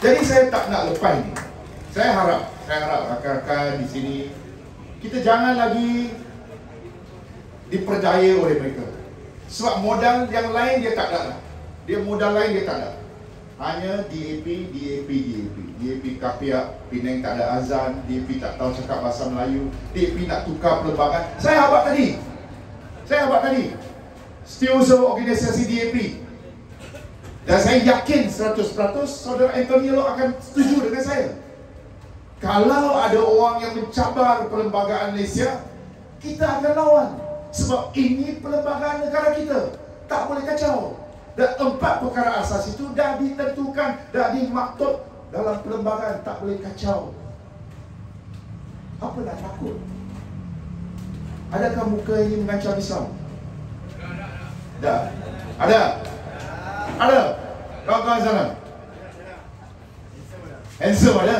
Jadi saya tak nak lepas ini. Saya harap, saya harap rakan-rakan di sini kita jangan lagi dipercaya oleh mereka. Sebab modal yang lain dia tak ada. Dia modal lain dia tak ada. Hanya DAP, DAP, DAP. DAP kapiak, Penang tak ada azan, DAP tak tahu cakap bahasa Melayu, DAP nak tukar perlembagaan. Saya abad tadi. Saya abad tadi. Setiausaha organisasi DAP. Dan saya yakin 100% saudara Anthony Yellow akan setuju dengan saya. Kalau ada orang yang mencabar perlembagaan Malaysia, kita akan lawan. Sebab ini perlembagaan negara kita. Tak boleh kacau. Dan empat perkara asas itu dah ditentukan, dah dimaktub dalam perlembagaan. Tak boleh kacau. Apa nak takut? Adakah muka ini mengancam Islam? Dah. Ada. Ada. Kawan-kawan sana. Handsome ada.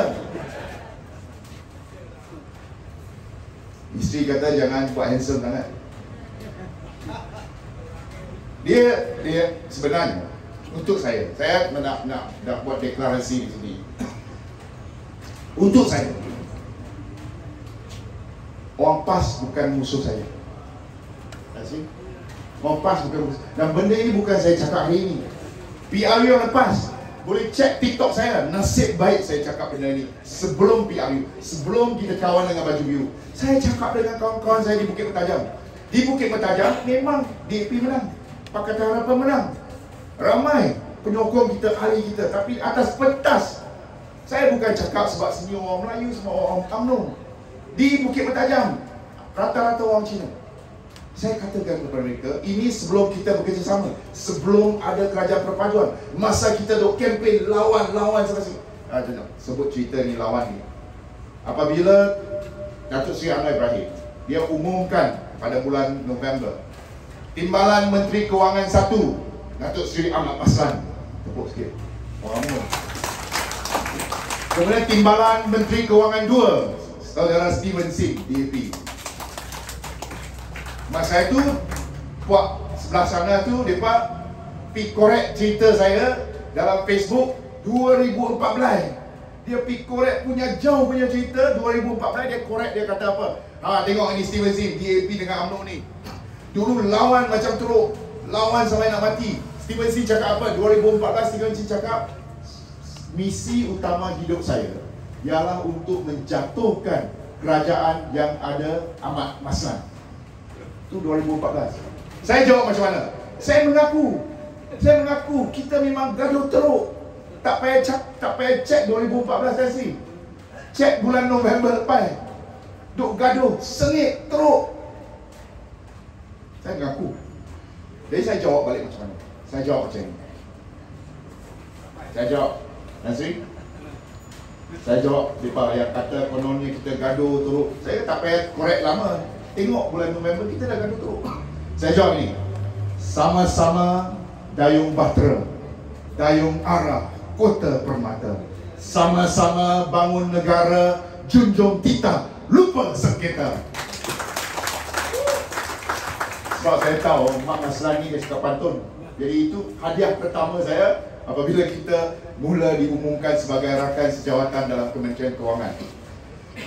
Isteri kata jangan buat handsome sangat. Dia dia sebenarnya untuk saya, saya nak nak nak buat deklarasi di sini. Untuk saya. Orang PAS bukan musuh saya. Kasih. Orang PAS bukan musuh. Dan benda ini bukan saya cakap hari ini. PRU yang lepas boleh cek TikTok saya nasib baik saya cakap benda ini sebelum PRU sebelum kita kawan dengan baju biru saya cakap dengan kawan-kawan saya di Bukit Mertajam di Bukit Mertajam memang DAP menang Pakatan Harapan menang. Ramai penyokong kita ahli kita tapi atas pentas. Saya bukan cakap sebab sini orang Melayu semua orang UMNO di Bukit Mertajam rata-rata orang Cina. Saya katakan kepada mereka, ini sebelum kita bekerjasama, sebelum ada kerajaan perpaduan, masa kita duk kempen lawan-lawan sini. Ah, sebut cerita ni lawan ni. Apabila Datuk Seri Anwar Ibrahim, dia umumkan pada bulan November, Timbalan Menteri Kewangan 1, Datuk Seri Ahmad Paslan. Tepuk sikit. Orang Kemudian Timbalan Menteri Kewangan 2, Saudara Steven Sim, DAP. Masa itu Puak sebelah sana tu Mereka Pergi korek cerita saya Dalam Facebook 2014 Dia pergi korek punya jauh punya cerita 2014 dia korek dia kata apa Ha tengok ini Steven Sim DAP dengan UMNO ni Dulu lawan macam teruk Lawan sampai nak mati Steven Sim cakap apa 2014 Steven Sim cakap Misi utama hidup saya Ialah untuk menjatuhkan Kerajaan yang ada Ahmad Maslan itu 2014. Saya jawab macam mana? Saya mengaku. Saya mengaku kita memang gaduh teruk. Tak payah cek, tak payah cek 2014 saya sih. Cek bulan November lepas. Duk gaduh, sengit, teruk. Saya mengaku. Jadi saya jawab balik macam mana? Saya jawab macam ni. Saya jawab. Nasri? Saya jawab Mereka yang kata kononnya kita gaduh teruk Saya tak payah korek lama Tengok bulan November kita dah gaduh teruk. Saya jawab ni. Sama-sama dayung bahtera, dayung arah, kota permata. Sama-sama bangun negara, junjung tita, lupa sengketa. Sebab saya tahu Mak Nasrani dia suka pantun. Jadi itu hadiah pertama saya apabila kita mula diumumkan sebagai rakan sejawatan dalam Kementerian Kewangan.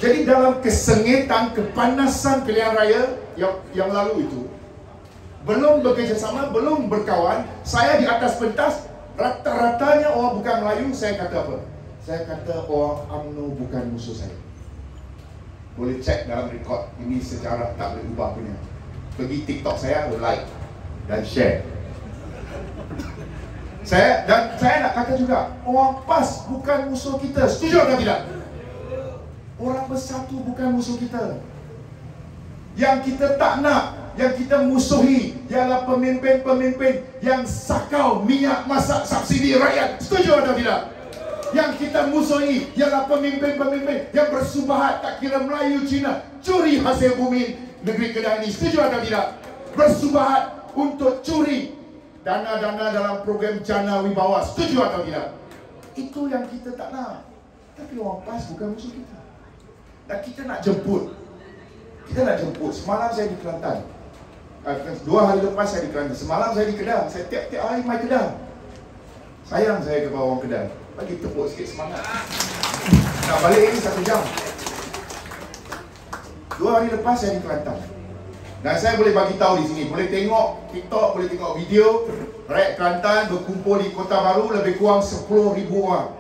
Jadi dalam kesengitan, kepanasan pilihan raya yang yang lalu itu belum bekerjasama, belum berkawan, saya di atas pentas rata-ratanya orang bukan Melayu, saya kata apa? Saya kata orang UMNO bukan musuh saya. Boleh cek dalam rekod ini secara tak boleh ubah punya. Pergi TikTok saya, like dan share. Saya dan saya nak kata juga orang PAS bukan musuh kita. Setuju atau tidak? Orang bersatu bukan musuh kita Yang kita tak nak Yang kita musuhi ialah pemimpin-pemimpin yang sakau minyak masak subsidi rakyat. Setuju atau tidak? Yang kita musuhi ialah pemimpin-pemimpin yang bersubahat tak kira Melayu Cina curi hasil bumi negeri Kedah ini. Setuju atau tidak? Bersubahat untuk curi dana-dana dalam program Jana Wibawa. Setuju atau tidak? Itu yang kita tak nak. Tapi orang PAS bukan musuh kita. Dan kita nak jemput. Kita nak jemput. Semalam saya di Kelantan. Ah, dua hari lepas saya di Kelantan. Semalam saya di Kedah. Saya tiap-tiap hari main Kedah. Sayang saya kepada orang Kedah. Bagi tepuk sikit semangat. Nak balik ini satu jam. Dua hari lepas saya di Kelantan. Dan saya boleh bagi tahu di sini, boleh tengok TikTok, boleh tengok video Rakyat Kelantan berkumpul di Kota Baru lebih kurang 10,000 orang.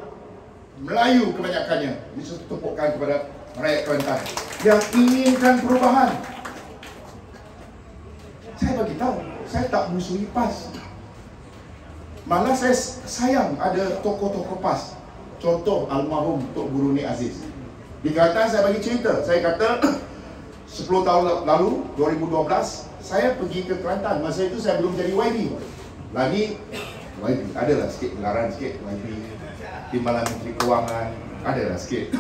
Melayu kebanyakannya. Ini satu tepukan kepada rakyat Kelantan. Yang inginkan perubahan. Saya bagi tahu, saya tak musuhi PAS. Malah saya sayang ada tokoh-tokoh PAS. Contoh almarhum Tok Guru Nik Aziz. Di Kelantan saya bagi cerita. Saya kata 10 tahun lalu 2012 saya pergi ke Kelantan. Masa itu saya belum jadi YB lagi YB adalah sikit gelaran sikit YB Timbalan Menteri Kewangan adalah sikit.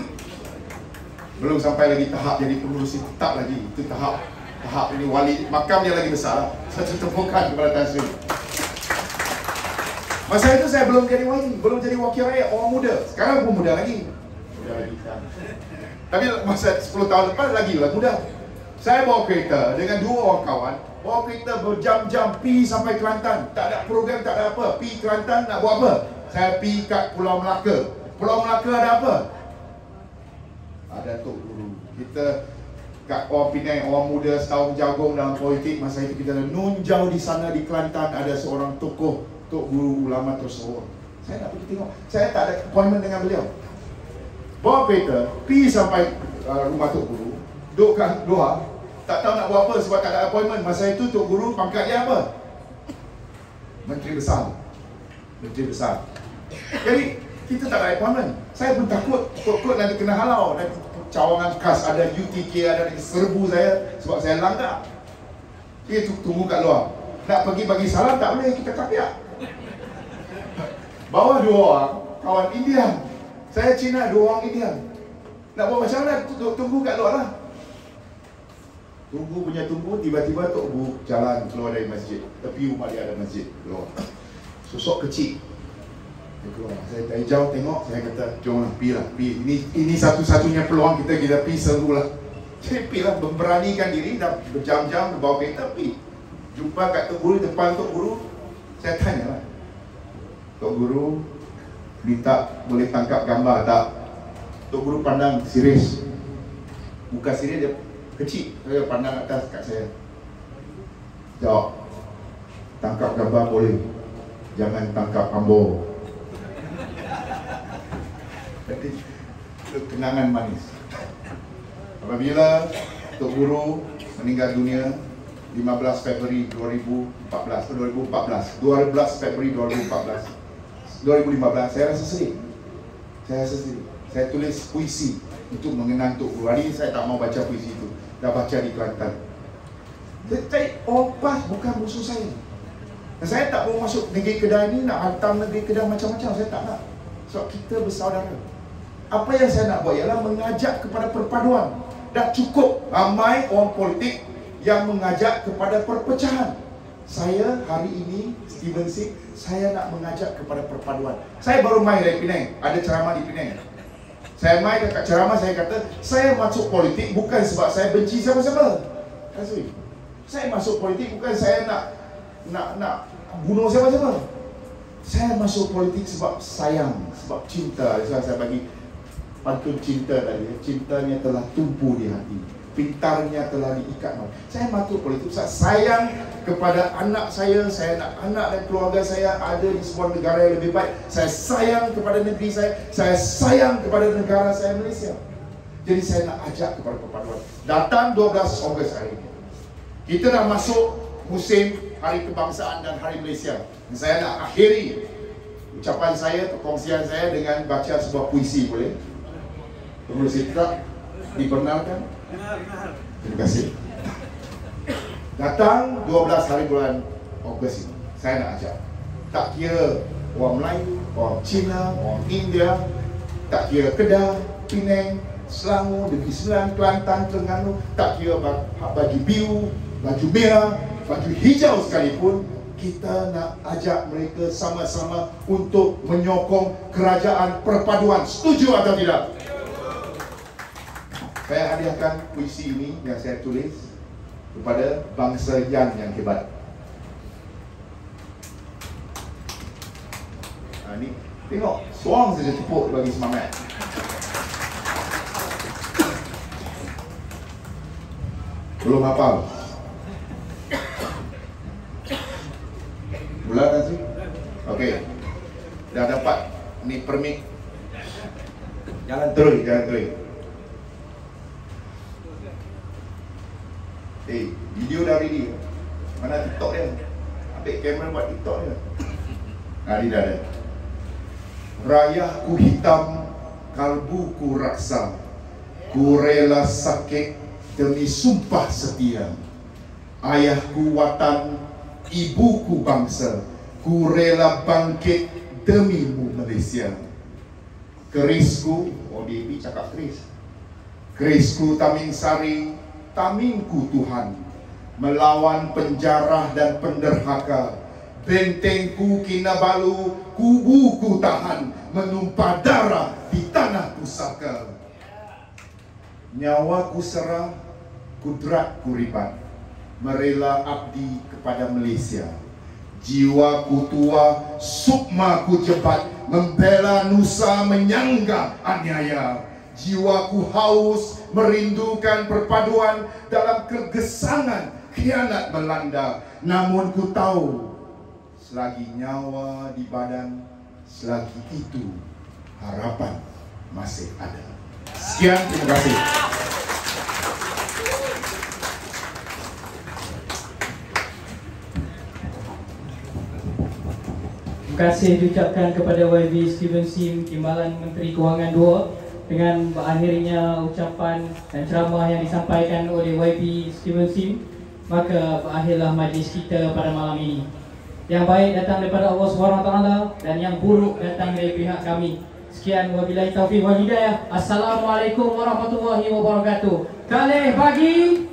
Belum sampai lagi tahap jadi pengurusi tetap lagi. Itu tahap tahap ini wali makam dia lagi besar. Saya tepukan kepada Tan Sri. Masa itu saya belum jadi YB belum jadi wakil rakyat orang muda. Sekarang pun muda lagi. Muda lagi. Tapi masa 10 tahun lepas lagi lah muda saya bawa kereta dengan dua orang kawan. Bawa kereta berjam-jam pi sampai Kelantan. Tak ada program, tak ada apa. Pi Kelantan nak buat apa? Saya pi kat Pulau Melaka. Pulau Melaka ada apa? Ada Tok Guru Kita kat orang Penang, orang muda setahun jagung dalam politik Masa itu kita ada nunjau di sana di Kelantan Ada seorang tokoh Tok Guru ulama tersebut. Saya nak pergi tengok. Saya tak ada appointment dengan beliau. Bawa kereta, pi sampai uh, rumah Tok Guru Duduk kat luar tak tahu nak buat apa sebab tak ada appointment. Masa itu Tok Guru pangkat dia apa? Menteri Besar. Menteri Besar. Jadi kita tak ada appointment. Saya pun takut kot-kot nanti kena halau nanti cawangan khas ada UTK ada nanti serbu saya sebab saya langgar. Dia tunggu kat luar. Nak pergi bagi salam tak boleh kita kapiak. Bawa dua orang kawan Indian. Saya Cina dua orang Indian. Nak buat macam mana? Tunggu kat luar lah. Tunggu punya tunggu, tiba-tiba Tok Bu jalan keluar dari masjid. Tepi rumah dia ada masjid. Keluar. Sosok kecil. Dia keluar. Saya dari jauh tengok, saya kata, jom lah, pergi lah. Pergi. Ini, ini satu-satunya peluang kita, kita pergi seru lah. Saya pergi lah, memberanikan diri, dah berjam-jam, bawa kereta, pergi. Jumpa kat Tok Guru, depan Tok Guru, saya tanya lah. Tok Guru, minta boleh tangkap gambar tak? Tok Guru pandang serius. Muka serius dia kecil. Saya pandang atas kat saya. Jawab. Tangkap gambar boleh. Jangan tangkap ambo itu kenangan manis. Apabila Tok Guru meninggal dunia 15 Februari 2014 2014 12 Februari 2014 2015 saya rasa sedih saya rasa sedih saya tulis puisi untuk mengenang Tok Guru. Hari ini saya tak mau baca puisi itu dah baca di Kelantan. Saya opas bukan musuh saya. Dan saya tak mau masuk negeri Kedah ini nak hantam negeri Kedah macam-macam. Saya tak nak. Sebab kita bersaudara. Apa yang saya nak buat ialah mengajak kepada perpaduan. Dah cukup ramai orang politik yang mengajak kepada perpecahan. Saya hari ini Steven Sik, saya nak mengajak kepada perpaduan. Saya baru main dari Penang, ada ceramah di Penang. Saya main dekat ceramah saya kata Saya masuk politik bukan sebab saya benci siapa-siapa. Saya masuk politik bukan saya nak Nak nak bunuh siapa-siapa. Saya masuk politik sebab sayang Sebab cinta. Sebab saya bagi. Pantun cinta tadi. Cintanya telah tumpu di hati pintarnya telah diikat Saya masuk politik sebab sayang kepada anak saya Saya nak anak dan keluarga saya ada di sebuah negara yang lebih baik. Saya sayang kepada negeri saya Saya sayang kepada negara saya Malaysia. Jadi saya nak ajak kepada perpaduan. Datang 12 Ogos hari ini. Kita dah masuk musim Hari Kebangsaan dan Hari Malaysia. Dan Saya nak akhiri ucapan saya, perkongsian saya dengan baca sebuah puisi boleh? Tunggu sikap dibenarkan Terima kasih. Datang 12 hari bulan Ogos ini. Saya nak ajak. Tak kira orang Melayu, orang Cina, orang India, tak kira Kedah, Penang, Selangor, Negeri Sembilan, Kelantan, Terengganu, tak kira baju biru, baju merah, baju hijau sekalipun, kita nak ajak mereka sama-sama untuk menyokong kerajaan perpaduan. Setuju atau tidak? Saya hadiahkan puisi ini yang saya tulis kepada bangsa Yan yang hebat. Ha, ni, tengok, suang saja tepuk bagi semangat. Belum hafal. Bulan Nazri? Okey. Dah dapat ni permit. Jalan terus, jalan terus. Eh, hey, video dah ready. Mana TikTok dia? Ambil kamera buat TikTok dia. Hari dah ada. Rayahku hitam, kalbuku raksa. Ku rela sakit demi sumpah setia. Ayahku watan, ibuku bangsa. Ku rela bangkit demi mu Malaysia. Kerisku, oh Dewi cakap keris. Kerisku Tamin Sari, Taminku Tuhan. Melawan penjarah dan penderhaka. Bentengku Kinabalu, kubuku tahan. Menumpah darah di tanah pusaka. Nyawaku serah, kudratku ribat. Merela abdi kepada Malaysia. Jiwaku tua, sukmaku jebat Membela nusa menyangga aniaya Jiwaku haus merindukan perpaduan Dalam kegesangan khianat melanda. Namun ku tahu Selagi nyawa di badan Selagi itu harapan masih ada. Sekian, terima kasih. Terima kasih diucapkan kepada YB Steven Sim, Timbalan Menteri Kewangan 2 dengan berakhirnya ucapan dan ceramah yang disampaikan oleh YB Steven Sim maka berakhirlah majlis kita pada malam ini. Yang baik datang daripada Allah SWT dan yang buruk datang dari pihak kami. Sekian wabillahi taufiq wal hidayah. Assalamualaikum warahmatullahi wabarakatuh. Kalih bagi